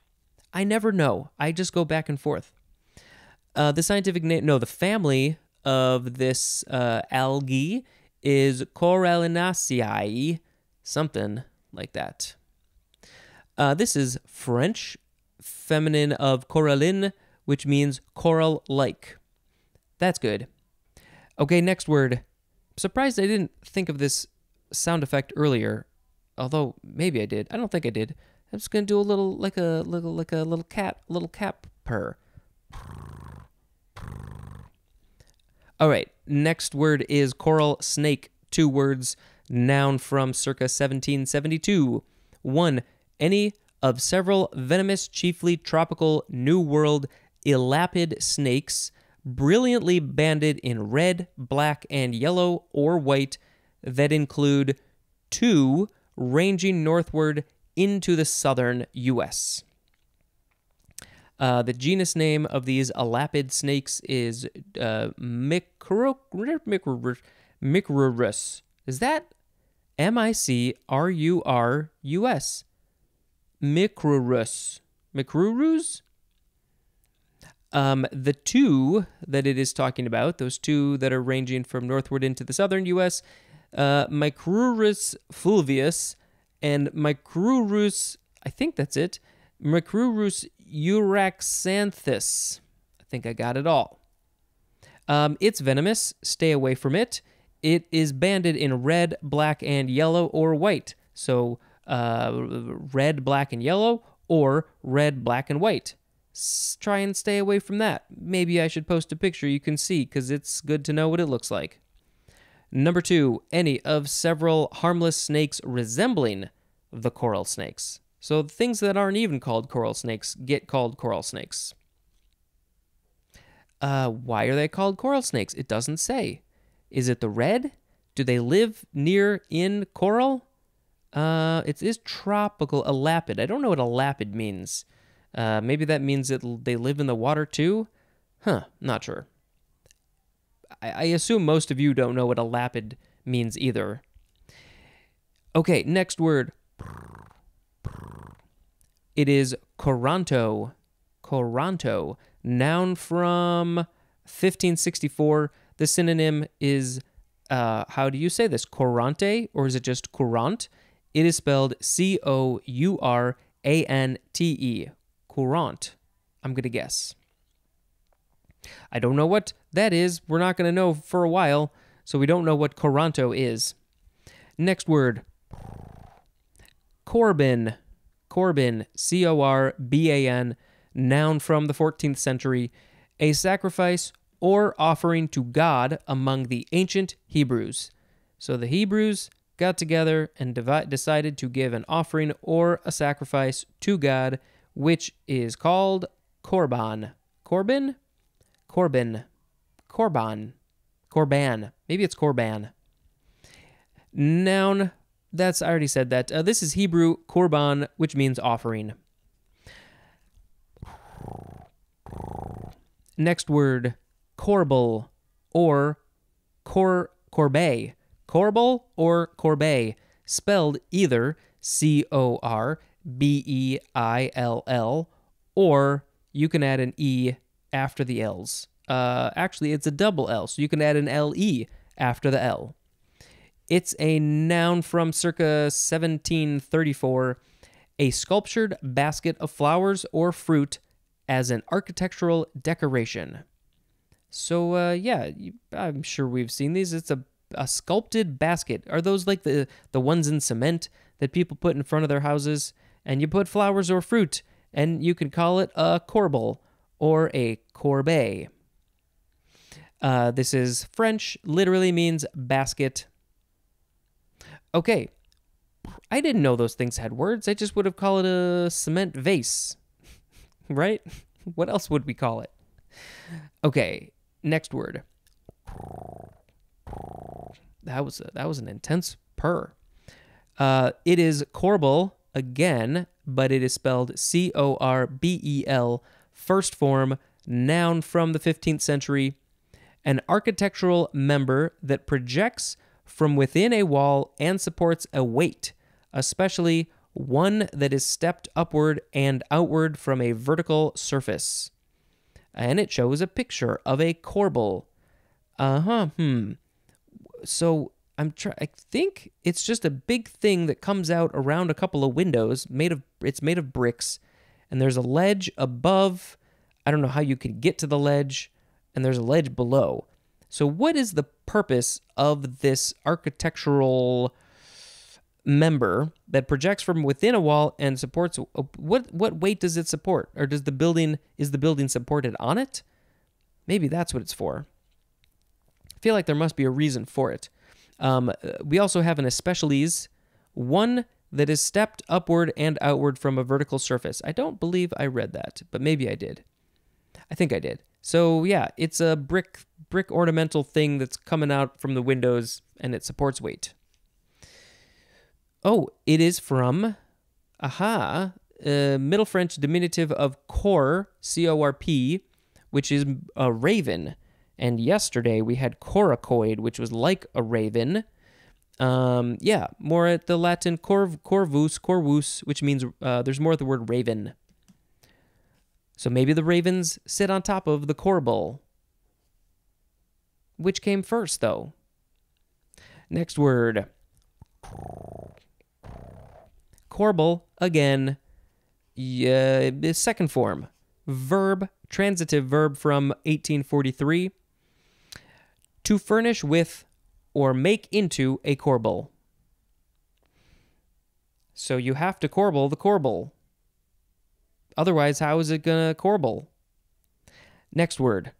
I never know. I just go back and forth. Uh, the scientific name, no, the family of this uh, algae is Corallinaceae, something like that. Uh, this is French, feminine of coralline, which means coral like. That's good. Okay, next word. Surprised I didn't think of this sound effect earlier, although maybe I did. I don't think I did. I'm just gonna do a little like a little like a little cat, little cat purr. All right, next word is coral snake. Two words, noun from circa 1772. One, any of several venomous, chiefly tropical New World elapid snakes, brilliantly banded in red, black, and yellow or white that include two ranging northward into the southern U.S. Uh, the genus name of these elapid snakes is uh, Micro, Micrurus. Is that M I C R U R U S? Micrurus. Micrurus? Um, the two that it is talking about, those two that are ranging from northward into the southern U.S., uh, Micrurus fulvius and Micrurus, I think that's it, Micrurus uraxanthus. I think I got it all. Um, it's venomous. Stay away from it. It is banded in red, black, and yellow or white. So uh, red, black, and yellow, or red, black, and white. S- try and stay away from that. Maybe I should post a picture you can see because it's good to know what it looks like. Number two, any of several harmless snakes resembling the coral snakes. So things that aren't even called coral snakes get called coral snakes. Uh, why are they called coral snakes? It doesn't say. Is it the red? Do they live near in coral? Uh, it is tropical, a lapid. I don't know what a lapid means. Uh, maybe that means that they live in the water too? Huh, not sure. I, I assume most of you don't know what a lapid means either. Okay, next word. It is coranto. Coranto. Noun from 1564. The synonym is, uh, how do you say this? Corante, or is it just courant? It is spelled C O U R A N T E. Courant. I'm going to guess. I don't know what that is. We're not going to know for a while, so we don't know what Coranto is. Next word Corbin. Corbin, C O R B A N, noun from the 14th century, a sacrifice or offering to God among the ancient Hebrews. So the Hebrews got together and decided to give an offering or a sacrifice to God, which is called korban. Corbin? Corbin. Korban. Korban. Maybe it's korban. Noun. That's I already said that. Uh, this is Hebrew korban, which means offering. Next word, corbel or cor corbeille. Corbel or corbeille, spelled either C O R B E I L L, or you can add an E after the L's. Uh, actually, it's a double L, so you can add an L E after the L. It's a noun from circa 1734, a sculptured basket of flowers or fruit as an architectural decoration. So, uh, yeah, I'm sure we've seen these. It's a, a sculpted basket. Are those like the, the ones in cement that people put in front of their houses? And you put flowers or fruit, and you can call it a corbel or a corbeille. Uh, this is French, literally means basket. Okay, I didn't know those things had words. I just would have called it a cement vase, [LAUGHS] right? [LAUGHS] What else would we call it? Okay, next word. That was a, that was an intense purr. Uh, it is corbel again, but it is spelled C O R B E L, first form, noun from the 15th century, an architectural member that projects from within a wall and supports a weight, especially one that is stepped upward and outward from a vertical surface. And it shows a picture of a corbel. Uh huh. Hmm. So I'm try- I think it's just a big thing that comes out around a couple of windows made of it's made of bricks and there's a ledge above. I don't know how you could get to the ledge and there's a ledge below. So what is the purpose of this architectural member that projects from within a wall and supports uh, what what weight does it support or does the building is the building supported on it? Maybe that's what it's for. I feel like there must be a reason for it. Um, we also have an especialise, one that is stepped upward and outward from a vertical surface. I don't believe I read that, but maybe I did. I think I did. So yeah, it's a brick brick ornamental thing that's coming out from the windows and it supports weight. Oh, it is from aha, uh, Middle French diminutive of cor, C O R P, which is a raven. And yesterday we had coracoid, which was like a raven. Um, yeah, more at the Latin corv, corvus, corvus, which means uh, there's more of the word raven. So maybe the ravens sit on top of the corbel. Which came first, though? Next word. Corbel, again, yeah, second form. Verb, transitive verb from 1843. To furnish with or make into a corbel. So you have to corbel the corbel. Otherwise, how is it going to corbel? Next word.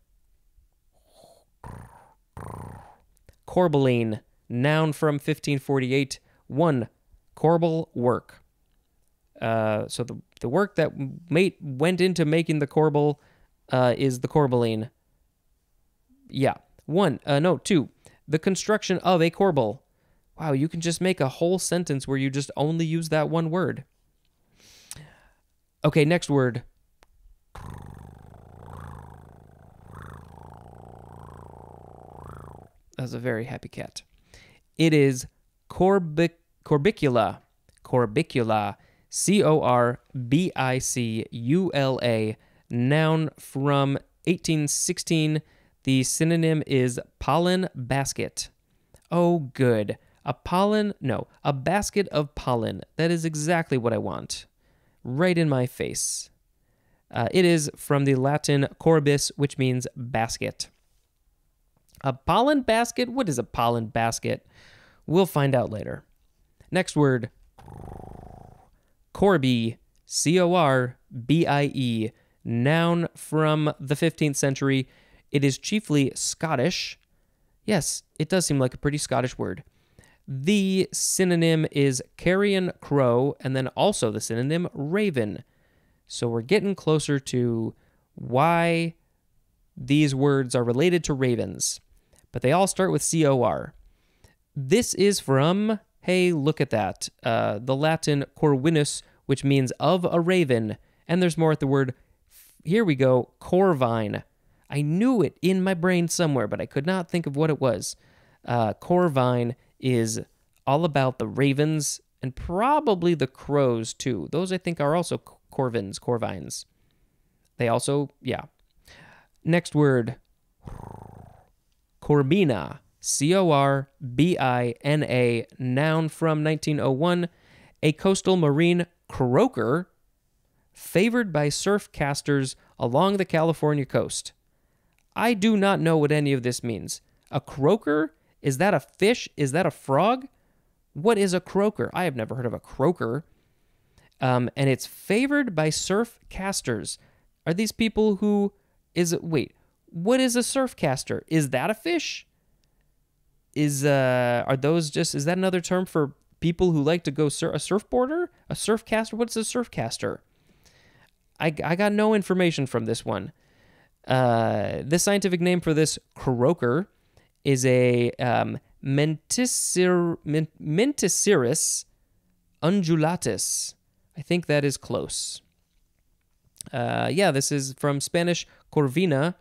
Corbeline, noun from 1548. One, corbel work. Uh, so the, the work that mate went into making the corbel uh, is the corbeline. Yeah. One, uh, no, two, the construction of a corbel. Wow, you can just make a whole sentence where you just only use that one word. Okay, next word. That's a very happy cat. It is corbic- corbicula. Corbicula. C O R B I C U L A. Noun from 1816. The synonym is pollen basket. Oh, good. A pollen, no, a basket of pollen. That is exactly what I want right in my face. Uh, it is from the Latin corbis, which means basket. A pollen basket? What is a pollen basket? We'll find out later. Next word Corbie, C O R B I E, noun from the 15th century. It is chiefly Scottish. Yes, it does seem like a pretty Scottish word. The synonym is carrion crow, and then also the synonym raven. So we're getting closer to why these words are related to ravens, but they all start with C O R. This is from, hey, look at that, uh, the Latin corvinus, which means of a raven, and there's more at the word, here we go, corvine. I knew it in my brain somewhere, but I could not think of what it was. Uh, corvine is all about the ravens and probably the crows too. Those I think are also corvins, corvines. They also, yeah. Next word Corbina. C O R B I N A, noun from 1901, a coastal marine croaker favored by surf casters along the California coast. I do not know what any of this means. A croaker is that a fish? Is that a frog? What is a croaker? I have never heard of a croaker. Um, and it's favored by surf casters. Are these people who is it? Wait, what is a surf caster? Is that a fish? Is uh, are those just? Is that another term for people who like to go sur- a surfboarder? A surf caster? What's a surf caster? I I got no information from this one. Uh, the scientific name for this croaker is a um, Menticir, undulatus. I think that is close. Uh, yeah, this is from Spanish corvina,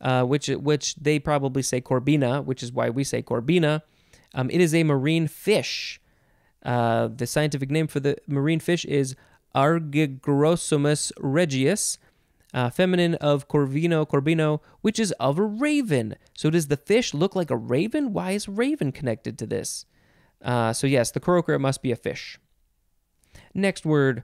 uh, which which they probably say corbina, which is why we say corbina. Um, it is a marine fish. Uh, the scientific name for the marine fish is Argyrosomus regius, uh, feminine of Corvino Corbino, which is of a raven. So does the fish look like a raven? Why is raven connected to this? Uh, so yes, the croaker must be a fish. Next word,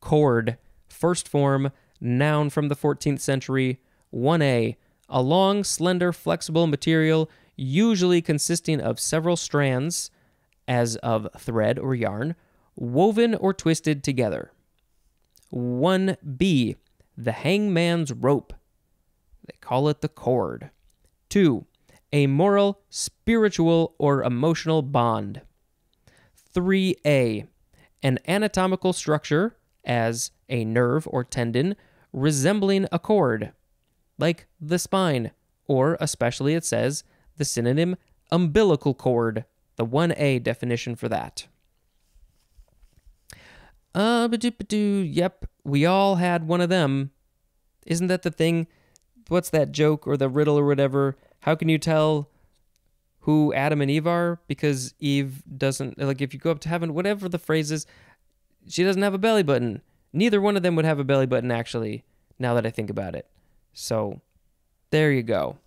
cord. First form, noun from the 14th century. 1a, a long, slender, flexible material, usually consisting of several strands, as of thread or yarn, woven or twisted together. 1b, the hangman's rope. They call it the cord. 2. A moral, spiritual, or emotional bond. 3a. An anatomical structure, as a nerve or tendon, resembling a cord, like the spine, or especially it says the synonym umbilical cord, the 1A definition for that. Uh, yep, we all had one of them. Isn't that the thing? What's that joke or the riddle or whatever? How can you tell who Adam and Eve are? Because Eve doesn't, like, if you go up to heaven, whatever the phrase is, she doesn't have a belly button. Neither one of them would have a belly button, actually, now that I think about it. So, there you go.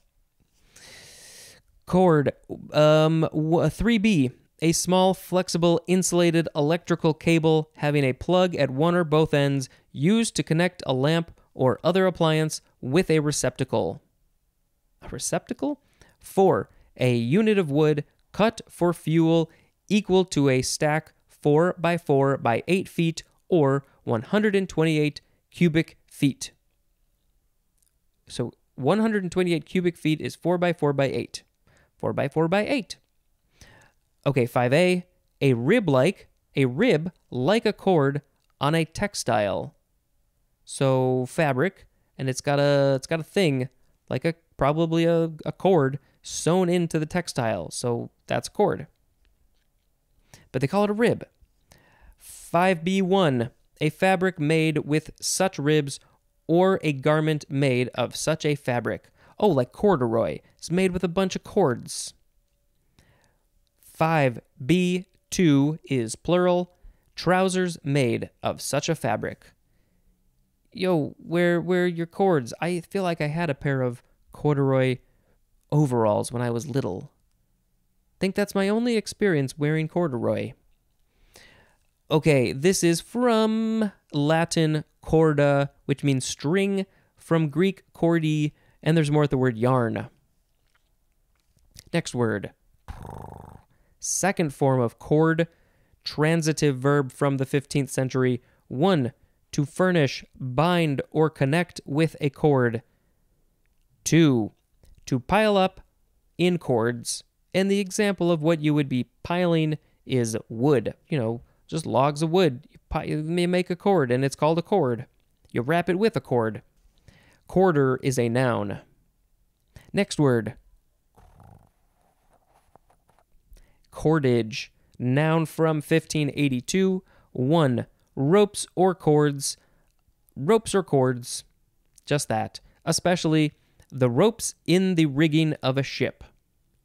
Cord, um, 3B, a small, flexible, insulated electrical cable having a plug at one or both ends used to connect a lamp or other appliance with a receptacle. A receptacle? 4. A unit of wood cut for fuel equal to a stack 4 by 4 by 8 feet or 128 cubic feet. So 128 cubic feet is 4 by 4 by 8. 4 by 4 by 8. Okay, 5a, a rib like, a rib like a cord on a textile. So fabric, and it's got a it's got a thing like a probably a, a cord sewn into the textile. So that's cord. But they call it a rib. 5b1, a fabric made with such ribs or a garment made of such a fabric. Oh, like corduroy. It's made with a bunch of cords. 5b2 is plural. Trousers made of such a fabric. Yo, where where your cords? I feel like I had a pair of corduroy overalls when I was little. Think that's my only experience wearing corduroy. Okay, this is from Latin corda, which means string, from Greek cordi, and there's more at the word yarn. Next word. Second form of cord, transitive verb from the 15th century. 1. To furnish, bind, or connect with a cord. 2. To pile up in cords. And the example of what you would be piling is wood. You know, just logs of wood. You, make a cord, and it's called a cord. You wrap it with a cord. Corder is a noun. Next word. Cordage. Noun from 1582. 1. Ropes or cords. Ropes or cords. Just that. Especially the ropes in the rigging of a ship.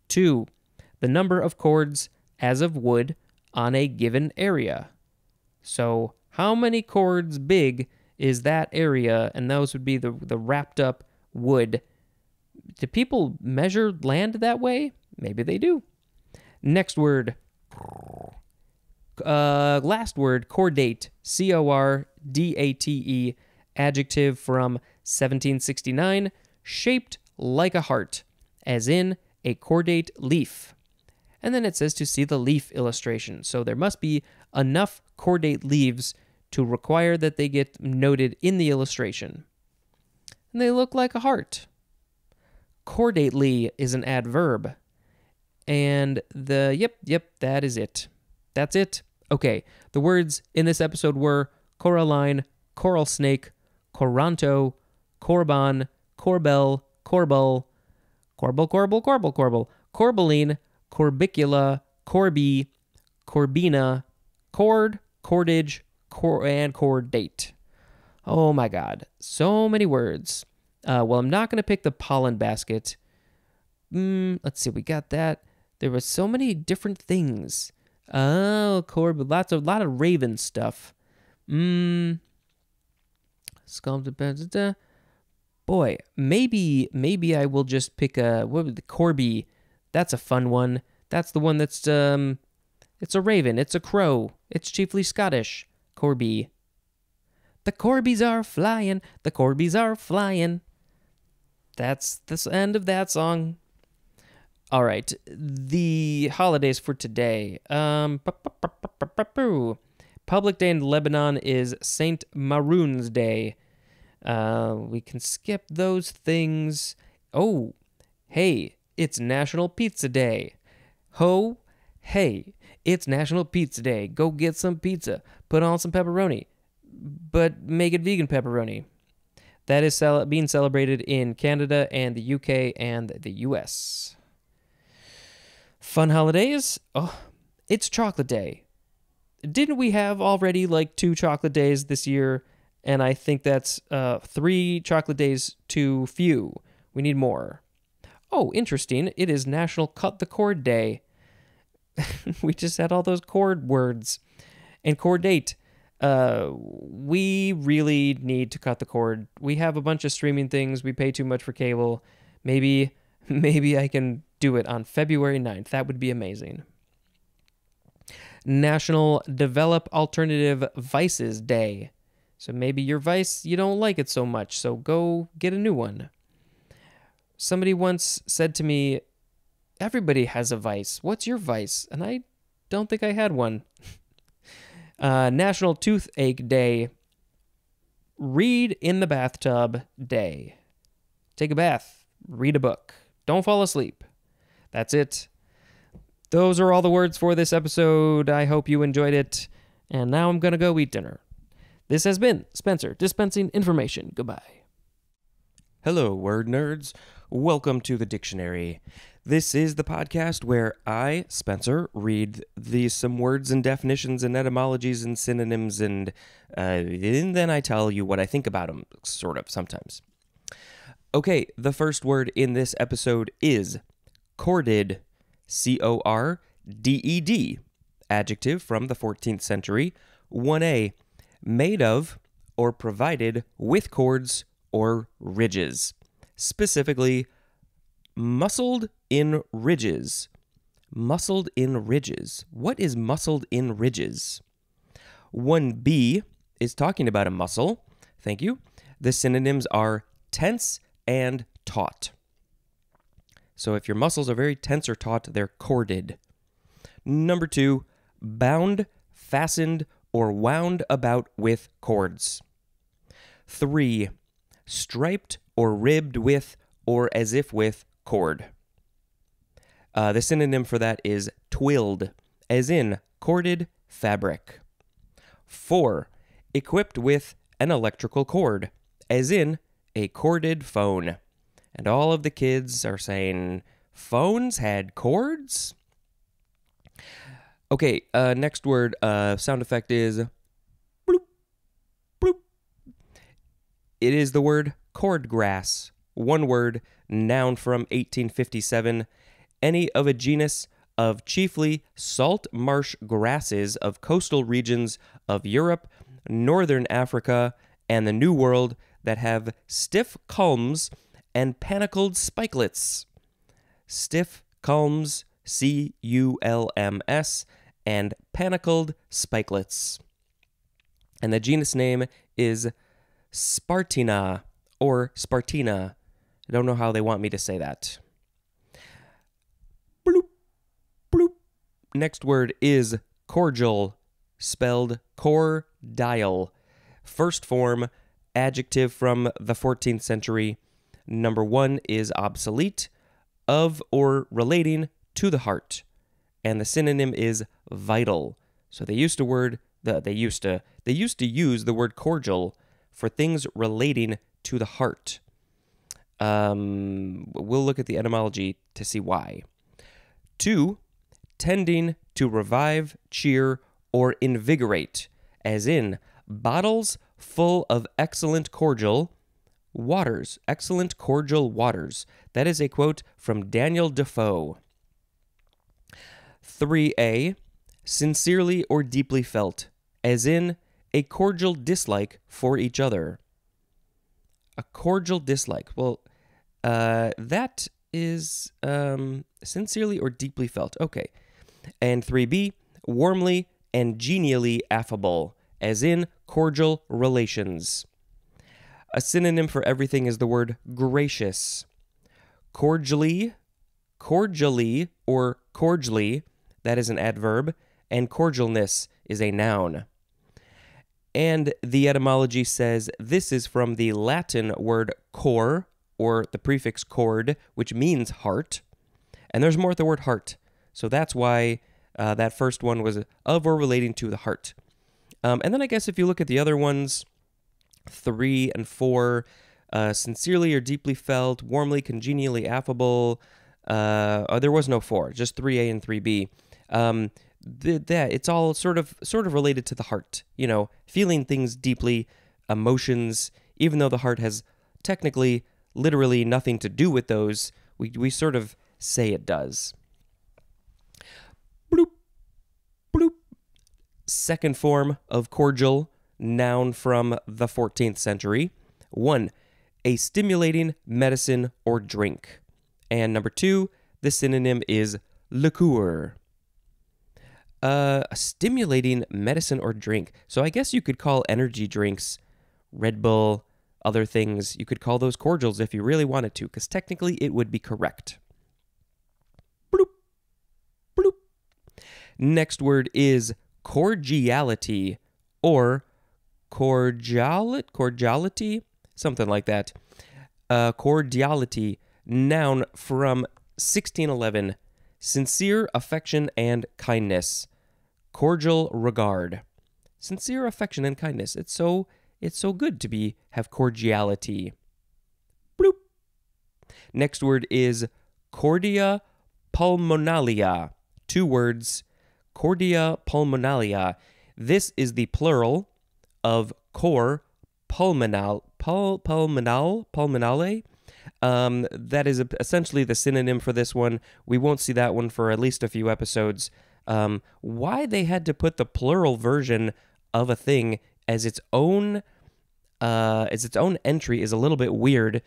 2. The number of cords, as of wood, on a given area. So, how many cords big is that area? And those would be the, the wrapped up wood. Do people measure land that way? Maybe they do. Next word. Uh, last word, cordate. C O R D A T E. Adjective from 1769. Shaped like a heart, as in a cordate leaf. And then it says to see the leaf illustration. So there must be enough cordate leaves to require that they get noted in the illustration. And they look like a heart. Cordately is an adverb. And the, yep, yep, that is it. That's it. Okay, the words in this episode were coralline, coral snake, coranto, corban, corbel, corbel, corbel, corbel, corbel, corbel, corbeline, corbicula, corby, corbina, cord, cordage, cor- and cordate. Oh my God, so many words. Uh, well, I'm not going to pick the pollen basket. Mm, let's see, we got that. There were so many different things. Oh, corb, lots of lot of raven stuff. Mmm. Sculpted. Boy, maybe maybe I will just pick a what the Corby that's a fun one. That's the one that's um it's a raven, it's a crow. It's chiefly Scottish. Corby. The Corbies are flying, the Corbies are flying. That's the end of that song. All right, the holidays for today. Um, Public Day in Lebanon is Saint Maron's Day. Uh, we can skip those things. Oh, hey, it's National Pizza Day. Ho, hey, it's National Pizza Day. Go get some pizza. Put on some pepperoni, but make it vegan pepperoni. that is being celebrated in Canada and the UK and the US. Fun holidays? Oh, it's chocolate day. Didn't we have already like two chocolate days this year? And I think that's uh, three chocolate days too few. We need more. Oh, interesting. It is National Cut the Cord Day. [LAUGHS] we just had all those cord words. And cordate. Uh, we really need to cut the cord. We have a bunch of streaming things. We pay too much for cable. Maybe, [LAUGHS] maybe I can do it on February 9th. That would be amazing. National Develop Alternative Vices Day. So maybe your vice, you don't like it so much, so go get a new one. Somebody once said to me, Everybody has a vice. What's your vice? And I don't think I had one. [LAUGHS] uh, National Toothache Day. Read in the bathtub day. Take a bath. Read a book. Don't fall asleep. That's it. Those are all the words for this episode. I hope you enjoyed it. And now I'm going to go eat dinner. This has been Spencer dispensing information. Goodbye. Hello, word nerds. Welcome to the dictionary. This is the podcast where I, Spencer, read these some words and definitions and etymologies and synonyms, and, uh, and then I tell you what I think about them, sort of, sometimes. Okay, the first word in this episode is corded. C O R D E D. Adjective from the 14th century. 1A made of or provided with cords or ridges, specifically muscled in ridges. Muscled in ridges. What is muscled in ridges? 1b is talking about a muscle. Thank you. The synonyms are tense and taut. So if your muscles are very tense or taut, they're corded. Number two, bound, fastened, or wound about with cords. 3. Striped or ribbed with or as if with cord. Uh, the synonym for that is twilled, as in corded fabric. 4. Equipped with an electrical cord, as in a corded phone. And all of the kids are saying, phones had cords? Okay, uh, next word, uh, sound effect is bloop, bloop. It is the word cordgrass. One word, noun from 1857. Any of a genus of chiefly salt marsh grasses of coastal regions of Europe, northern Africa, and the New World that have stiff culms and panicled spikelets. Stiff culms, C U L M S, and panicled spikelets. And the genus name is Spartina or Spartina. I don't know how they want me to say that. Bloop, bloop. Next word is cordial, spelled cordial. First form, adjective from the 14th century. Number one is obsolete, of or relating to the heart. And the synonym is vital. So they used to word the they used to they used to use the word cordial for things relating to the heart. Um, we'll look at the etymology to see why. Two, tending to revive, cheer, or invigorate, as in bottles full of excellent cordial waters, excellent cordial waters. That is a quote from Daniel Defoe. 3a, sincerely or deeply felt, as in a cordial dislike for each other. A cordial dislike. Well, uh, that is um, sincerely or deeply felt. Okay. And 3b, warmly and genially affable, as in cordial relations. A synonym for everything is the word gracious. Cordially, cordially, or cordially that is an adverb, and cordialness is a noun. And the etymology says this is from the Latin word cor, or the prefix cord, which means heart. And there's more at the word heart. So that's why uh, that first one was of or relating to the heart. Um, and then I guess if you look at the other ones, three and four, uh, sincerely or deeply felt, warmly, congenially affable. Uh, oh, there was no four, just 3A and 3B. Um, th- that it's all sort of sort of related to the heart, you know, feeling things deeply, emotions, even though the heart has technically, literally nothing to do with those, we, we sort of say it does. Bloop, bloop. Second form of cordial, noun from the 14th century. One, a stimulating medicine or drink. And number two, the synonym is liqueur. Uh, a stimulating medicine or drink. So I guess you could call energy drinks Red Bull, other things. You could call those cordials if you really wanted to, because technically it would be correct. Bloop, bloop. Next word is cordiality or cordiality, cordiality, something like that. Uh, cordiality, noun from 1611, sincere affection and kindness, cordial regard, sincere affection and kindness. It's so it's so good to be have cordiality. Bloop. Next word is cordia pulmonalia. Two words, cordia pulmonalia. This is the plural of cor pulmonal pul, pulmonal pulmonale. Um, that is essentially the synonym for this one. We won't see that one for at least a few episodes. Um, why they had to put the plural version of a thing as its own uh, as its own entry is a little bit weird.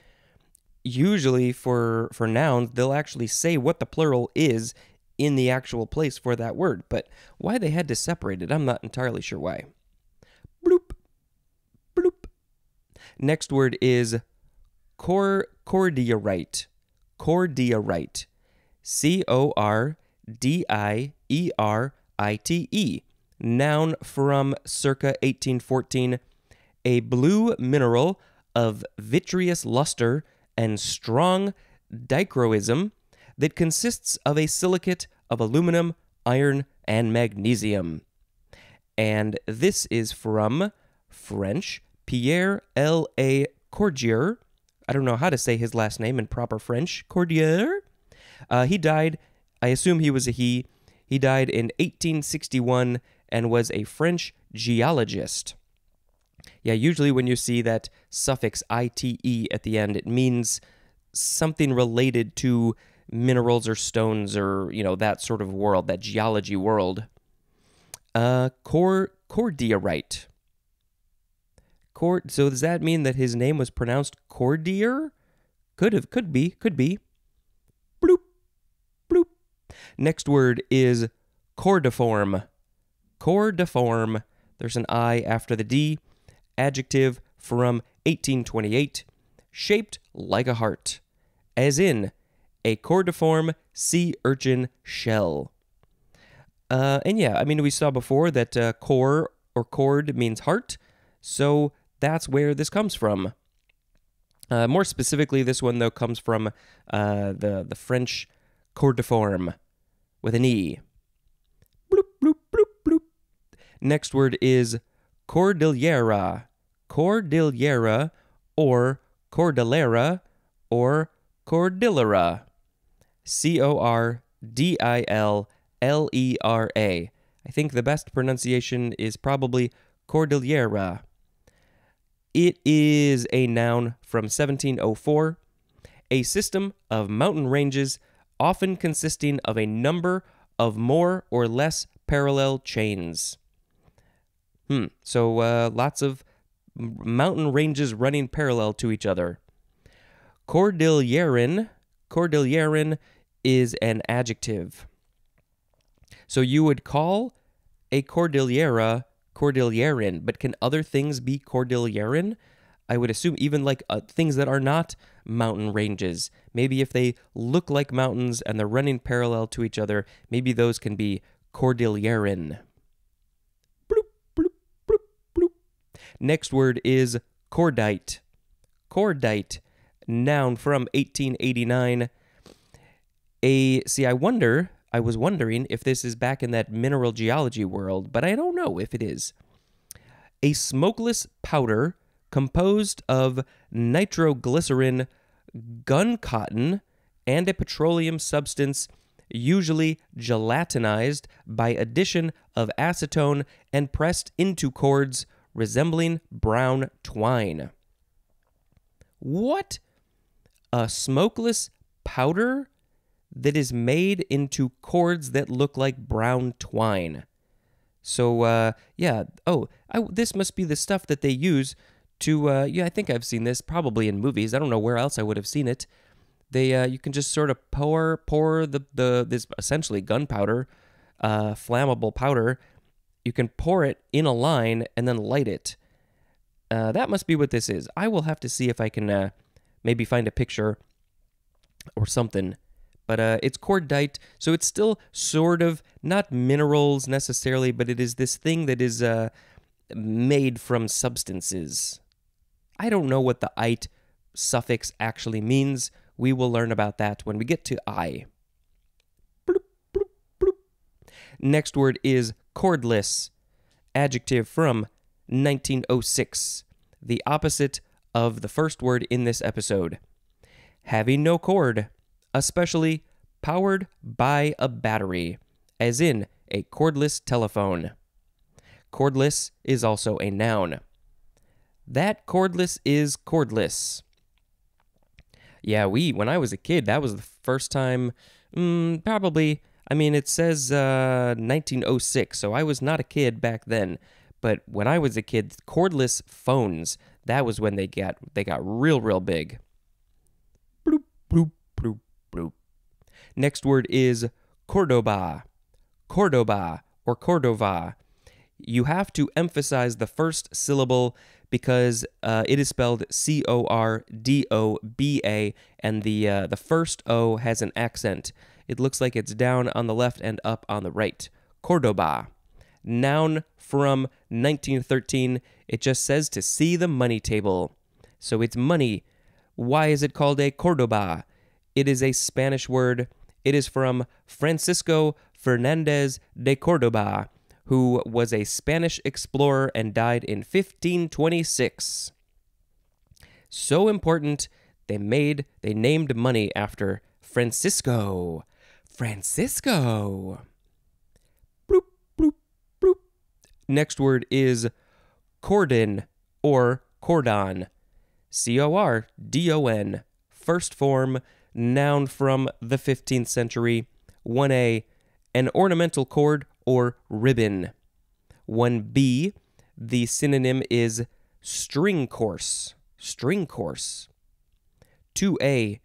Usually for for nouns, they'll actually say what the plural is in the actual place for that word, but why they had to separate it, I'm not entirely sure why. Bloop. Bloop. Next word is cor cordierite. Cordierite. C O R D I E R I T E. Noun from circa 1814 a blue mineral of vitreous luster and strong dichroism that consists of a silicate of aluminum, iron, and magnesium. And this is from French Pierre L. A. Cordier. I don't know how to say his last name in proper French. Cordier. Uh, he died, I assume he was a he. He died in 1861 and was a French geologist. Yeah, usually when you see that suffix ite at the end, it means something related to minerals or stones or, you know, that sort of world, that geology world. Uh, cor cordierite. Cor- so does that mean that his name was pronounced Cordier? Could have, could be, could be. Bloop, bloop. Next word is cordiform. Cordiform. There's an I after the D adjective from 1828, shaped like a heart, as in a cordiform sea urchin shell. Uh, and yeah, I mean, we saw before that uh, core or cord means heart, so that's where this comes from. Uh, more specifically, this one though comes from uh, the the French cordiform with an e. Bloop, bloop, bloop. Next word is Cordillera, Cordillera, or Cordillera, or Cordillera. C O R D I L L E R A. I think the best pronunciation is probably Cordillera. It is a noun from 1704, a system of mountain ranges often consisting of a number of more or less parallel chains. Hmm. So uh, lots of mountain ranges running parallel to each other. Cordilleran, Cordilleran is an adjective. So you would call a cordillera Cordilleran, but can other things be Cordilleran? I would assume even like uh, things that are not mountain ranges. Maybe if they look like mountains and they're running parallel to each other, maybe those can be Cordilleran. Next word is cordite. Cordite, noun from 1889. A see, I wonder, I was wondering if this is back in that mineral geology world, but I don't know if it is. A smokeless powder composed of nitroglycerin, gun cotton, and a petroleum substance, usually gelatinized by addition of acetone and pressed into cords resembling brown twine. What? A smokeless powder that is made into cords that look like brown twine. So, uh, yeah. Oh, I, this must be the stuff that they use to. Uh, yeah, I think I've seen this probably in movies. I don't know where else I would have seen it. They, uh, you can just sort of pour pour the the this essentially gunpowder, uh, flammable powder. You can pour it in a line and then light it. Uh, that must be what this is. I will have to see if I can uh, maybe find a picture or something but uh, it's cordite, so it's still sort of not minerals necessarily, but it is this thing that is uh, made from substances. I don't know what the ite suffix actually means. We will learn about that when we get to I. Bloop, bloop, bloop. Next word is cordless, adjective from 1906, the opposite of the first word in this episode. Having no cord especially powered by a battery, as in a cordless telephone. Cordless is also a noun. That cordless is cordless. Yeah, we, when I was a kid, that was the first time, mm, probably, I mean, it says uh, 1906, so I was not a kid back then. But when I was a kid, cordless phones, that was when they got, they got real, real big. Bloop, bloop, bloop. Next word is Cordoba. Cordoba or Cordova. You have to emphasize the first syllable because uh, it is spelled C O R D O B A, and the uh, the first O has an accent. It looks like it's down on the left and up on the right. Cordoba. Noun from 1913. It just says to see the money table. So it's money. Why is it called a Cordoba? It is a Spanish word. It is from Francisco Fernandez de Cordoba, who was a Spanish explorer and died in 1526. So important, they made they named money after Francisco. Francisco. Bloop, bloop, bloop. Next word is cordon or cordon. C O R D O N. First form noun from the 15th century. 1a, an ornamental cord or ribbon. 1b, the synonym is string course. String course. 2a,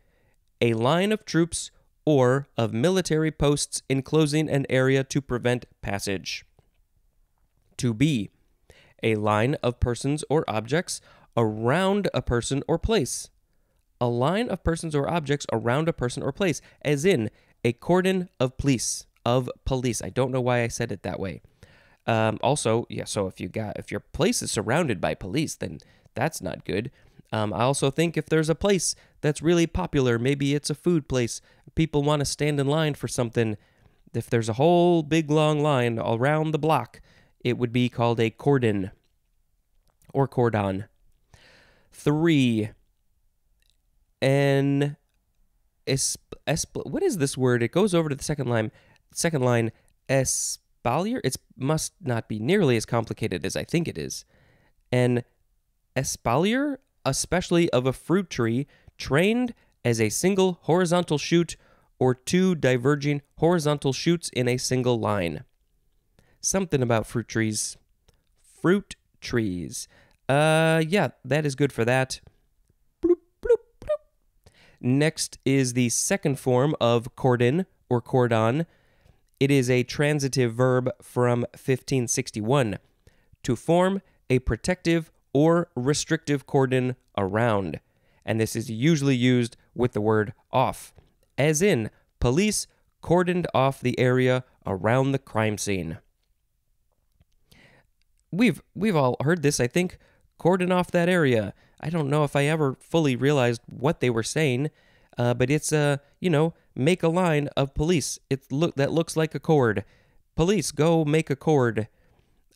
a line of troops or of military posts enclosing an area to prevent passage. 2b, a line of persons or objects around a person or place a line of persons or objects around a person or place, as in a cordon of police of police. I don't know why I said it that way. Um, also, yeah. So if you got if your place is surrounded by police, then that's not good. Um, I also think if there's a place that's really popular, maybe it's a food place, people want to stand in line for something. If there's a whole big long line around the block, it would be called a cordon or cordon. Three, and esp, esp, what is this word? It goes over to the second line. Second line, espalier. It must not be nearly as complicated as I think it is. An espalier, especially of a fruit tree, trained as a single horizontal shoot or two diverging horizontal shoots in a single line. Something about fruit trees. Fruit trees. Uh, yeah, that is good for that. Next is the second form of cordon or cordon. It is a transitive verb from 1561 to form a protective or restrictive cordon around, and this is usually used with the word off, as in police cordoned off the area around the crime scene. We've we've all heard this, I think, cordon off that area. I don't know if I ever fully realized what they were saying, uh, but it's a uh, you know make a line of police. It look that looks like a cord. Police, go make a cord.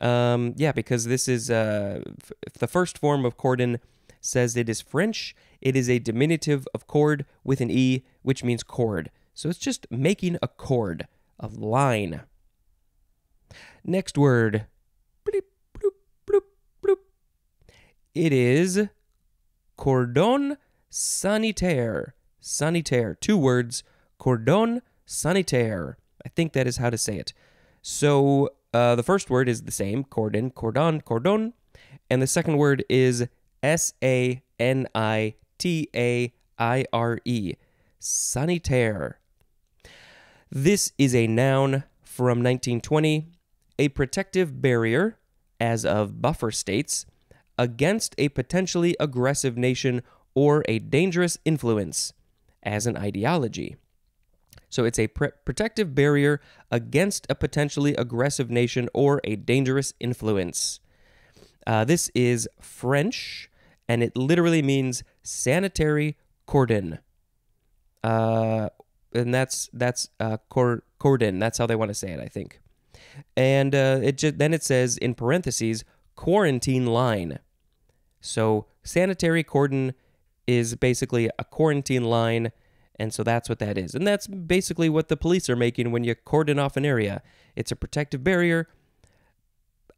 Um, yeah, because this is uh, f- the first form of cordon says it is French. It is a diminutive of cord with an E, which means cord. So it's just making a cord, a line. Next word. Bloop, bloop, bloop. It is cordon sanitaire. Sanitaire. Two words. Cordon sanitaire. I think that is how to say it. So uh, the first word is the same cordon, cordon, cordon. And the second word is S A N I T A I R E. Sanitaire. This is a noun from 1920, a protective barrier, as of buffer states, against a potentially aggressive nation or a dangerous influence, as an ideology. So it's a pr- protective barrier against a potentially aggressive nation or a dangerous influence. Uh, this is French, and it literally means sanitary cordon. Uh, and that's that's uh, cor- cordon. That's how they want to say it, I think. And uh, it then it says in parentheses quarantine line. So sanitary cordon is basically a quarantine line, and so that's what that is. And that's basically what the police are making when you cordon off an area. It's a protective barrier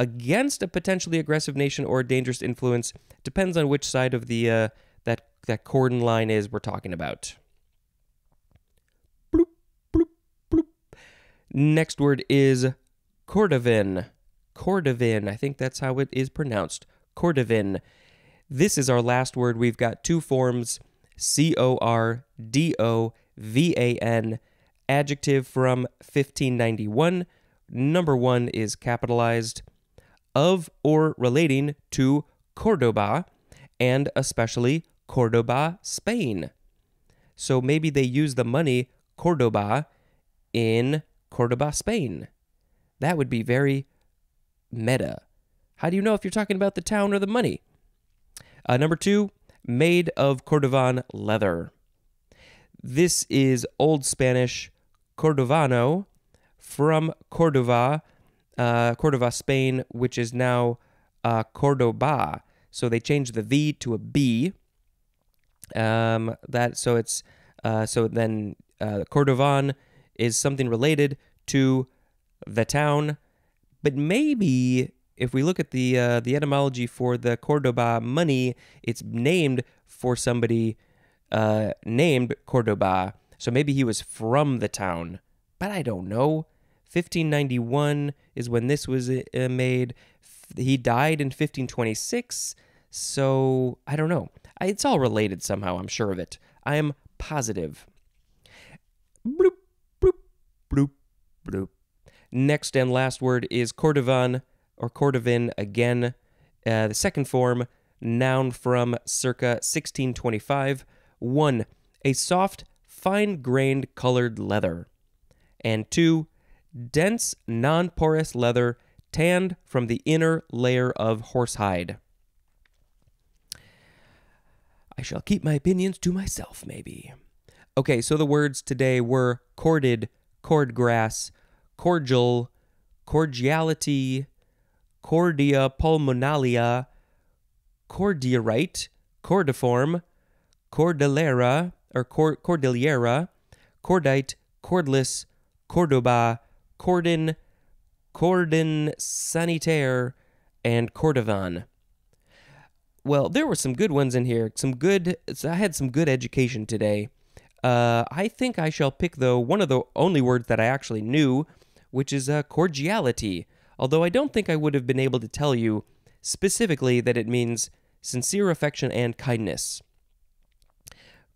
against a potentially aggressive nation or a dangerous influence. Depends on which side of the uh, that that cordon line is we're talking about. Bloop, bloop, bloop. Next word is Cordovan. Cordovan. I think that's how it is pronounced. Cordovan. This is our last word. We've got two forms C O R D O V A N, adjective from 1591. Number one is capitalized, of or relating to Cordoba, and especially Cordoba, Spain. So maybe they use the money Cordoba in Cordoba, Spain. That would be very meta. How do you know if you're talking about the town or the money? Uh, number two, made of Cordovan leather. This is Old Spanish Cordovano from Cordova, uh, Cordova, Spain, which is now uh, Cordoba. So they changed the V to a B. Um, that so it's uh, so then uh, Cordovan is something related to the town, but maybe if we look at the uh, the etymology for the Cordoba money, it's named for somebody uh, named Cordoba. So maybe he was from the town, but I don't know. 1591 is when this was uh, made. He died in 1526, so I don't know. It's all related somehow, I'm sure of it. I am positive. Bloop, bloop, bloop, bloop. Next and last word is Cordovan or Cordovan again. Uh, the second form, noun from circa 1625. One, a soft, fine grained colored leather. And two, dense, non porous leather tanned from the inner layer of horsehide. I shall keep my opinions to myself, maybe. Okay, so the words today were corded, cordgrass, cordial, cordiality, cordia pulmonalia, cordierite, cordiform, cordillera, or cor- cordillera, cordite, cordless, cordoba, cordon, cordon sanitaire, and cordovan. Well, there were some good ones in here. Some good. I had some good education today. Uh, I think I shall pick though one of the only words that I actually knew, which is uh, cordiality. Although I don't think I would have been able to tell you specifically that it means sincere affection and kindness.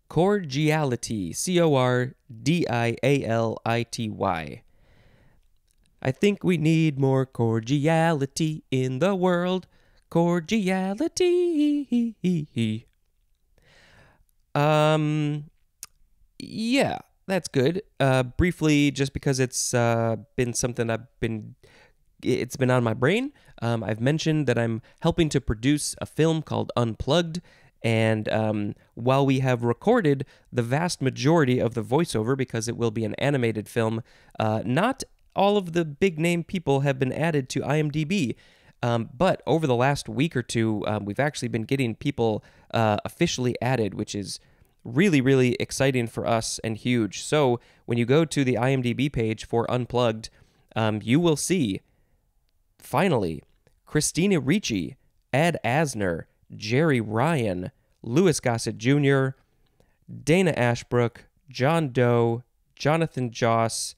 Cordiality, C O R D I A L I T Y. I think we need more cordiality in the world. Cordiality. Um, yeah, that's good. Uh, briefly, just because it's uh, been something I've been, it's been on my brain. Um, I've mentioned that I'm helping to produce a film called Unplugged. And um, while we have recorded the vast majority of the voiceover, because it will be an animated film, uh, not all of the big name people have been added to IMDb. Um, but over the last week or two, um, we've actually been getting people uh, officially added, which is really, really exciting for us and huge. So when you go to the IMDb page for Unplugged, um, you will see finally Christina Ricci, Ed Asner, Jeri Ryan, Louis Gossett Jr., Dana Ashbrook, John Doe, Jonathan Joss,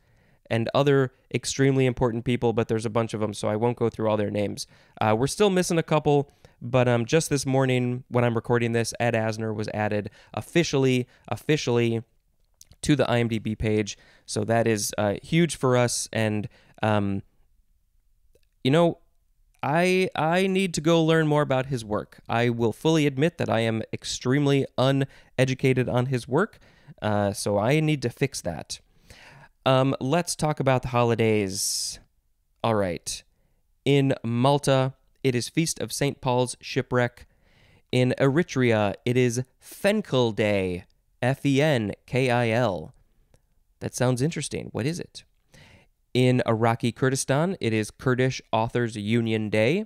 and other extremely important people, but there's a bunch of them, so I won't go through all their names. Uh, we're still missing a couple, but um, just this morning when I'm recording this, Ed Asner was added officially, officially to the IMDb page. So that is uh, huge for us, and um, you know, I I need to go learn more about his work. I will fully admit that I am extremely uneducated on his work, uh, so I need to fix that. Um, let's talk about the holidays. All right. In Malta, it is Feast of St. Paul's Shipwreck. In Eritrea, it is Fenkil Day. F E N K I L. That sounds interesting. What is it? In Iraqi Kurdistan, it is Kurdish Authors Union Day.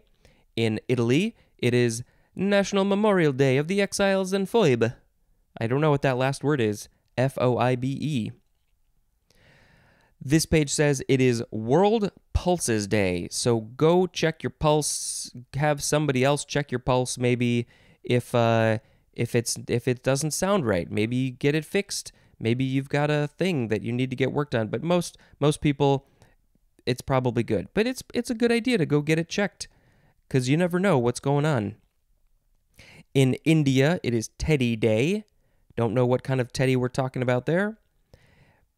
In Italy, it is National Memorial Day of the Exiles and Foibe. I don't know what that last word is. F O I B E. This page says it is World Pulses Day. So go check your pulse. Have somebody else check your pulse. Maybe if uh, if it's if it doesn't sound right, maybe get it fixed. Maybe you've got a thing that you need to get worked on. But most most people, it's probably good. But it's it's a good idea to go get it checked because you never know what's going on. In India, it is Teddy Day. Don't know what kind of teddy we're talking about there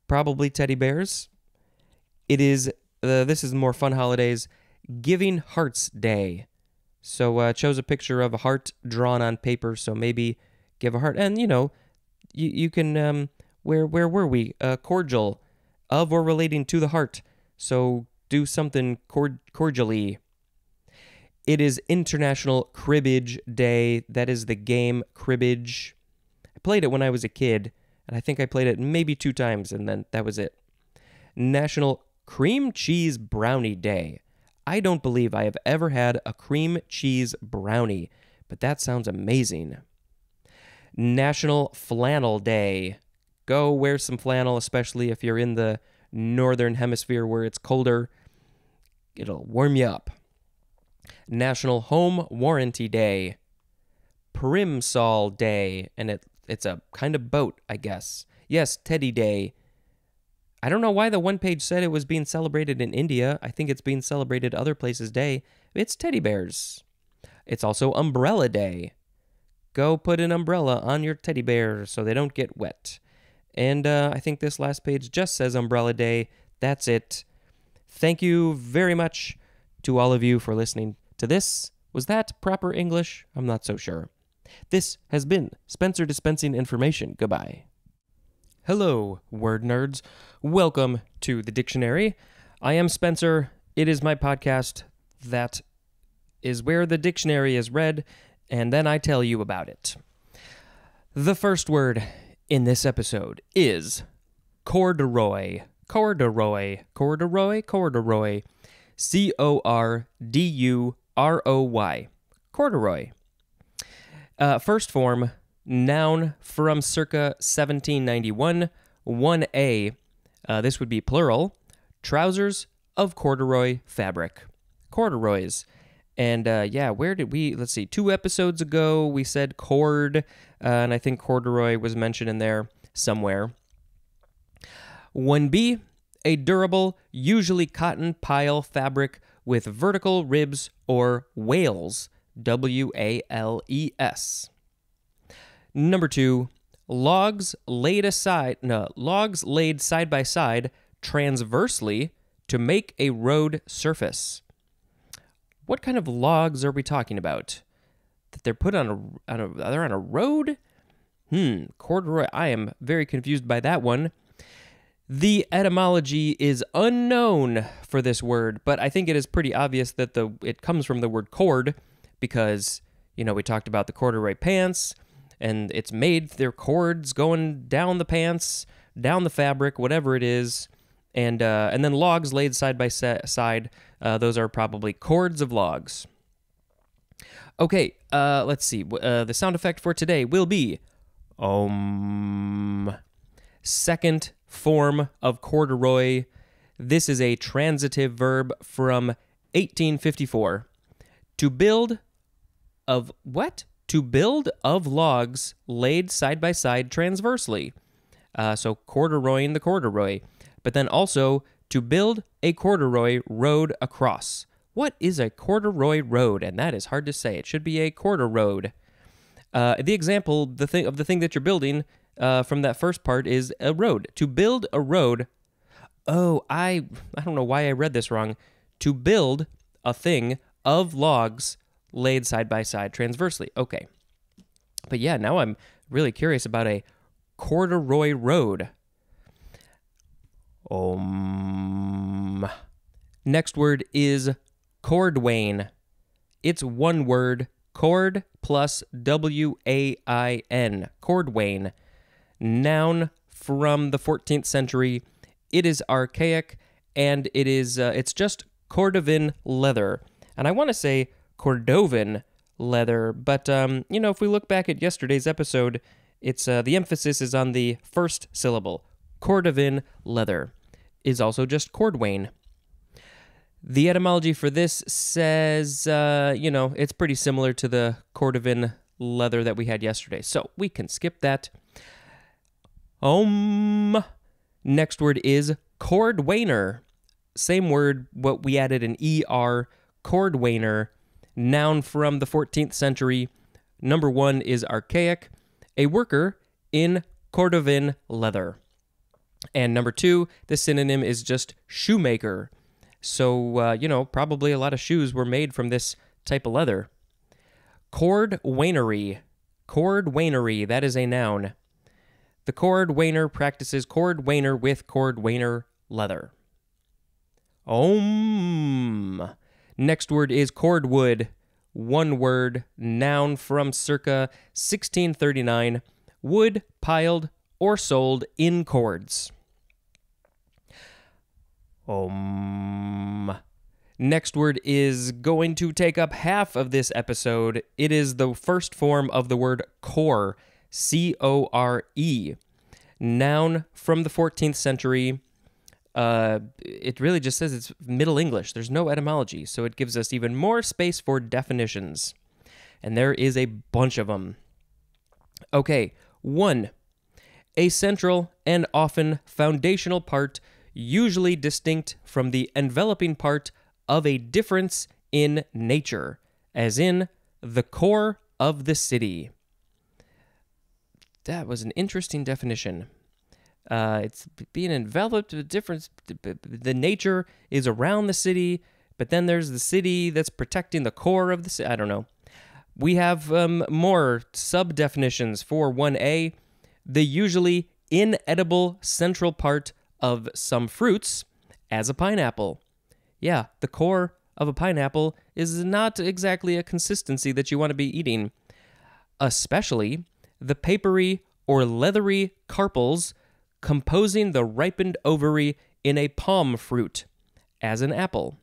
probably teddy bears. It is uh, this is more fun holidays. Giving Hearts Day. So uh, chose a picture of a heart drawn on paper. So maybe give a heart, and you know, you you can um, where where were we? Uh, cordial, of or relating to the heart. So do something cord- cordially. It is International Cribbage Day. That is the game cribbage. I played it when I was a kid and I think I played it maybe two times, and then that was it. National Cream Cheese Brownie Day. I don't believe I have ever had a cream cheese brownie, but that sounds amazing. National Flannel Day. Go wear some flannel, especially if you're in the northern hemisphere where it's colder. It'll warm you up. National Home Warranty Day. Plimsoll Day, and it it's a kind of boat, I guess. Yes, Teddy Day. I don't know why the one page said it was being celebrated in India. I think it's being celebrated other places day. It's teddy bears. It's also Umbrella Day. Go put an umbrella on your teddy bear so they don't get wet. And uh, I think this last page just says Umbrella Day. That's it. Thank you very much to all of you for listening to this. Was that proper English? I'm not so sure. This has been Spencer Dispensing Information. Goodbye. Hello, word nerds. Welcome to the dictionary. I am Spencer. It is my podcast that is where the dictionary is read, and then I tell you about it. The first word in this episode is corduroy. Corduroy. Corduroy. Corduroy. C O R D U R O Y. Corduroy. Uh, first form, noun from circa 1791, 1a. Uh, this would be plural. Trousers of corduroy fabric. Corduroys. And uh, yeah, where did we? Let's see. Two episodes ago, we said cord, uh, and I think corduroy was mentioned in there somewhere. 1b, a durable, usually cotton pile fabric with vertical ribs or wales W A L E S. Number two, logs laid aside, no, logs laid side by side transversely to make a road surface. What kind of logs are we talking about? That they're put on a, on a they're on a road? Hmm, corduroy. I am very confused by that one. The etymology is unknown for this word, but I think it is pretty obvious that the it comes from the word cord, because, you know, we talked about the corduroy pants and it's made their cords going down the pants, down the fabric, whatever it is. and uh, and then logs laid side by side. Uh, those are probably cords of logs. Okay, uh, let's see. Uh, the sound effect for today will be om. Second form of corduroy. This is a transitive verb from 1854. To build of what? To build of logs laid side by side transversely. Uh, so corduroying the corduroy. But then also to build a corduroy road across. What is a corduroy road? And that is hard to say. It should be a quarter road. Uh, the example the thing of the thing that you're building uh, from that first part is a road. To build a road. Oh, I I don't know why I read this wrong. To build a thing of logs laid side by side transversely. Okay. But yeah, now I'm really curious about a corduroy road. Um. Next word is cordwain. It's one word, cord plus W A I N. Cordwain. Noun from the 14th century. It is archaic and it is uh, it's just Cordovan leather. And I want to say Cordovan leather, but um, you know, if we look back at yesterday's episode, it's uh, the emphasis is on the first syllable. Cordovan leather is also just cordwain. The etymology for this says, uh, you know, it's pretty similar to the Cordovan leather that we had yesterday. So we can skip that. Um, next word is cordwainer. Same word, what we added an er, cordwainer. Noun from the 14th century. Number one is archaic, a worker in Cordovan leather. And number two, the synonym is just shoemaker. So, uh, you know, probably a lot of shoes were made from this type of leather. Cord wainery. Cord wainery, that is a noun. The cord wainer practices cord wainer with cord wainer leather. Om. Next word is cordwood. One word, noun from circa 1639. Wood piled or sold in cords. Om. Next word is going to take up half of this episode. It is the first form of the word core, C O R E. Noun from the 14th century. Uh, it really just says it's Middle English. There's no etymology, so it gives us even more space for definitions. And there is a bunch of them. Okay, one, a central and often foundational part, usually distinct from the enveloping part of a difference in nature, as in the core of the city. That was an interesting definition. Uh, it's being enveloped with difference. The nature is around the city, but then there's the city that's protecting the core of the city. I don't know. We have um, more sub definitions for 1A the usually inedible central part of some fruits, as a pineapple. Yeah, the core of a pineapple is not exactly a consistency that you want to be eating, especially the papery or leathery carpels composing the ripened ovary in a pome fruit, as an apple.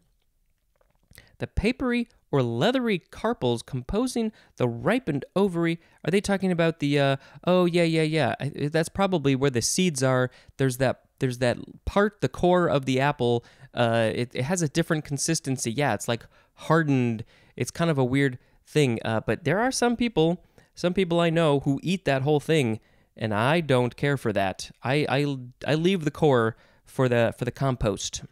The papery or leathery carpels composing the ripened ovary. Are they talking about the? Uh, oh yeah, yeah, yeah. That's probably where the seeds are. There's that. There's that part, the core of the apple. Uh, it, it has a different consistency. Yeah, it's like hardened. It's kind of a weird thing. Uh, but there are some people, some people I know who eat that whole thing, and I don't care for that. I I, I leave the core for the for the compost.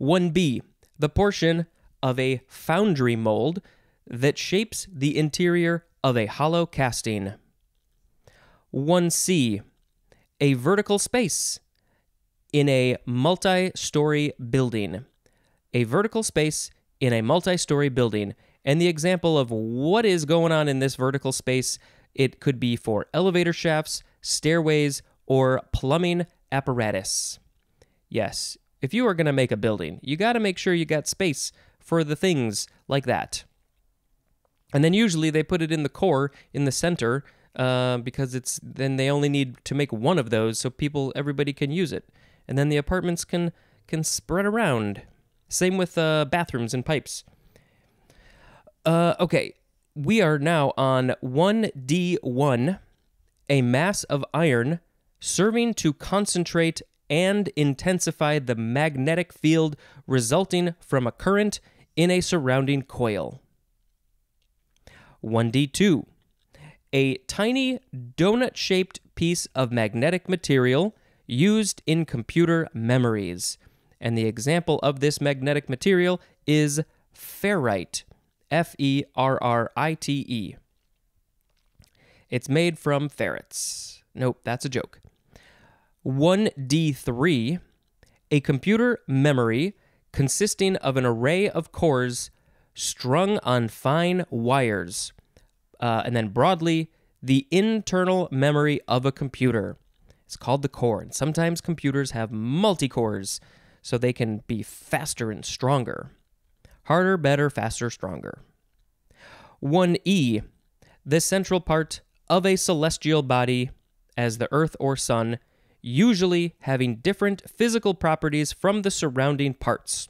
1b, the portion of a foundry mold that shapes the interior of a hollow casting. 1c, a vertical space in a multi story building. A vertical space in a multi story building. And the example of what is going on in this vertical space, it could be for elevator shafts, stairways, or plumbing apparatus. Yes, if you are going to make a building, you got to make sure you got space for the things like that. And then usually they put it in the core in the center uh, because it's then they only need to make one of those so people everybody can use it. and then the apartments can can spread around. Same with uh, bathrooms and pipes. Uh, okay, we are now on 1D1, a mass of iron serving to concentrate and intensify the magnetic field resulting from a current in a surrounding coil. 1D2, a tiny donut shaped piece of magnetic material used in computer memories. And the example of this magnetic material is ferrite. F E R R I T E. It's made from ferrets. Nope, that's a joke. 1D3, a computer memory consisting of an array of cores strung on fine wires. Uh, and then broadly, the internal memory of a computer. It's called the core. And sometimes computers have multi cores, so they can be faster and stronger. Harder, better, faster, stronger. 1E, the central part of a celestial body, as the Earth or Sun, usually having different physical properties from the surrounding parts.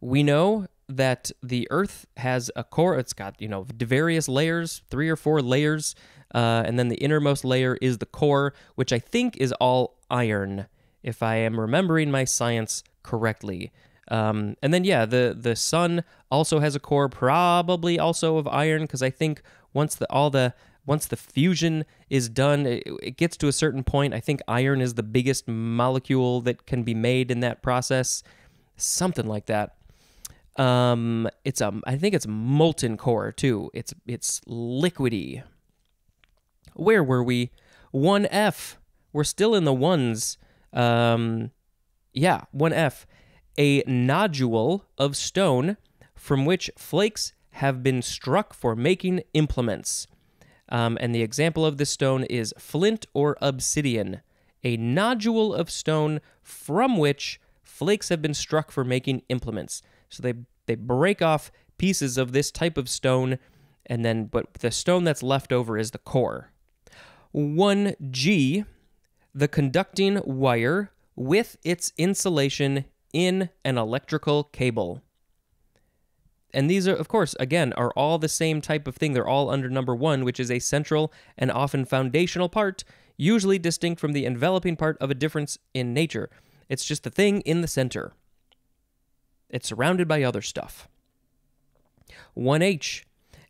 We know that the Earth has a core. It's got, you know, various layers, three or four layers. Uh, and then the innermost layer is the core, which I think is all iron, if I am remembering my science correctly. Um, and then, yeah, the, the sun also has a core, probably also of iron, because I think once the all the once the fusion is done, it, it, gets to a certain point. I think iron is the biggest molecule that can be made in that process, something like that. Um, it's a, I think it's molten core too. It's it's liquidy. Where were we? One F. We're still in the ones. Um, yeah, one F. A nodule of stone from which flakes have been struck for making implements. Um, and the example of this stone is flint or obsidian, a nodule of stone from which flakes have been struck for making implements. So they they break off pieces of this type of stone, and then but the stone that's left over is the core. 1G, the conducting wire with its insulation in an electrical cable. And these are, of course, again, are all the same type of thing. They're all under number one, which is a central and often foundational part, usually distinct from the enveloping part of a difference in nature. It's just the thing in the center. It's surrounded by other stuff. 1H,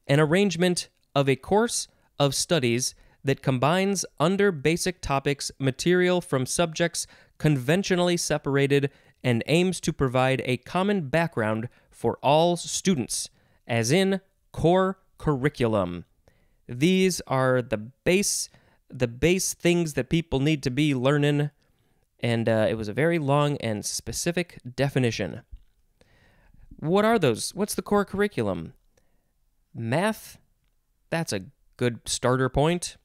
an arrangement of a course of studies that combines under basic topics material from subjects conventionally separated and aims to provide a common background for all students, as in core curriculum. These are the base the base things that people need to be learning, and uh, it was a very long and specific definition. What are those? What's the core curriculum? Math? That's a good starter point.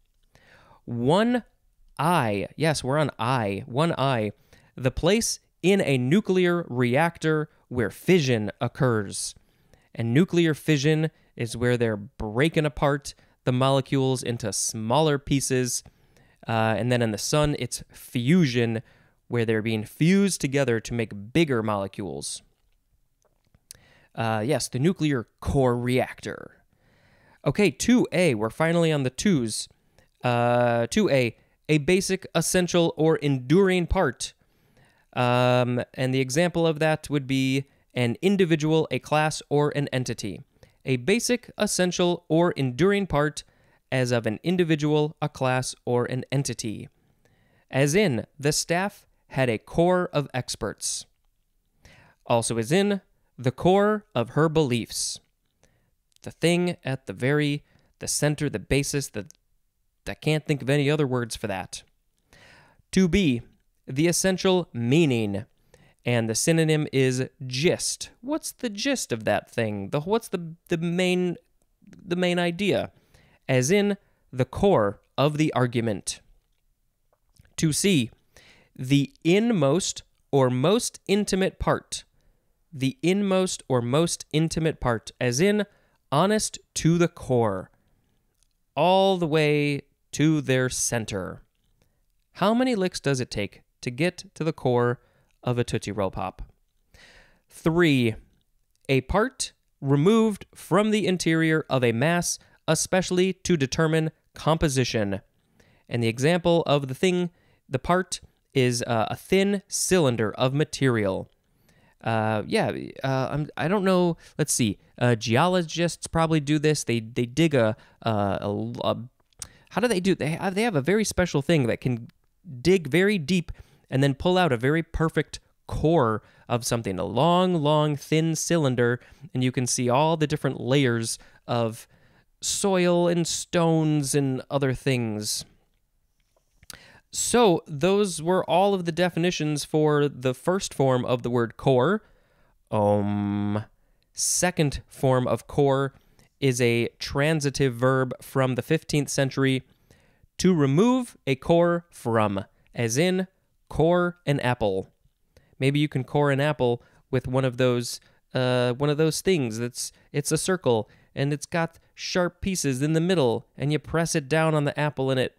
One I. Yes, we're on I. One I. The place in a nuclear reactor where fission occurs. And nuclear fission is where they're breaking apart the molecules into smaller pieces. Uh, and then in the sun, it's fusion, where they're being fused together to make bigger molecules. Uh, yes, the nuclear core reactor. Okay, 2A, we're finally on the twos. Uh, 2A, a basic, essential, or enduring part um, and the example of that would be an individual, a class, or an entity. A basic, essential, or enduring part as of an individual, a class, or an entity. As in, the staff had a core of experts. Also, as in, the core of her beliefs. The thing at the very, the center, the basis, the, I can't think of any other words for that. To be, the essential meaning. And the synonym is gist. What's the gist of that thing? The what's the the main the main idea? As in the core of the argument. To see the inmost or most intimate part. The inmost or most intimate part, as in honest to the core, all the way to their center. How many licks does it take to get to the core of a Tootsie Roll Pop. Three, a part removed from the interior of a mass, especially to determine composition. And the example of the thing, the part, is uh, a thin cylinder of material. Uh, yeah, uh, I'm, I don't know. Let's see. Uh, geologists probably do this. They they dig a, a, a how do they do? They have, they have a very special thing that can dig very deep and then pull out a very perfect core of something, a long, long, thin cylinder, and you can see all the different layers of soil and stones and other things. So, those were all of the definitions for the first form of the word core. Um, second form of core is a transitive verb from the 15th century to remove a core from, as in core an apple. Maybe you can core an apple with one of those uh, one of those things that's it's a circle and it's got sharp pieces in the middle and you press it down on the apple and it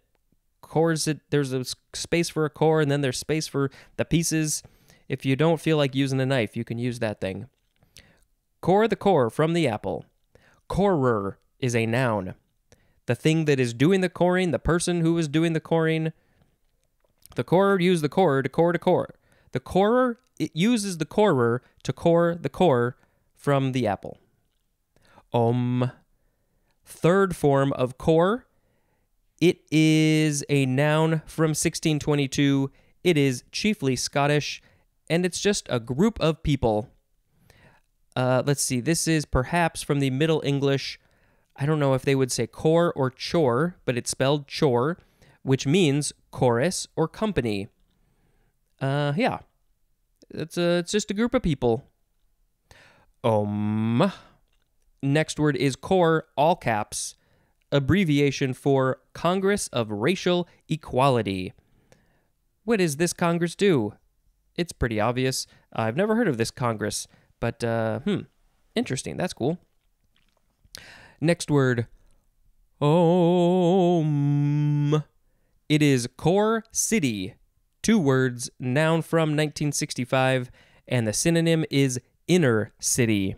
cores it there's a space for a core and then there's space for the pieces. If you don't feel like using a knife you can use that thing. Core the core from the apple. Corer is a noun. The thing that is doing the coring the person who is doing the coring. The corer used the core to core to core. The corer it uses the corer to core the core from the apple. Om. third form of core it is a noun from 1622. It is chiefly Scottish, and it's just a group of people. Uh, let's see, this is perhaps from the Middle English. I don't know if they would say core or chore, but it's spelled chore, which means chorus or company. Uh, yeah, it's a, it's just a group of people. Um, next word is core, all caps abbreviation for Congress of Racial Equality. What does this Congress do? It's pretty obvious. I've never heard of this Congress, but uh, hmm, interesting. That's cool. Next word, om. It is core city. Two words, noun from 1965, and the synonym is inner city.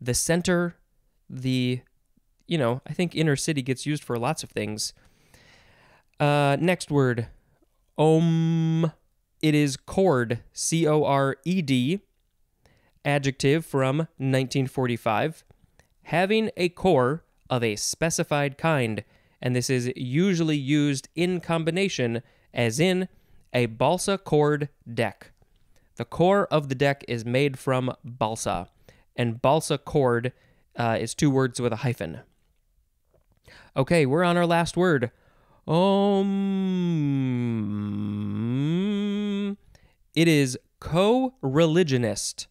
The center, the you know, I think inner city gets used for lots of things. Uh, next word, om. It is cored, C O R E D, adjective from 1945, having a core of a specified kind, and this is usually used in combination, as in a balsa cored deck. The core of the deck is made from balsa, and balsa cored uh, is two words with a hyphen. Okay, we're on our last word. Um, it is co religionist.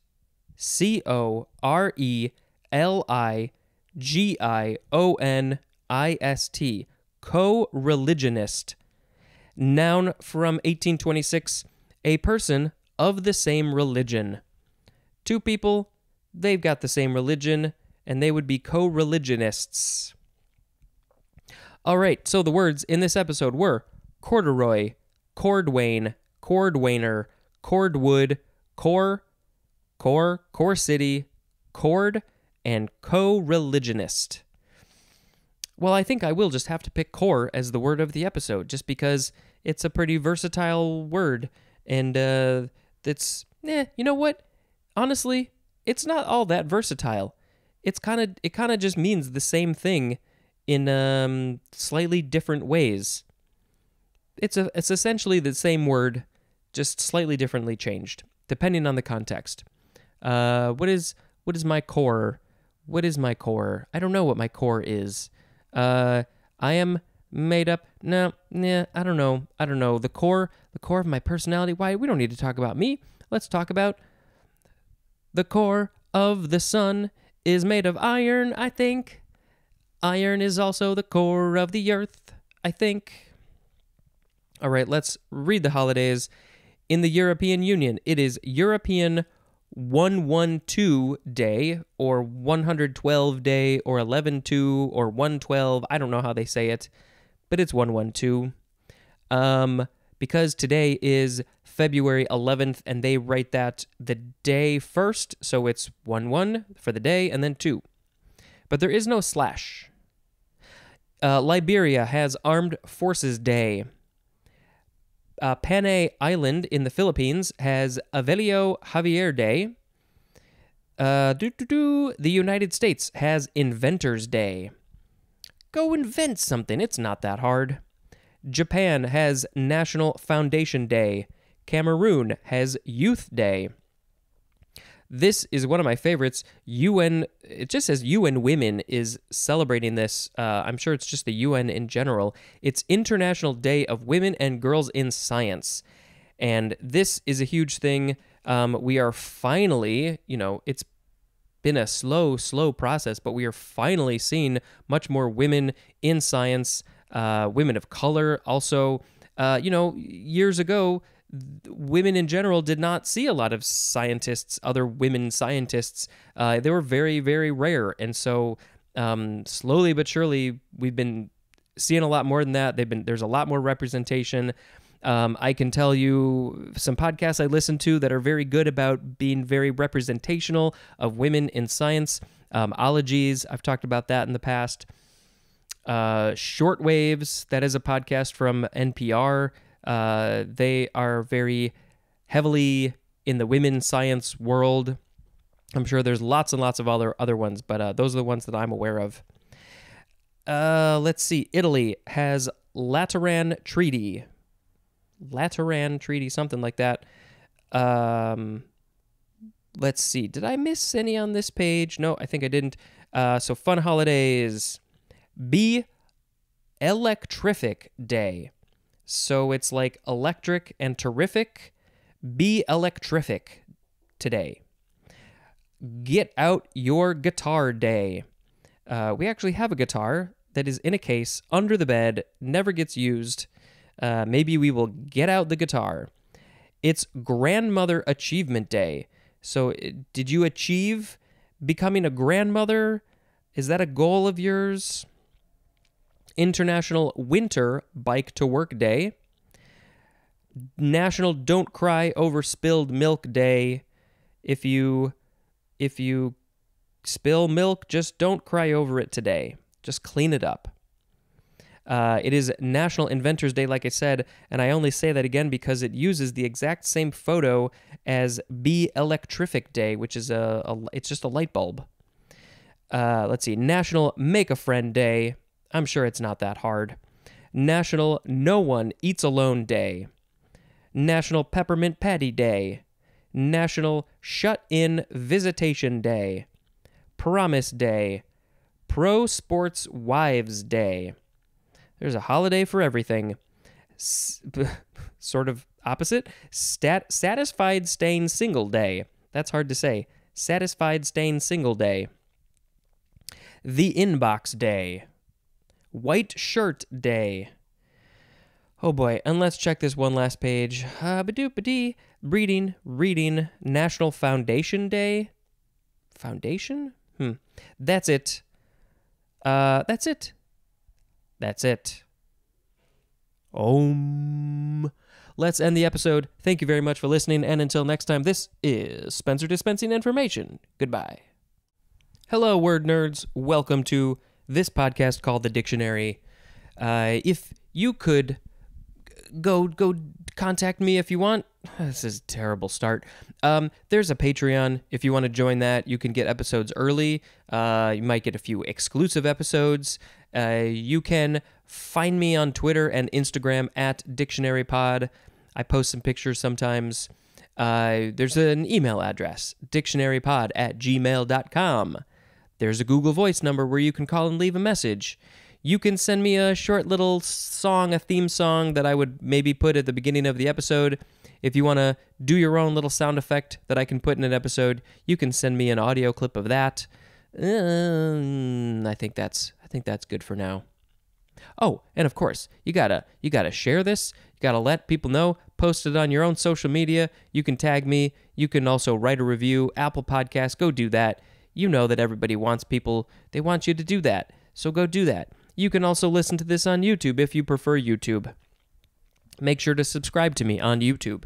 C O R E L I G I O N I S T. Co religionist. Noun from 1826. A person of the same religion. Two people, they've got the same religion, and they would be co religionists. All right, so the words in this episode were corduroy, cordwain, cordwainer, cordwood, core, core, core city, cored, and co religionist. Well, I think I will just have to pick core as the word of the episode, just because it's a pretty versatile word. And uh, it's, eh, you know what? Honestly, it's not all that versatile. It's kind of, it kind of just means the same thing in um, slightly different ways. It's a it's essentially the same word, just slightly differently changed, depending on the context. Uh, what is what is my core? What is my core? I don't know what my core is. Uh, I am made up. No, nah, I don't know. I don't know. The core, the core of my personality. Why? We don't need to talk about me. Let's talk about the core of the sun is made of iron. I think. Iron is also the core of the earth, I think. All right, let's read the holidays. In the European Union, it is European 112 Day, or 112 Day, or 112, or 112. I don't know how they say it, but it's 112. Um, because today is February 11th and they write that the day first, so it's 1 1 for the day and then 2. But there is no slash. Uh, Liberia has Armed Forces Day. Uh, Panay Island in the Philippines has Evelio Javier Day. Uh, the United States has Inventors Day. Go invent something, it's not that hard. Japan has National Foundation Day. Cameroon has Youth Day. This is one of my favorites. UN, it just says UN Women is celebrating this. Uh, I'm sure it's just the UN in general. It's International Day of Women and Girls in Science. And this is a huge thing. Um, we are finally, you know, it's been a slow, slow process, but we are finally seeing much more women in science, uh, women of color. Also, uh, you know, years ago, women in general did not see a lot of scientists, other women scientists. Uh, they were very, very rare. And so, um, slowly but surely, we've been seeing a lot more than that. They've been there's a lot more representation. Um, I can tell you some podcasts I listen to that are very good about being very representational of women in science. Um, Ologies, I've talked about that in the past. Uh, Shortwaves, that is a podcast from NPR. Uh, they are very heavily in the women's science world. I'm sure there's lots and lots of other other ones, but uh, those are the ones that I'm aware of. Uh, let's see. Italy has Lateran Treaty. Lateran Treaty, something like that. Um, let's see. Did I miss any on this page? No, I think I didn't. Uh, so fun holidays. Be Electrific Day. So it's like electric and terrific. Be electrific today. Get out your guitar day. Uh, we actually have a guitar that is in a case under the bed, never gets used. Uh, maybe we will get out the guitar. It's Grandmother Achievement Day. So, did you achieve becoming a grandmother? Is that a goal of yours? International Winter Bike to Work Day, National Don't Cry Over Spilled Milk Day. If you if you spill milk, just don't cry over it today. Just clean it up. Uh, it is National Inventors Day, like I said, and I only say that again because it uses the exact same photo as Be Electrific Day, which is a, a it's just a light bulb. Uh, let's see, National Make a Friend Day. I'm sure it's not that hard. National No One Eats Alone Day. National Peppermint Patty Day. National Shut In Visitation Day. Promise Day. Pro Sports Wives Day. There's a holiday for everything. S- [LAUGHS] sort of opposite. Stat- satisfied Staying Single Day. That's hard to say. Satisfied Staying Single Day. The Inbox Day. White Shirt Day. Oh boy, and let's check this one last page. Uh, Reading, reading, National Foundation Day. Foundation? Hmm. That's it. Uh, that's it. That's it. Om. Let's end the episode. Thank you very much for listening, and until next time, this is Spencer dispensing information. Goodbye. Hello, word nerds. Welcome to this podcast called The Dictionary. Uh, if you could go go contact me if you want. [SIGHS] This is a terrible start. Um, there's a Patreon. If you want to join that, you can get episodes early. Uh, you might get a few exclusive episodes. Uh, you can find me on Twitter and Instagram at DictionaryPod. I post some pictures sometimes. Uh, there's an email address, dictionarypod at gmail.com. There's a Google Voice number where you can call and leave a message. You can send me a short little song, a theme song that I would maybe put at the beginning of the episode. If you want to do your own little sound effect that I can put in an episode, you can send me an audio clip of that. Um, I think that's I think that's good for now. Oh, and of course, you gotta you gotta share this. You gotta let people know. Post it on your own social media. You can tag me. You can also write a review. Apple Podcast. Go do that you know that everybody wants people, they want you to do that. So go do that. You can also listen to this on YouTube if you prefer YouTube. make sure to subscribe to me on YouTube.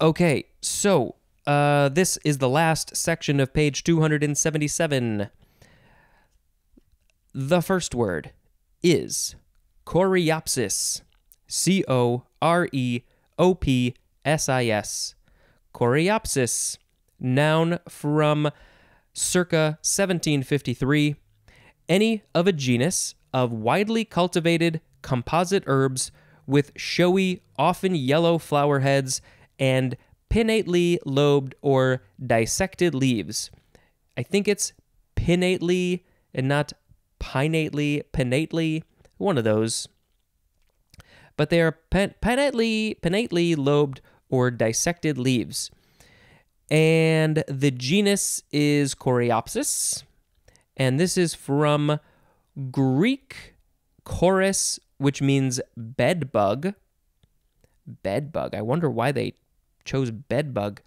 Okay, so uh, this is the last section of page 277. The first word is Coreopsis. C O R E O P S I S. Coreopsis, noun from circa 1753. Any of a genus of widely cultivated composite herbs with showy, often yellow flower heads and pinnately lobed or dissected leaves. I think it's pinnately and not pinnately, pinnately, one of those. But they are pinnately, pinnately lobed or dissected leaves. And the genus is Coreopsis. And this is from Greek koris, which means bedbug. Bedbug. I wonder why they chose bedbug.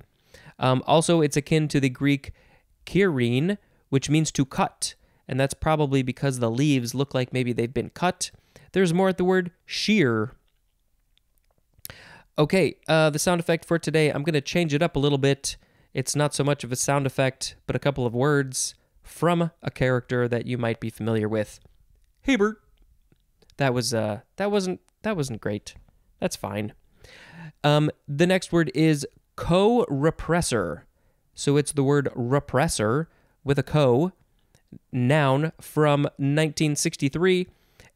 Um, also, it's akin to the Greek keirein, which means to cut. And that's probably because the leaves look like maybe they've been cut. There's more at the word shear. Okay, uh, the sound effect for today, I'm going to change it up a little bit. It's not so much of a sound effect, but a couple of words from a character that you might be familiar with. Hey Bert. That was uh that wasn't that wasn't great. That's fine. Um the next word is co-repressor. So it's the word repressor with a co noun from 1963,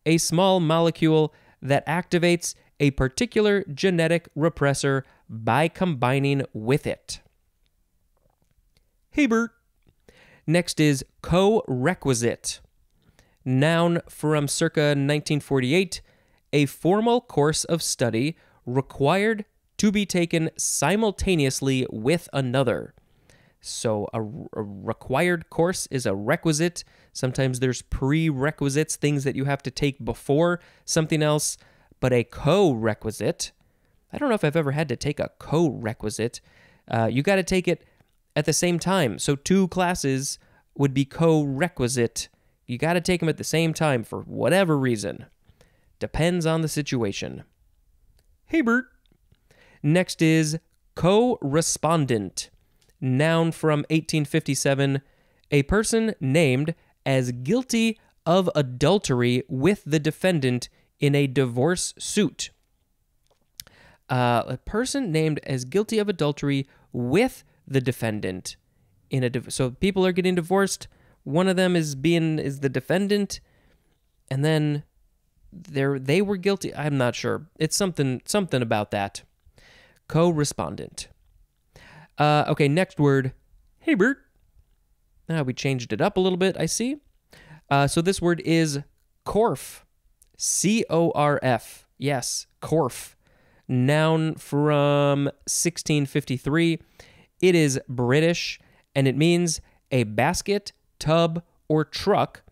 a small molecule that activates a particular genetic repressor by combining with it. Hey Bert. Next is co requisite. Noun from circa 1948, a formal course of study required to be taken simultaneously with another. So, a, required course is a requisite. Sometimes there's prerequisites, things that you have to take before something else, but a co requisite. I don't know if I've ever had to take a co requisite. Uh, you got to take it at the same time. So, two classes would be co requisite. You got to take them at the same time for whatever reason. Depends on the situation. Hey, Bert. Next is co respondent. Noun from 1857. A person named as guilty of adultery with the defendant in a divorce suit. Uh, a person named as guilty of adultery with the defendant in a so people are getting divorced. One of them is being is the defendant. And then they they were guilty. I'm not sure. It's something something about that. Co-respondent. Uh, okay next word. Hey bert. Now we changed it up a little bit i see. Uh, so this word is corf. C-o-r-f yes corf. Noun from 1653 it is british and it means a basket tub or truck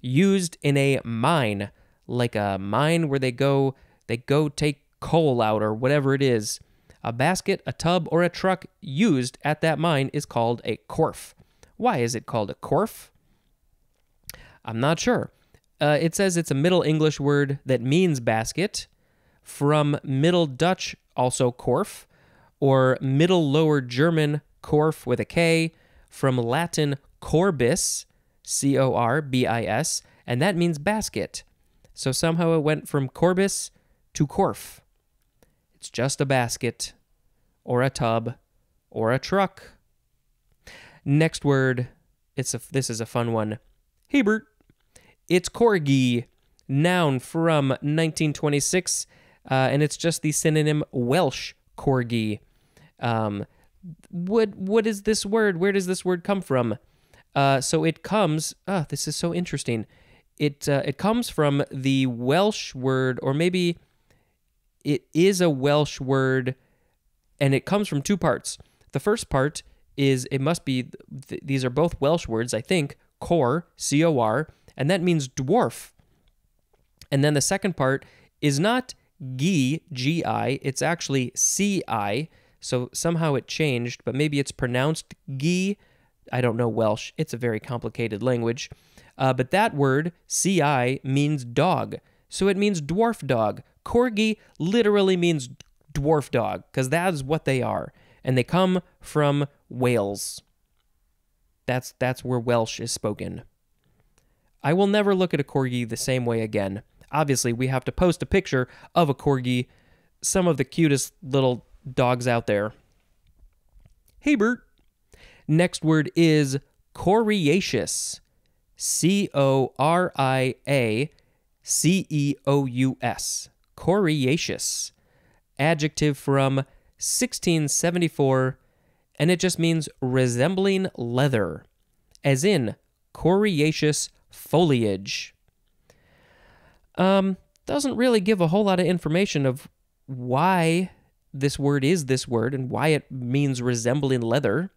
used in a mine, like a mine where they go they go take coal out or whatever it is. A basket, a tub, or a truck used at that mine is called a corf. Why is it called a corf? I'm not sure. Uh, it says it's a Middle English word that means basket, from Middle Dutch, also korf, or Middle Lower German korf with a K, from Latin corbis, C O R B I S, and that means basket. So somehow it went from corbis to korf. It's just a basket, or a tub, or a truck. Next word, it's a, this is a fun one. Hey, Hebert. It's corgi, noun from 1926, uh, and it's just the synonym Welsh corgi. Um, what what is this word? Where does this word come from? Uh, so it comes. Ah, this is so interesting. It uh, it comes from the Welsh word, or maybe it is a Welsh word, and it comes from two parts. The first part is it must be. Th- these are both Welsh words, I think. Cor, C O R, and that means dwarf. And then the second part is not gi, G I. It's actually C I so somehow it changed, but maybe it's pronounced gi. I don't know Welsh. It's a very complicated language. Uh, but that word, ci, means dog. So it means dwarf dog, Corgi literally means dwarf dog because that is what they are, and they come from Wales. That's that's where Welsh is spoken. I will never look at a corgi the same way again. Obviously, we have to post a picture of a corgi, some of the cutest little dogs out there. Hey, Bert. Next word is coriaceous. C O R I A C E O U S. Coriaceous. Adjective from 1674, and it just means resembling leather, as in coriaceous foliage. Um, doesn't really give a whole lot of information of why this word is this word and why it means resembling leather.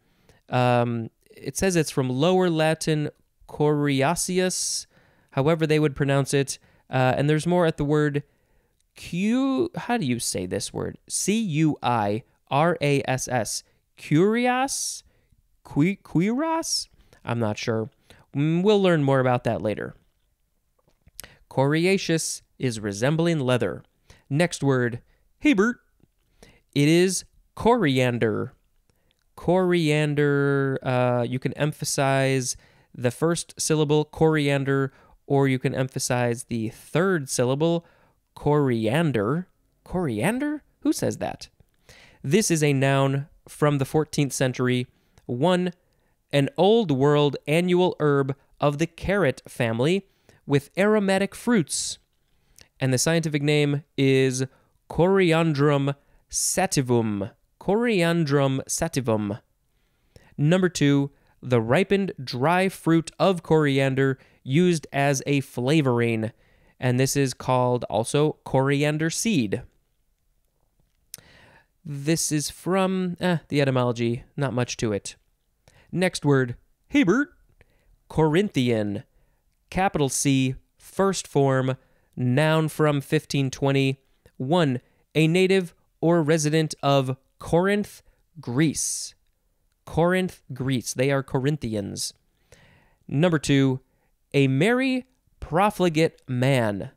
Um, it says it's from Lower Latin coriaceus, however they would pronounce it. Uh, and there's more at the word Q. How do you say this word? C U I R A S S. Curious? Quiras? I'm not sure. Mm, we'll learn more about that later. Coriaceous is resembling leather. Next word, Hey Bert. It is coriander. Coriander, uh, you can emphasize the first syllable, coriander, or you can emphasize the third syllable, coriander. Coriander? Who says that? This is a noun from the 14th century. One, an old world annual herb of the carrot family with aromatic fruits. And the scientific name is Coriandrum sativum. Coriandrum sativum. Number two, the ripened dry fruit of coriander used as a flavoring, and this is called also coriander seed. This is from eh, the etymology, not much to it. Next word, Hey Bert, Corinthian, capital C, first form, noun from 1520. 1. A native or resident of Corinth, Greece. Corinth, Greece. They are Corinthians. Number 2. A merry, profligate man.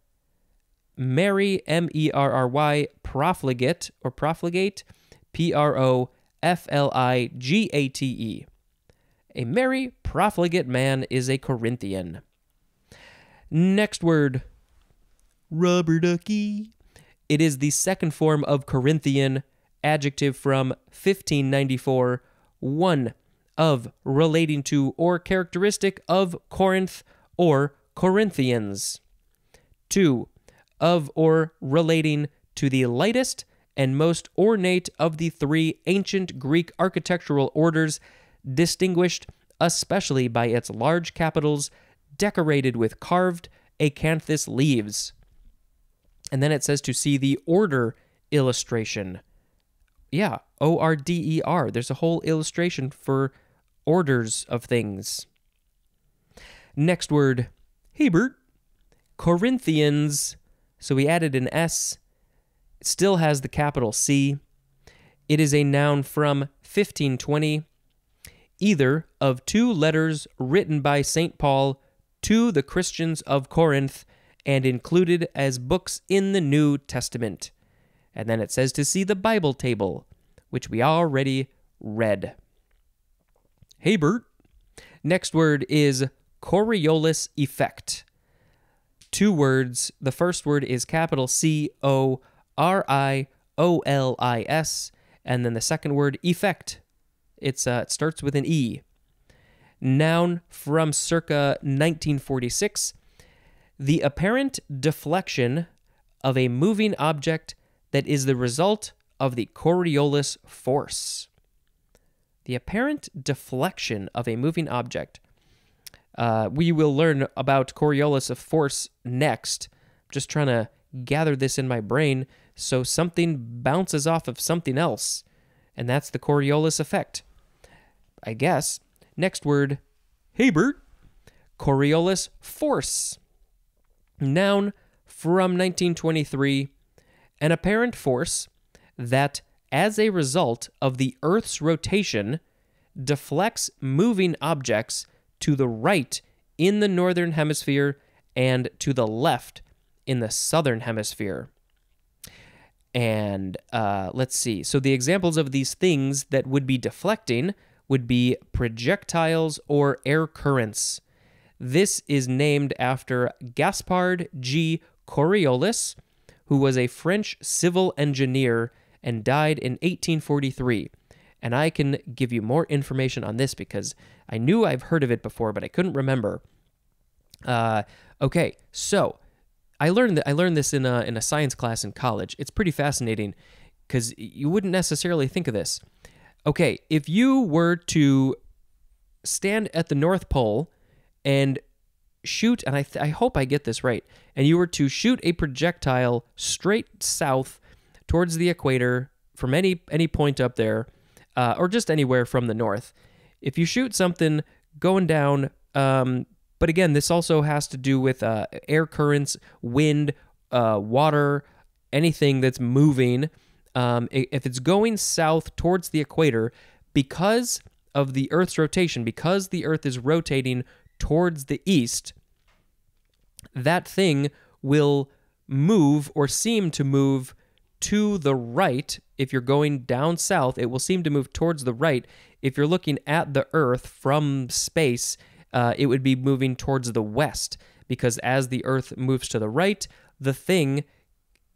Merry, M E R R Y, profligate or profligate, P R O F L I G A T E. A merry, profligate man is a Corinthian. Next word, rubber ducky. It is the second form of Corinthian, adjective from 1594, one of relating to or characteristic of Corinth or Corinthians. Two, of or relating to the lightest and most ornate of the three ancient Greek architectural orders distinguished especially by its large capitals decorated with carved acanthus leaves. And then it says to see the order illustration. Yeah, O R D E R. There's a whole illustration for orders of things. Next word, Hey Bert. Corinthians. So we added an S. Still has the capital C. It is a noun from 1520 either of two letters written by St. Paul to the Christians of Corinth and included as books in the New Testament. And then it says to see the Bible table, which we already read. Hey, Bert. Next word is Coriolis effect. Two words. The first word is capital C O R I O L I S, and then the second word effect it's uh, it starts with an E. Noun from circa 1946. The apparent deflection of a moving object that is the result of the Coriolis force. The apparent deflection of a moving object. Uh, we will learn about Coriolis force next. I'm just trying to gather this in my brain so something bounces off of something else, and that's the Coriolis effect. I guess. Next word, Hey Bert. Coriolis force. Noun from 1923. An apparent force that, as a result of the Earth's rotation, deflects moving objects to the right in the northern hemisphere and to the left in the southern hemisphere. And uh, let's see. So the examples of these things that would be deflecting would be projectiles or air currents. This is named after Gaspard G. Coriolis, who was a French civil engineer and died in 1843. And I can give you more information on this because I knew I've heard of it before, but I couldn't remember. Uh, okay, so I learned that I learned this in a in a science class in college. It's pretty fascinating because you wouldn't necessarily think of this. Okay, if you were to stand at the North Pole and shoot, and I, th- I hope I get this right, and you were to shoot a projectile straight south towards the equator from any any point up there, uh, or just anywhere from the north. If you shoot something going down um, but again, this also has to do with uh, air currents, wind, uh, water, anything that's moving. Um, if it's going south towards the equator, because of the Earth's rotation, because the Earth is rotating towards the east, that thing will move or seem to move to the right. If you're going down south, it will seem to move towards the right. If you're looking at the Earth from space, uh, it would be moving towards the west because as the Earth moves to the right, the thing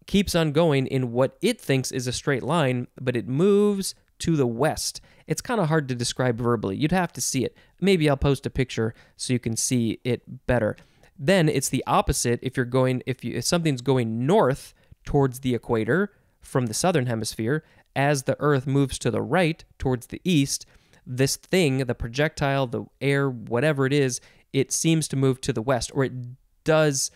keeps on going in what it thinks is a straight line, but it moves to the west. It's kind of hard to describe verbally. You'd have to see it. Maybe I'll post a picture so you can see it better. Then it's the opposite if you're going if you if something's going north towards the equator from the southern hemisphere as the earth moves to the right towards the east, this thing, the projectile, the air, whatever it is, it seems to move to the west, or it does.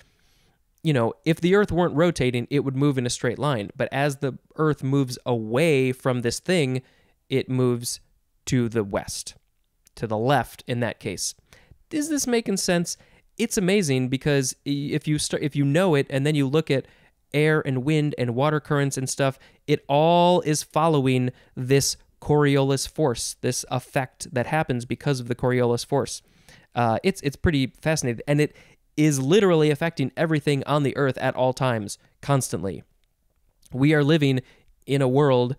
You know, if the Earth weren't rotating, it would move in a straight line. But as the Earth moves away from this thing, it moves to the west, to the left in that case. Is this making sense? It's amazing because if you start, if you know it, and then you look at air and wind and water currents and stuff, it all is following this Coriolis force, this effect that happens because of the Coriolis force. Uh, it's it's pretty fascinating, and it is literally affecting everything on the Earth at all times, constantly. We are living in a world,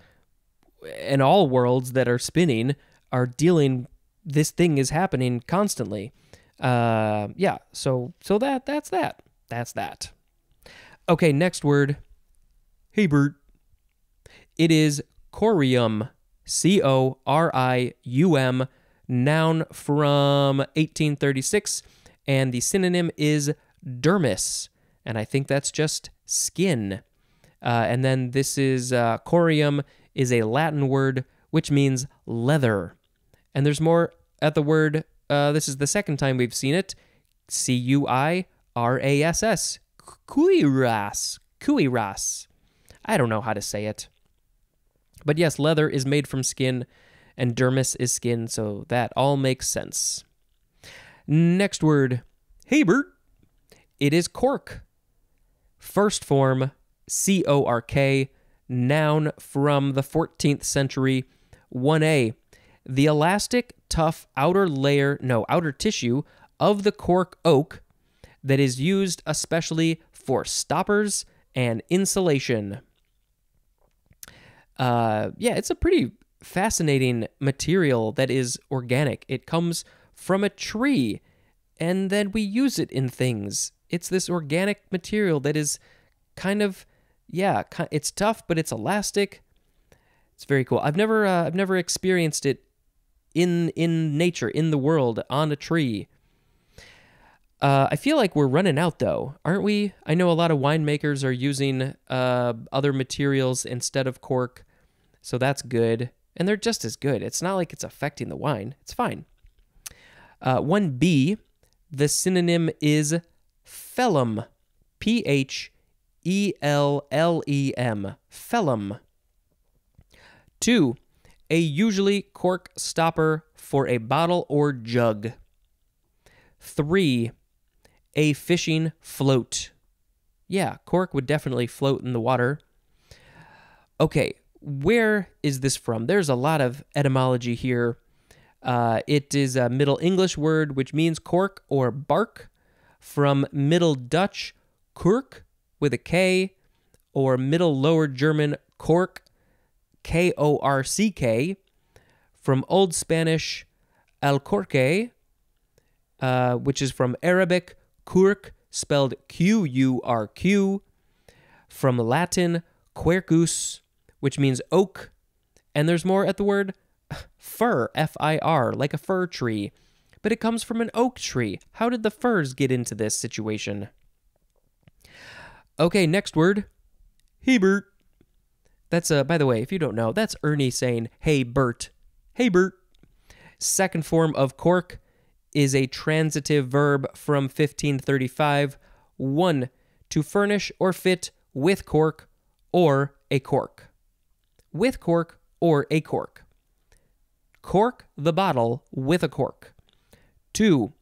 and all worlds that are spinning are dealing. This thing is happening constantly. Uh, yeah. So so that that's that. That's that. Okay. Next word. Hey Bert. It is corium. C O R I U M, noun from 1836, and the synonym is dermis, and I think that's just skin. Uh, and then this is uh, corium is a Latin word which means leather, and there's more at the word. Uh, this is the second time we've seen it. C U I R A S S, cuiras, cuiras. I don't know how to say it. But yes, leather is made from skin, and dermis is skin, so that all makes sense. Next word, Hey Bert. It is cork. First form, C O R K, noun from the 14th century. 1a. The elastic, tough outer layer, no, outer tissue of the cork oak that is used especially for stoppers and insulation uh, yeah, it's a pretty fascinating material that is organic. It comes from a tree, and then we use it in things. It's this organic material that is kind of, yeah, it's tough, but it's elastic. It's very cool. I've never, uh, I've never experienced it in in nature, in the world, on a tree. Uh, I feel like we're running out though, aren't we? I know a lot of winemakers are using uh, other materials instead of cork, so that's good. And they're just as good. It's not like it's affecting the wine, it's fine. Uh, 1B, the synonym is phellem. P H E L L E M. Phellem. 2. A usually cork stopper for a bottle or jug. 3 a fishing float. Yeah, cork would definitely float in the water. Okay, where is this from? There's a lot of etymology here. Uh, it is a Middle English word which means cork or bark, from Middle Dutch kurk with a K, or Middle Lower German Kork, K O R C K, from Old Spanish Alcorque, uh, which is from Arabic Kurk, spelled Q U R Q, from Latin Quercus, which means oak, and there's more at the word fir, F I R, like a fir tree. But it comes from an oak tree. How did the firs get into this situation? Okay, next word Hey Bert. That's, uh, by the way, if you don't know, that's Ernie saying, hey, Bert. Hey, Bert. Second form of cork is a transitive verb from 1535. One, to furnish or fit with cork or a cork. With cork or a cork. Cork the bottle with a cork. Two,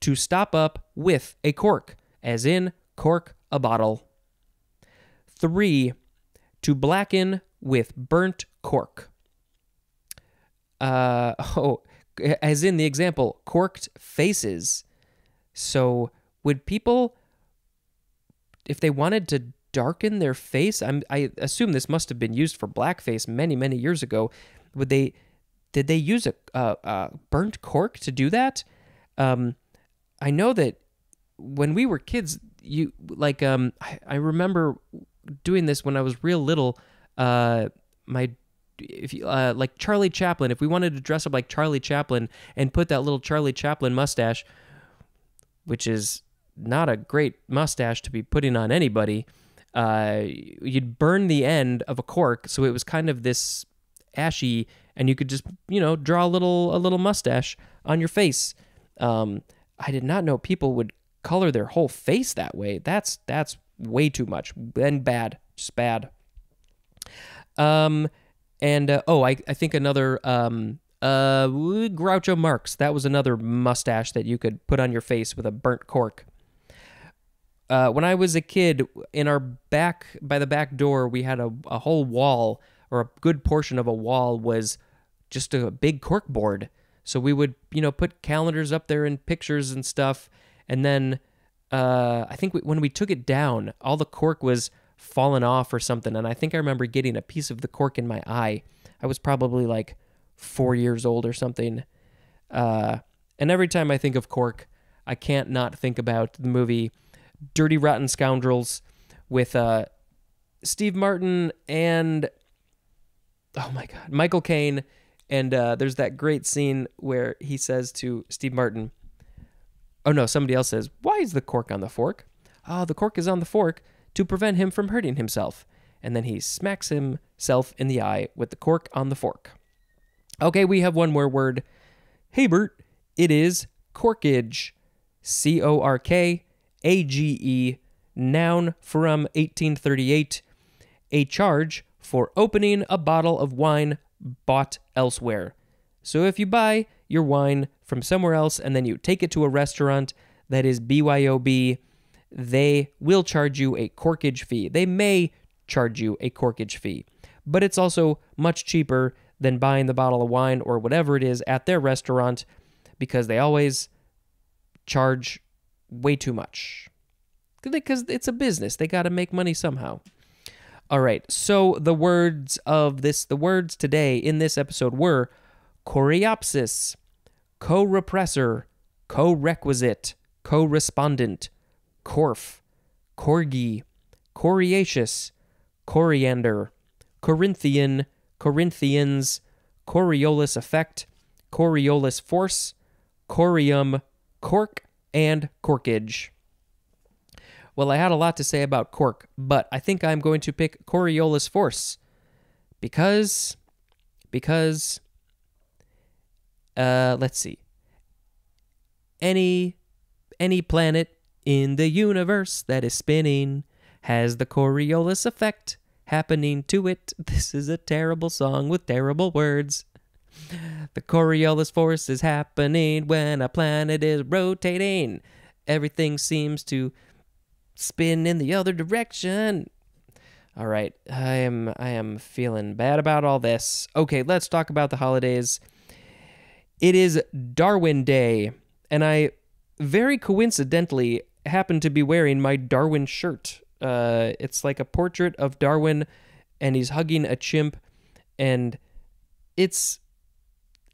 to stop up with a cork, as in cork a bottle. Three, to blacken with burnt cork. Uh, [LAUGHS] oh, as in the example, corked faces. So, would people, if they wanted to darken their face, I'm, I assume this must have been used for blackface many, many years ago. Would they, did they use a, a, a burnt cork to do that? Um, I know that when we were kids, you like, um, I, I remember doing this when I was real little. Uh, my if you uh, like Charlie Chaplin, if we wanted to dress up like Charlie Chaplin and put that little Charlie Chaplin mustache, which is not a great mustache to be putting on anybody, uh, you'd burn the end of a cork so it was kind of this ashy, and you could just you know draw a little a little mustache on your face. Um, I did not know people would color their whole face that way. That's that's way too much and bad, just bad. Um, and uh, oh, I, I think another um, uh, Groucho Marx. That was another mustache that you could put on your face with a burnt cork. Uh, when I was a kid, in our back by the back door, we had a, a whole wall or a good portion of a wall was just a big cork board. So we would, you know, put calendars up there and pictures and stuff. And then uh, I think we, when we took it down, all the cork was fallen off or something. And I think I remember getting a piece of the cork in my eye. I was probably like four years old or something. Uh, and every time I think of cork, I can't not think about the movie Dirty Rotten Scoundrels with uh, Steve Martin and oh my god, Michael Caine. And uh, there's that great scene where he says to Steve Martin, "Oh no, somebody else says, why is the cork on the fork? Oh, the cork is on the fork to prevent him from hurting himself." And then he smacks himself in the eye with the cork on the fork. Okay, we have one more word. Hey, Bert, it is corkage. C O R K A G E, noun from 1838. A charge for opening a bottle of wine bought elsewhere. So if you buy your wine from somewhere else and then you take it to a restaurant that is BYOB, they will charge you a corkage fee. They may charge you a corkage fee, but it's also much cheaper than buying the bottle of wine or whatever it is at their restaurant because they always charge way too much. Because it's a business, they got to make money somehow. All right, so the words of this, the words today in this episode were coreopsis, co repressor, co requisite, co respondent, corf, corgi, coriaceous, coriander, Corinthian, Corinthians, Coriolis effect, Coriolis force, Corium, cork, and corkage. Well, I had a lot to say about cork, but I think I'm going to pick Coriolis force because because uh let's see. Any any planet in the universe that is spinning has the Coriolis effect happening to it. [LAUGHS] This is a terrible song with terrible words. The Coriolis force is happening when a planet is rotating. Everything seems to spin in the other direction. All right, I am I am feeling bad about all this. Okay, let's talk about the holidays. It is Darwin Day, and I very coincidentally happen to be wearing my Darwin shirt Uh, it's like a portrait of Darwin, and he's hugging a chimp, and it's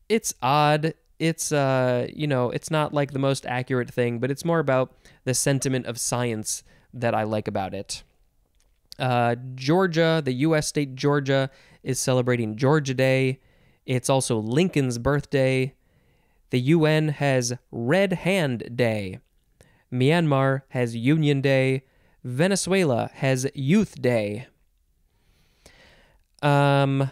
it's odd. It's uh, you know, it's not like the most accurate thing, but it's more about the sentiment of science that I like about it. Uh, Georgia, the U.S. state Georgia, is celebrating Georgia Day. It's also Lincoln's birthday. The UN has Red Hand Day. Myanmar has Union Day. Venezuela has Youth Day. Um,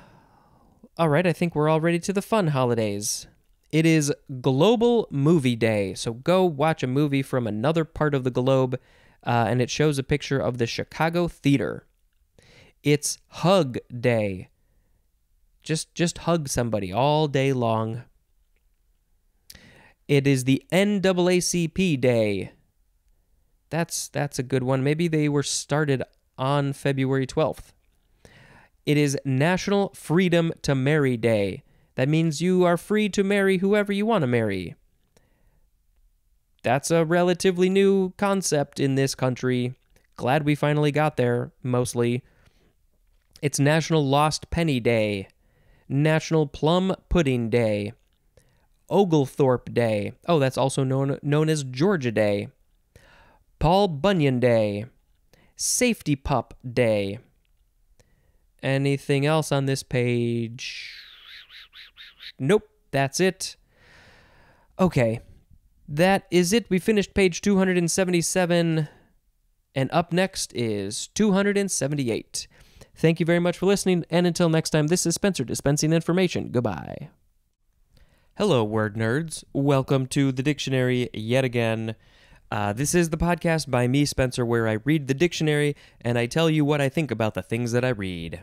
all right, I think we're all ready to the fun holidays. It is Global Movie Day, so go watch a movie from another part of the globe, uh, and it shows a picture of the Chicago Theater. It's Hug Day. Just just hug somebody all day long. It is the NAACP Day. That's that's a good one. Maybe they were started on February 12th. It is National Freedom to Marry Day. That means you are free to marry whoever you want to marry. That's a relatively new concept in this country. Glad we finally got there, mostly. It's National Lost Penny Day, National Plum Pudding Day, Oglethorpe Day. Oh, that's also known, known as Georgia Day. Paul Bunyan Day, Safety Pup Day. Anything else on this page? Nope, that's it. Okay, that is it. We finished page 277, and up next is 278. Thank you very much for listening, and until next time, this is Spencer dispensing information. Goodbye. Hello, word nerds. Welcome to the dictionary yet again. Uh, this is the podcast by me, Spencer, where I read the dictionary and I tell you what I think about the things that I read.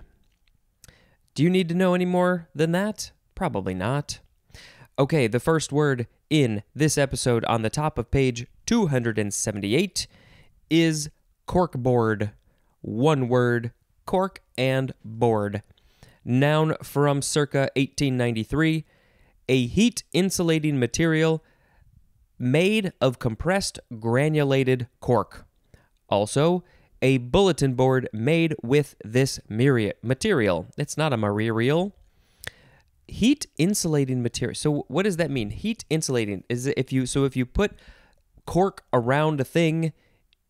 Do you need to know any more than that? Probably not. Okay, the first word in this episode on the top of page 278 is corkboard. One word, cork and board. Noun from circa 1893, a heat insulating material made of compressed granulated cork. Also, a bulletin board made with this material. It's not a material. Heat insulating material. So what does that mean? Heat insulating is if you so if you put cork around a thing,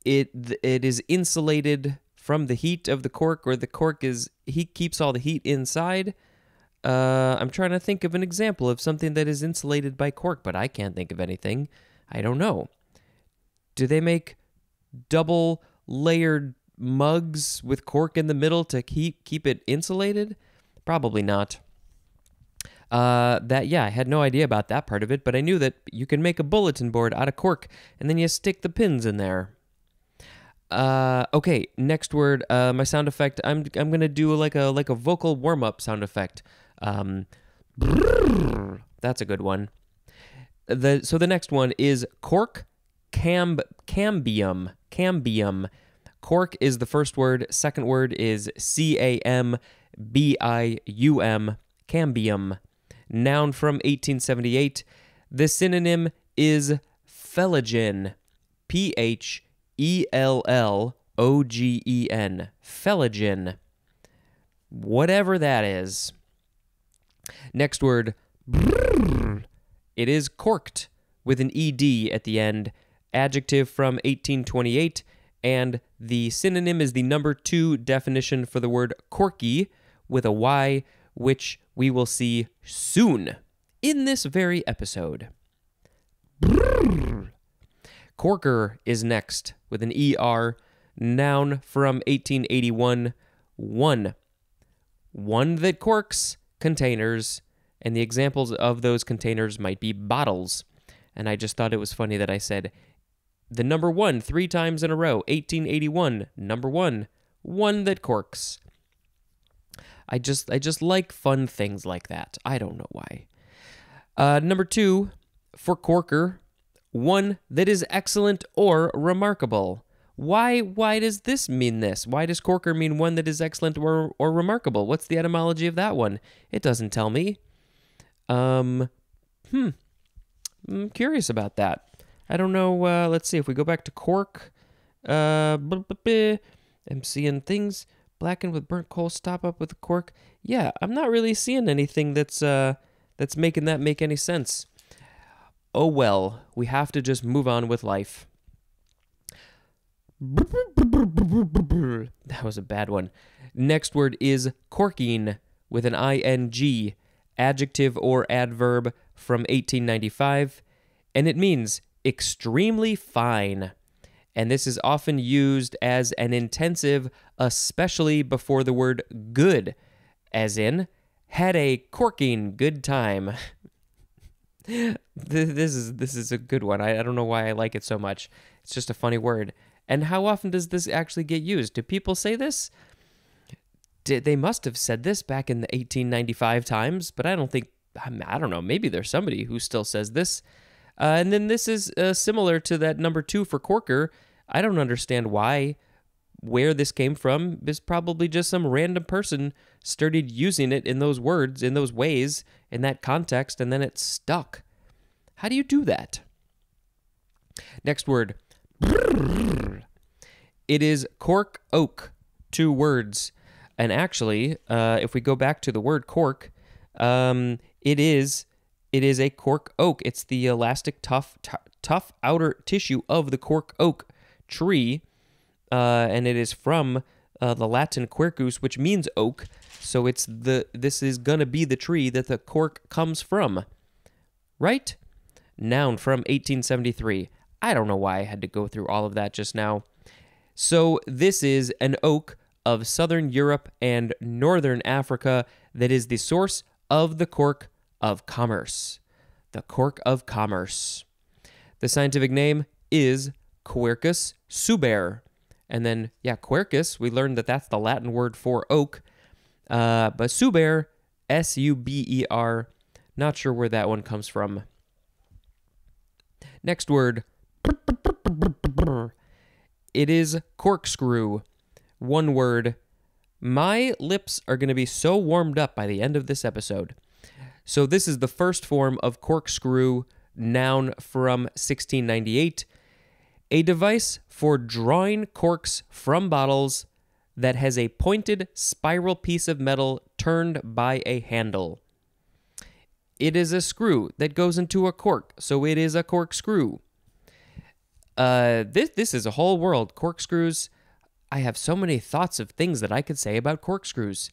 it it is insulated from the heat of the cork, or the cork is he keeps all the heat inside. Uh, I'm trying to think of an example of something that is insulated by cork, but I can't think of anything. I don't know. Do they make double layered mugs with cork in the middle to keep keep it insulated? Probably not. Uh, that yeah, I had no idea about that part of it, but I knew that you can make a bulletin board out of cork, and then you stick the pins in there. Uh, okay, next word. Uh, my sound effect. I'm I'm gonna do like a like a vocal warm up sound effect. Um, that's a good one. The so the next one is cork cam cambium cambium. Cork is the first word. Second word is C A M B I U M cambium. Noun from 1878. The synonym is phellogen. P H E L L O G E N. Phellogen. Whatever that is. Next word. It is corked with an ed at the end. Adjective from 1828 and the synonym is the number 2 definition for the word corky with a y which we will see soon in this very episode. Corker is next with an ER, noun from 1881, one. One that corks containers, and the examples of those containers might be bottles. And I just thought it was funny that I said the number one three times in a row 1881, number one, one that corks. I just I just like fun things like that. I don't know why. Uh, number two, for corker, one that is excellent or remarkable. Why why does this mean this? Why does corker mean one that is excellent or or remarkable? What's the etymology of that one? It doesn't tell me. Um hmm. I'm curious about that. I don't know. Uh, let's see if we go back to cork. Uh, am seeing things blackened with burnt coal stop up with a cork. Yeah, I'm not really seeing anything that's uh that's making that make any sense. Oh well, we have to just move on with life. [LAUGHS] That was a bad one. Next word is corking with an ing, adjective or adverb from 1895, and it means extremely fine. And this is often used as an intensive, especially before the word good, as in, had a corking good time. [LAUGHS] this is this is a good one. I, I don't know why I like it so much. It's just a funny word. And how often does this actually get used? Do people say this? Did, they must have said this back in the 1895 times, but I don't think I don't know. Maybe there's somebody who still says this. Uh, and then this is uh, similar to that number two for Corker. I don't understand why, where this came from. Is probably just some random person started using it in those words, in those ways, in that context, and then it stuck. How do you do that? Next word. It is cork oak, two words. And actually, uh, if we go back to the word cork, um, it is it is a cork oak. It's the elastic tough t- tough outer tissue of the cork oak tree, uh, and it is from uh, the Latin quercus, which means oak. So it's the this is gonna be the tree that the cork comes from, right? Noun from 1873. I don't know why I had to go through all of that just now. So this is an oak of southern Europe and northern Africa that is the source of the cork of commerce. The cork of commerce. The scientific name is Quercus suber. And then, yeah, Quercus, we learned that that's the Latin word for oak. Uh, but suber, S U B E R, not sure where that one comes from. Next word. It is corkscrew. One word. My lips are going to be so warmed up by the end of this episode. So, this is the first form of corkscrew, noun from 1698. A device for drawing corks from bottles that has a pointed spiral piece of metal turned by a handle. It is a screw that goes into a cork, so it is a corkscrew. Uh, this this is a whole world. Corkscrews. I have so many thoughts of things that I could say about corkscrews.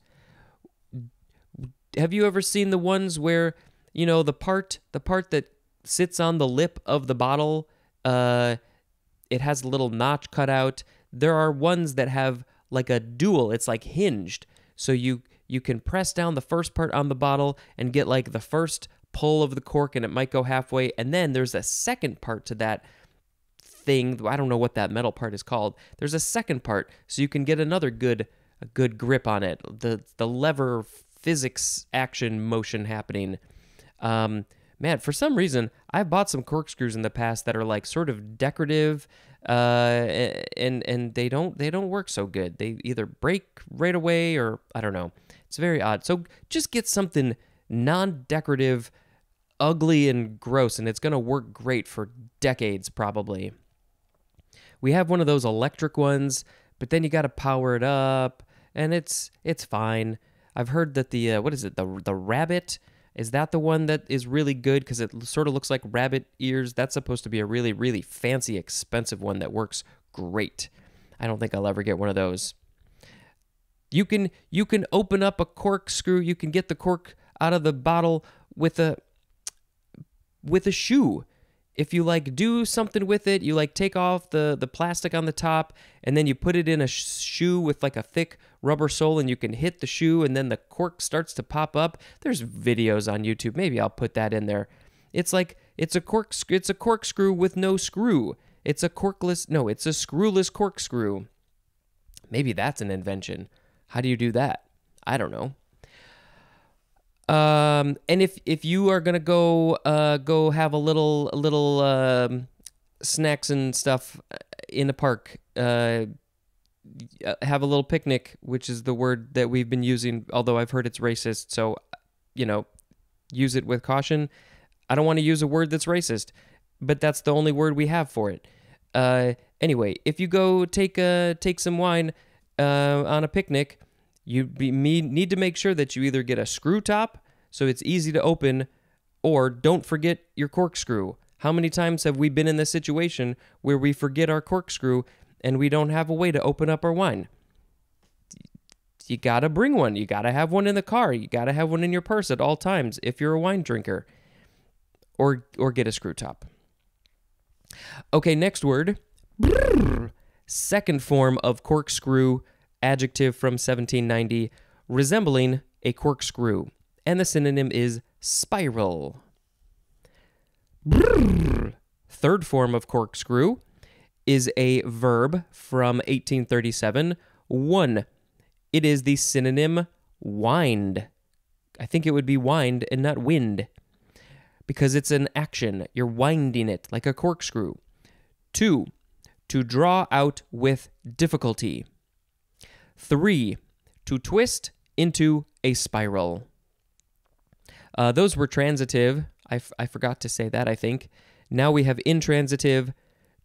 Have you ever seen the ones where you know the part the part that sits on the lip of the bottle? Uh, it has a little notch cut out. There are ones that have like a dual. It's like hinged, so you you can press down the first part on the bottle and get like the first pull of the cork, and it might go halfway, and then there's a second part to that thing. I don't know what that metal part is called. There's a second part, so you can get another good a good grip on it. The the lever physics action motion happening. Um, man, for some reason, I've bought some corkscrews in the past that are like sort of decorative, uh, and and they don't they don't work so good. They either break right away or I don't know. It's very odd. So just get something non-decorative, ugly and gross, and it's gonna work great for decades probably. We have one of those electric ones, but then you got to power it up, and it's it's fine. I've heard that the uh, what is it the the rabbit is that the one that is really good because it sort of looks like rabbit ears. That's supposed to be a really really fancy expensive one that works great. I don't think I'll ever get one of those. You can you can open up a corkscrew. You can get the cork out of the bottle with a with a shoe if you like do something with it, you like take off the the plastic on the top and then you put it in a shoe with like a thick rubber sole and you can hit the shoe and then the cork starts to pop up. There's videos on YouTube. Maybe I'll put that in there. It's like it's a cork it's a corkscrew with no screw. It's a corkless no, it's a screwless corkscrew. Maybe that's an invention. How do you do that? I don't know. Um, and if if you are gonna go uh, go have a little a little um, snacks and stuff in the park, uh, have a little picnic, which is the word that we've been using. Although I've heard it's racist, so you know, use it with caution. I don't want to use a word that's racist, but that's the only word we have for it. Uh, anyway, if you go take a take some wine, uh, on a picnic, you be, me, need to make sure that you either get a screw top so it's easy to open, or don't forget your corkscrew. How many times have we been in this situation where we forget our corkscrew and we don't have a way to open up our wine? You gotta bring one. You gotta have one in the car. You gotta have one in your purse at all times if you're a wine drinker, or or get a screw top. Okay, next word. Second form of corkscrew, adjective from 1790, resembling a corkscrew, and the synonym is spiral. Third form of corkscrew is a verb from 1837. One, it is the synonym wind. I think it would be wind and not wind because it's an action. You're winding it like a corkscrew. Two, to draw out with difficulty. Three, to twist into a spiral. Uh, those were transitive. I, I forgot to say that, I think. Now we have intransitive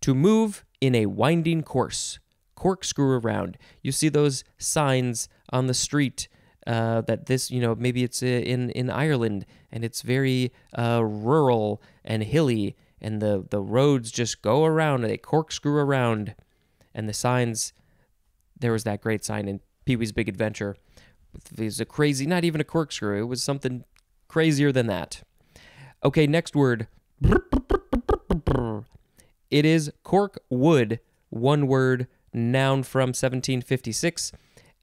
to move in a winding course, corkscrew around. You see those signs on the street uh, that this, you know, maybe it's uh, in, in Ireland and it's very uh, rural and hilly, and the, the roads just go around they corkscrew around. And the signs, there was that great sign in Pee Wee's Big Adventure. It was a crazy, not even a corkscrew, it was something crazier than that. Okay, next word. It is cork wood, one word, noun from 1756.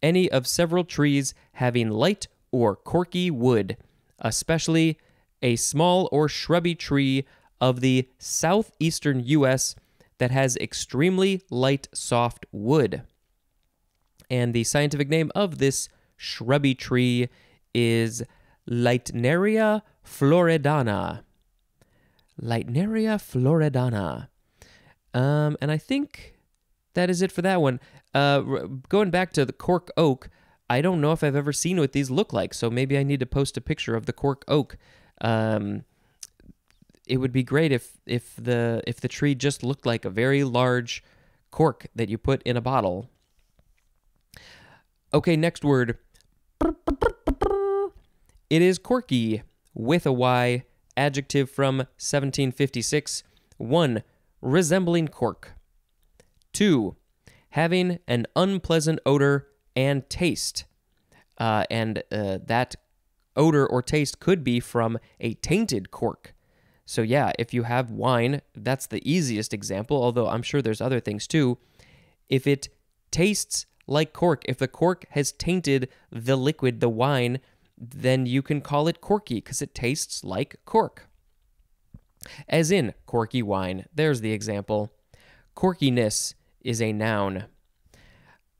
Any of several trees having light or corky wood, especially a small or shrubby tree of the southeastern U.S. that has extremely light, soft wood. And the scientific name of this shrubby tree is Leitneria floridana. Leitneria floridana. Um, and I think that is it for that one. Uh, going back to the cork oak, I don't know if I've ever seen what these look like, so maybe I need to post a picture of the cork oak. Um, it would be great if if the if the tree just looked like a very large cork that you put in a bottle. Okay, next word. It is corky with a Y, adjective from 1756. 1. Resembling cork. 2. Having an unpleasant odor and taste. Uh, and uh, that odor or taste could be from a tainted cork. So, yeah, if you have wine, that's the easiest example, although I'm sure there's other things too. If it tastes like cork, if the cork has tainted the liquid, the wine, then you can call it corky because it tastes like cork. As in corky wine. There's the example. Corkiness is a noun.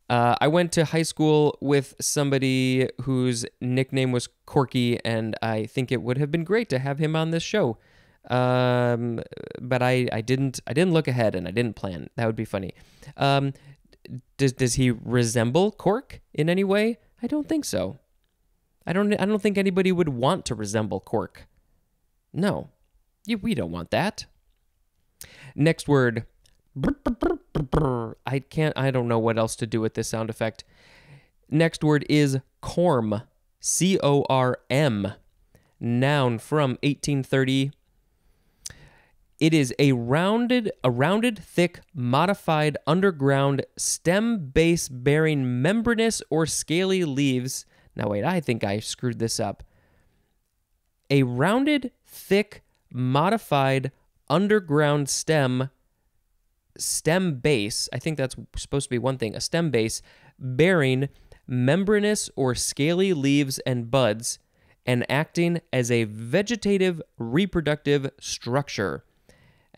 Uh, I went to high school with somebody whose nickname was Corky, and I think it would have been great to have him on this show. Um, but I, I didn't I didn't look ahead and I didn't plan. That would be funny. Um, does does he resemble Cork in any way? I don't think so. I don't I don't think anybody would want to resemble Cork. No. We don't want that. Next word. I can't I don't know what else to do with this sound effect. Next word is corm. C O R M. Noun from 1830. It is a rounded, a rounded, thick, modified underground stem base bearing membranous or scaly leaves. Now wait, I think I screwed this up. A rounded, thick, modified underground stem stem base. I think that's supposed to be one thing. A stem base bearing membranous or scaly leaves and buds and acting as a vegetative reproductive structure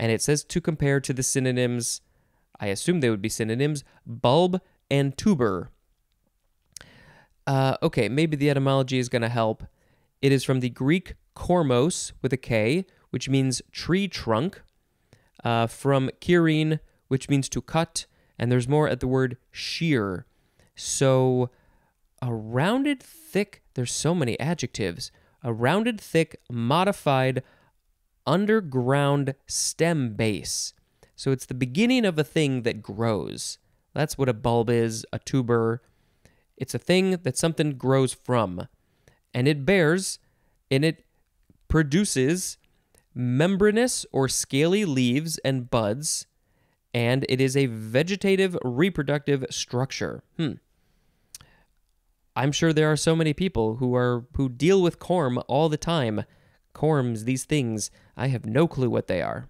and it says to compare to the synonyms, I assume they would be synonyms, bulb and tuber. Uh, okay, maybe the etymology is going to help. It is from the Greek kormos with a K, which means tree trunk, uh, from keirein, which means to cut, and there's more at the word shear. So, a rounded, thick, there's so many adjectives. A rounded, thick, modified, underground stem base. So it's the beginning of a thing that grows, That's what a bulb is, a tuber. It's a thing that something grows from. And it bears and it produces membranous or scaly leaves and buds, and it is a vegetative reproductive structure. Hmm. I'm sure there are so many people who are who deal with corm all the time. Corms, these things, I have no clue what they are.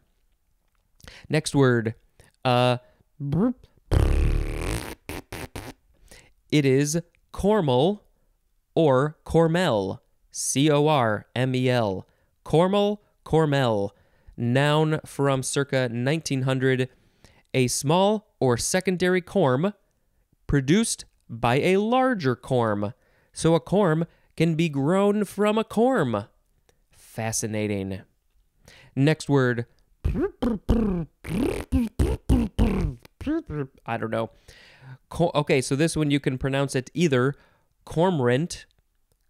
Next word, uh, it is cormel or cormel. C O R M E L. Cormel, cormel. Noun from circa 1900. A small or secondary corm produced by a larger corm. So a corm can be grown from a corm. Fascinating. Next word. I don't know. Okay, so this one you can pronounce it either cormorant,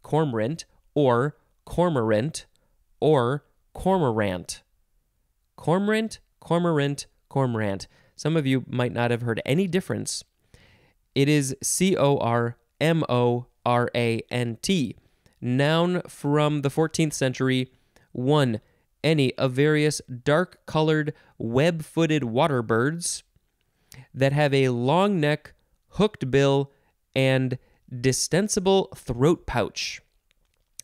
cormorant, or cormorant, or cormorant. Cormorant, cormorant, cormorant. Some of you might not have heard any difference. It is C O R M O R A N T. Noun from the 14th century. One, any of various dark colored, web footed water birds that have a long neck, hooked bill, and distensible throat pouch.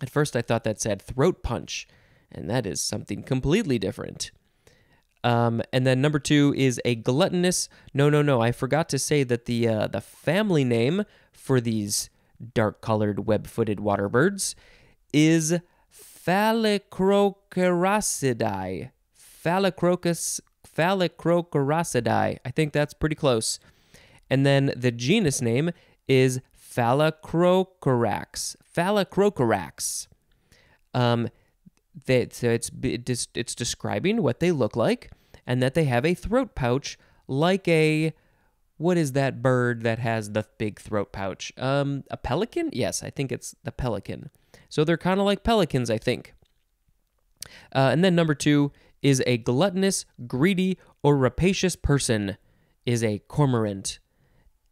At first, I thought that said throat punch, and that is something completely different. Um, and then number two is a gluttonous. No, no, no. I forgot to say that the uh, the family name for these dark-colored, web-footed water birds is Phalacroceracidae. Phalacrocus Phalacroceracidae. I think that's pretty close. And then the genus name is Phalacrocorax. Phalacrocorax. Um, that so it's it's describing what they look like and that they have a throat pouch like a what is that bird that has the big throat pouch? Um, a pelican? Yes, I think it's the pelican. So they're kind of like pelicans, I think. Uh, and then number two is a gluttonous, greedy, or rapacious person is a cormorant.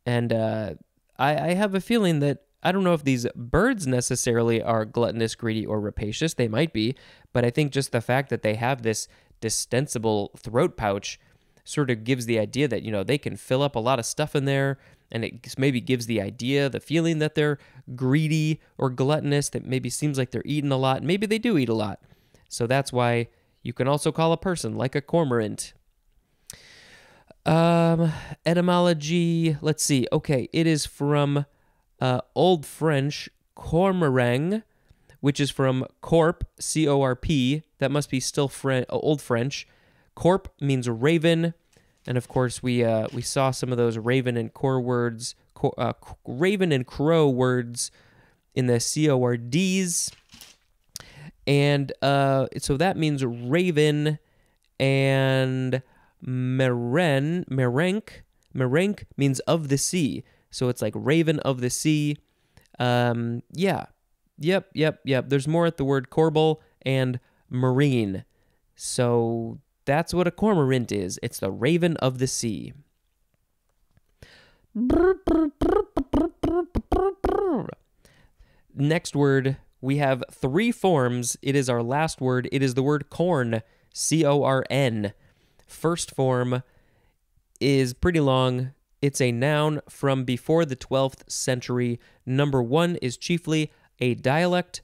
And uh, I, I have a feeling that I don't know if these birds necessarily are gluttonous, greedy, or rapacious. They might be, but I think just the fact that they have this distensible throat pouch sort of gives the idea that, you know, they can fill up a lot of stuff in there. And it maybe gives the idea, the feeling that they're greedy or gluttonous, that maybe seems like they're eating a lot. Maybe they do eat a lot. So that's why you can also call a person like a cormorant. Um, etymology, let's see. Okay, it is from uh, Old French cormorang, which is from corp, C O R P. That must be still Fre- uh, Old French. Corp means raven, and of course we uh, we saw some of those raven and core words, co- uh, raven and crow words in the C O R Ds, and uh, so that means raven and meren merenk merenk means of the sea. So it's like Raven of the Sea. Um, yeah. Yep, yep, yep. There's more at the word corbel and marine. So that's what a cormorant is. It's the raven of the sea. Next word, we have three forms. It is our last word. It is the word corn, C O R N. First form is pretty long. It's a noun from before the 12th century. Number one is chiefly a dialect.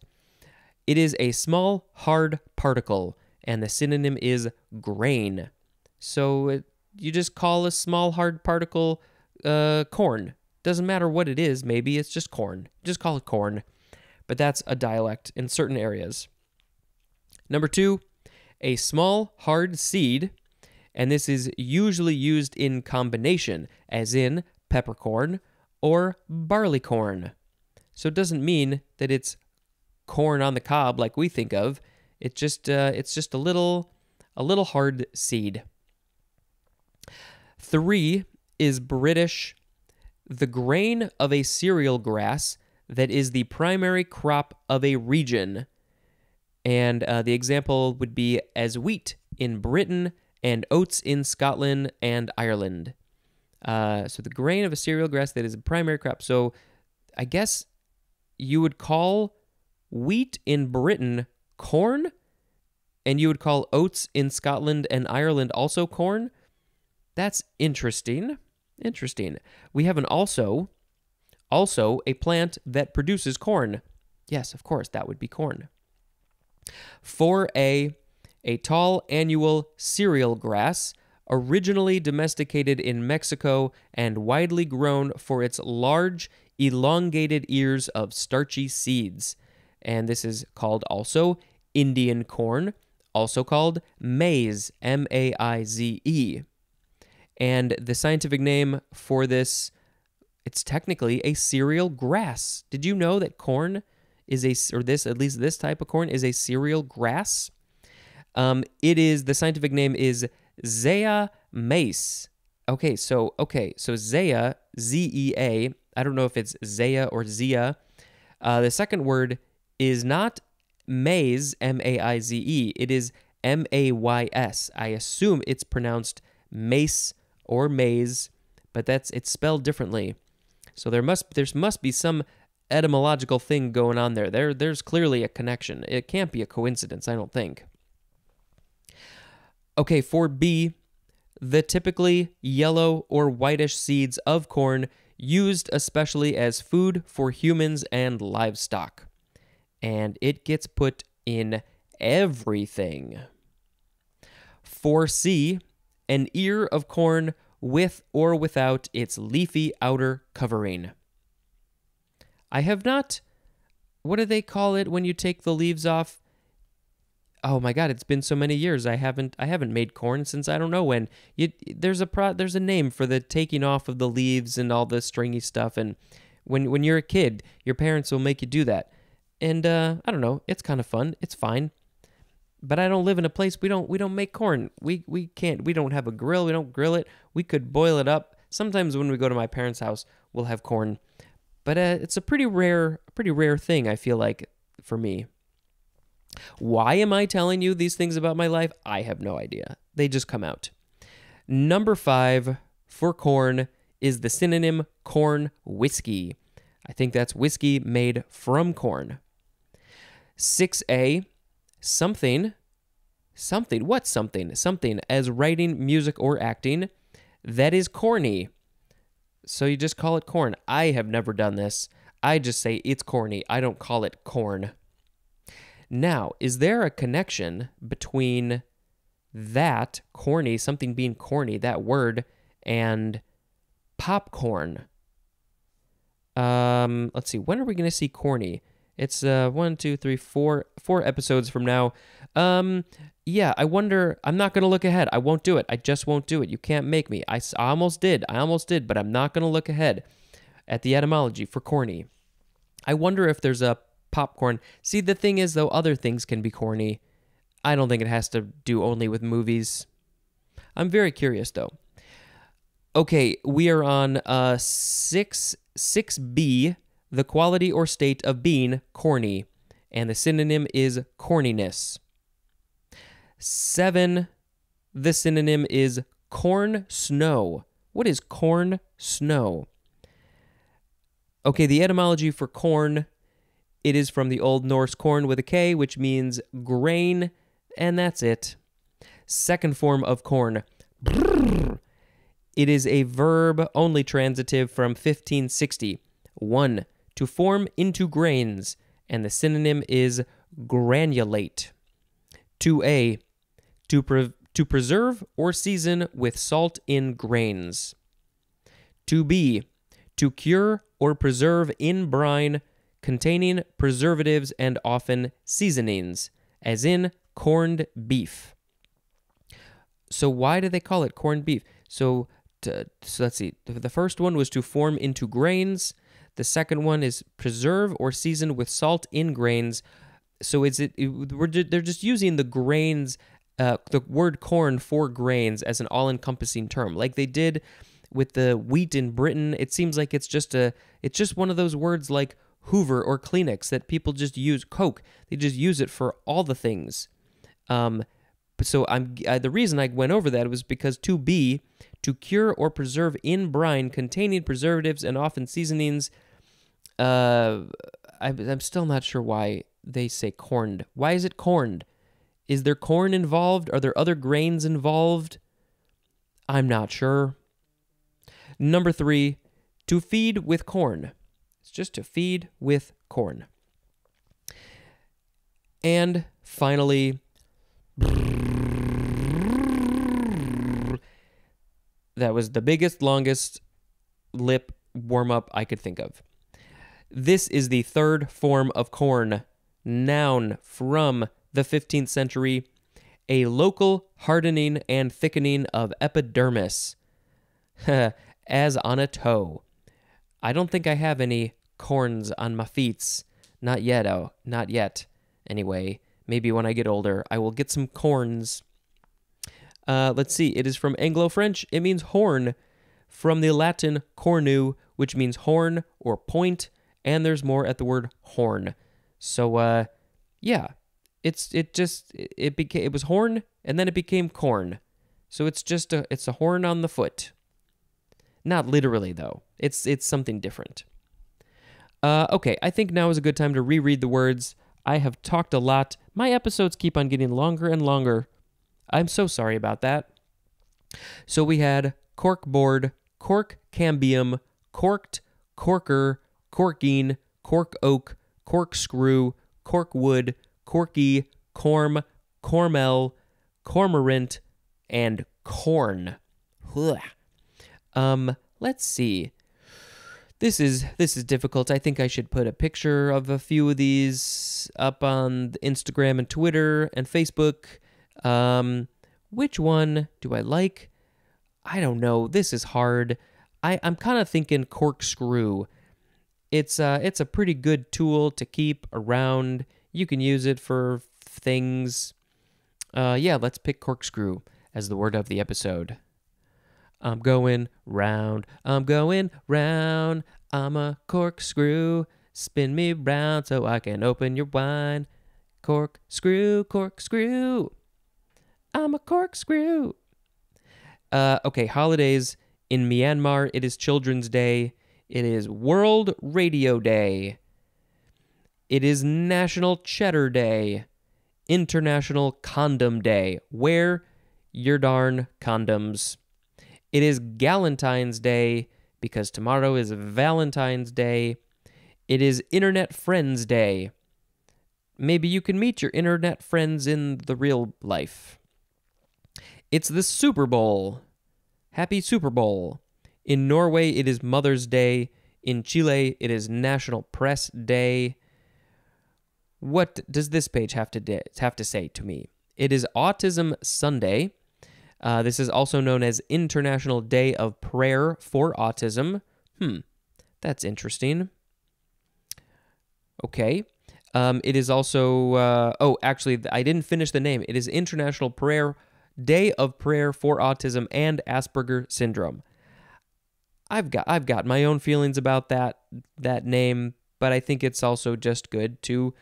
It is a small, hard particle, and the synonym is grain. So it, you just call a small, hard particle uh, corn. Doesn't matter what it is, maybe it's just corn. Just call it corn. But that's a dialect in certain areas. Number two, a small, hard seed and this is usually used in combination, as in peppercorn or barleycorn. So it doesn't mean that it's corn on the cob like we think of. It's just uh, it's just a little a little hard seed. Three is British, the grain of a cereal grass that is the primary crop of a region. And uh, the example would be as wheat in Britain and oats in Scotland and Ireland. Uh, so the grain of a cereal grass that is a primary crop. So I guess you would call wheat in Britain corn, and you would call oats in Scotland and Ireland also corn. That's interesting. Interesting. We have an also, also a plant that produces corn. Yes, of course, that would be corn. 4a, a tall annual cereal grass, originally domesticated in Mexico and widely grown for its large, elongated ears of starchy seeds. And this is called also Indian corn, also called maize, M A I Z E. And the scientific name for this, it's technically a cereal grass. Did you know that corn is a, or this, at least this type of corn, is a cereal grass? Um, it is, the scientific name is Zea mays. Okay, so, okay, so Zea, Z E A, I don't know if it's Zea or Zia. Uh, the second word is not maize, M A I Z E. It is M A Y S. I assume it's pronounced mace or maize, but that's it's spelled differently. So there must there must be some etymological thing going on there. There there's clearly a connection. It can't be a coincidence, I don't think. Okay, for B, the typically yellow or whitish seeds of corn used especially as food for humans and livestock. And it gets put in everything. For C, an ear of corn with or without its leafy outer covering. I have not. What do they call it when you take the leaves off? Oh my god, it's been so many years. I haven't I haven't made corn since I don't know when. You, there's a pro, there's a name for the taking off of the leaves and all the stringy stuff and when when you're a kid, your parents will make you do that. And uh, I don't know, it's kind of fun. It's fine but I don't live in a place we don't we don't make corn. We we can't we don't have a grill. We don't grill it. We could boil it up. Sometimes when we go to my parents' house, we'll have corn, but uh, it's a pretty rare pretty rare thing. I feel like for me. Why am I telling you these things about my life? I have no idea. They just come out. Number five for corn is the synonym corn whiskey. I think that's whiskey made from corn. 6A something, something, what something? Something as writing, music, or acting that is corny. So you just call it corn. I have never done this. I just say it's corny. I don't call it corn. Now, is there a connection between that corny, something being corny, that word, and popcorn? Um, let's see. When are we going to see corny? It's uh one, two, three, four, four episodes from now. Um, yeah, I wonder. I'm not gonna look ahead. I won't do it. I just won't do it. You can't make me. I, I almost did. I almost did, but I'm not gonna look ahead at the etymology for corny. I wonder if there's a popcorn. See, the thing is, though, other things can be corny. I don't think it has to do only with movies. I'm very curious, though. Okay, we are on uh six six B the quality or state of being corny, and the synonym is corniness. Seven, the synonym is corn snow. What is corn snow? Okay, the etymology for corn, it is from the Old Norse korn with a K, which means grain, and that's it. Second form of corn, it is a verb only transitive from 1560. One, to form into grains, and the synonym is granulate. 2a, to, pre- to preserve or season with salt in grains. 2b, to cure or preserve in brine containing preservatives and often seasonings, as in corned beef. So, why do they call it corned beef? So, to, so let's see. The first one was to form into grains. The second one is preserve or season with salt in grains. So is it, it they're just using the grains, uh, the word corn for grains as an all-encompassing term, like they did with the wheat in Britain. It seems like it's just a, it's just one of those words like Hoover or Kleenex that people just use. Coke, they just use it for all the things. Um, so I'm uh, the reason I went over that was because to be to cure or preserve in brine containing preservatives and often seasonings. Uh, I, I'm still not sure why they say corned. Why is it corned? Is there corn involved? Are there other grains involved? I'm not sure. Number three, to feed with corn. It's just to feed with corn. And finally, that was the biggest, longest lip warm up I could think of. This is the third form of corn, noun from the 15th century, a local hardening and thickening of epidermis, [LAUGHS] as on a toe. I don't think I have any corns on my feet. Not yet, oh, not yet. Anyway, maybe when I get older, I will get some corns. Uh, let's see, it is from Anglo French. It means horn, from the Latin cornu, which means horn or point. and there's more at the word horn. So, uh, yeah, it's it just it became it was horn and then it became corn. So it's just a it's a horn on the foot. Not literally though. It's it's something different. Uh, okay, I think now is a good time to reread the words. I have talked a lot. My episodes keep on getting longer and longer. I'm so sorry about that. So we had corkboard, cork cambium, corked, corker, corking, cork oak, corkscrew, corkwood, corky, corm, cormel, cormorant, and corn. Ugh. Um, let's see. This is this is difficult. I think I should put a picture of a few of these up on Instagram and Twitter and Facebook. Um, which one do I like? I don't know. This is hard. I, I'm kind of thinking corkscrew. It's uh, it's a pretty good tool to keep around. You can use it for things. Uh, yeah, let's pick corkscrew as the word of the episode. I'm going round, I'm going round. I'm a corkscrew. Spin me round so I can open your wine. Corkscrew, corkscrew. I'm a corkscrew. Uh, okay, holidays. In Myanmar, it is Children's Day. It is World Radio Day. It is National Cheddar Day. International Condom Day. Wear your darn condoms. It is Galentine's Day because tomorrow is Valentine's Day. It is Internet Friends Day. Maybe you can meet your internet friends in the real life. It's the Super Bowl. Happy Super Bowl. In Norway, it is Mother's Day. In Chile, it is National Press Day. What does this page have to de- have to say to me? It is Autism Sunday. Uh, this is also known as International Day of Prayer for Autism. Hmm, that's interesting. Okay. Um, it is also, uh, oh, actually, I didn't finish the name. It is International Prayer Day of Prayer for Autism and Asperger Syndrome. I've got I've got my own feelings about that that name, but I think it's also just good to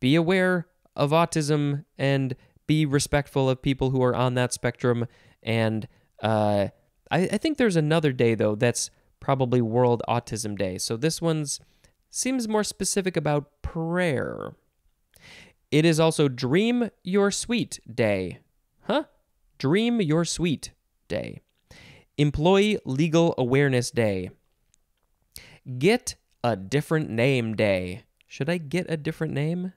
be aware of autism and be respectful of people who are on that spectrum. And uh, I, I think there's another day though that's probably World Autism Day. So this one's seems more specific about prayer. It is also Dream Your Sweet Day. Huh? Dream Your Sweet Day. Employee Legal Awareness Day. Get a different name day. Should I get a different name?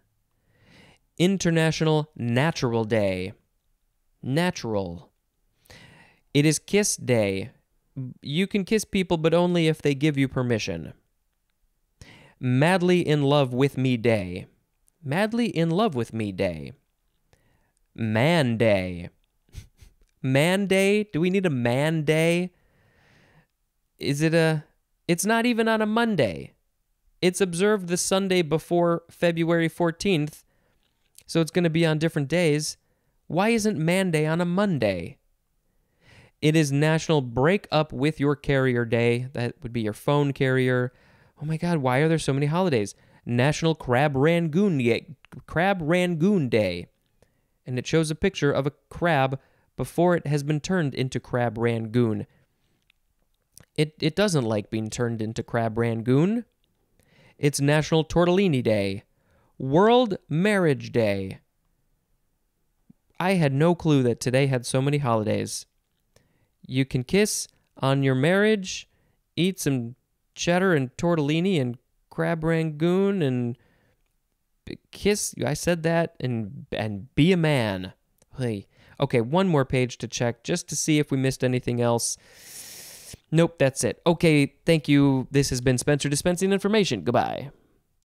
International Natural Day. Natural. It is Kiss Day. You can kiss people, but only if they give you permission. Madly in Love with Me Day. Madly in Love with Me Day. Man Day. Man Day? Do we need a Man Day? Is it a. It's not even on a Monday. It's observed the Sunday before February 14th, so it's going to be on different days. Why isn't Man Day on a Monday? It is National Break Up with Your Carrier Day. That would be your phone carrier. Oh my God, why are there so many holidays? National Crab Rangoon. Crab Rangoon Day. And it shows a picture of a crab before it has been turned into crab rangoon. It, it doesn't like being turned into crab rangoon. It's National Tortellini Day, World Marriage Day. I had no clue that today had so many holidays. You can kiss on your marriage, eat some cheddar and tortellini and crab rangoon and kiss. I said that and and be a man. Hey, okay, one more page to check just to see if we missed anything else. Nope, that's it. Okay, thank you. This has been Spencer dispensing information. Goodbye.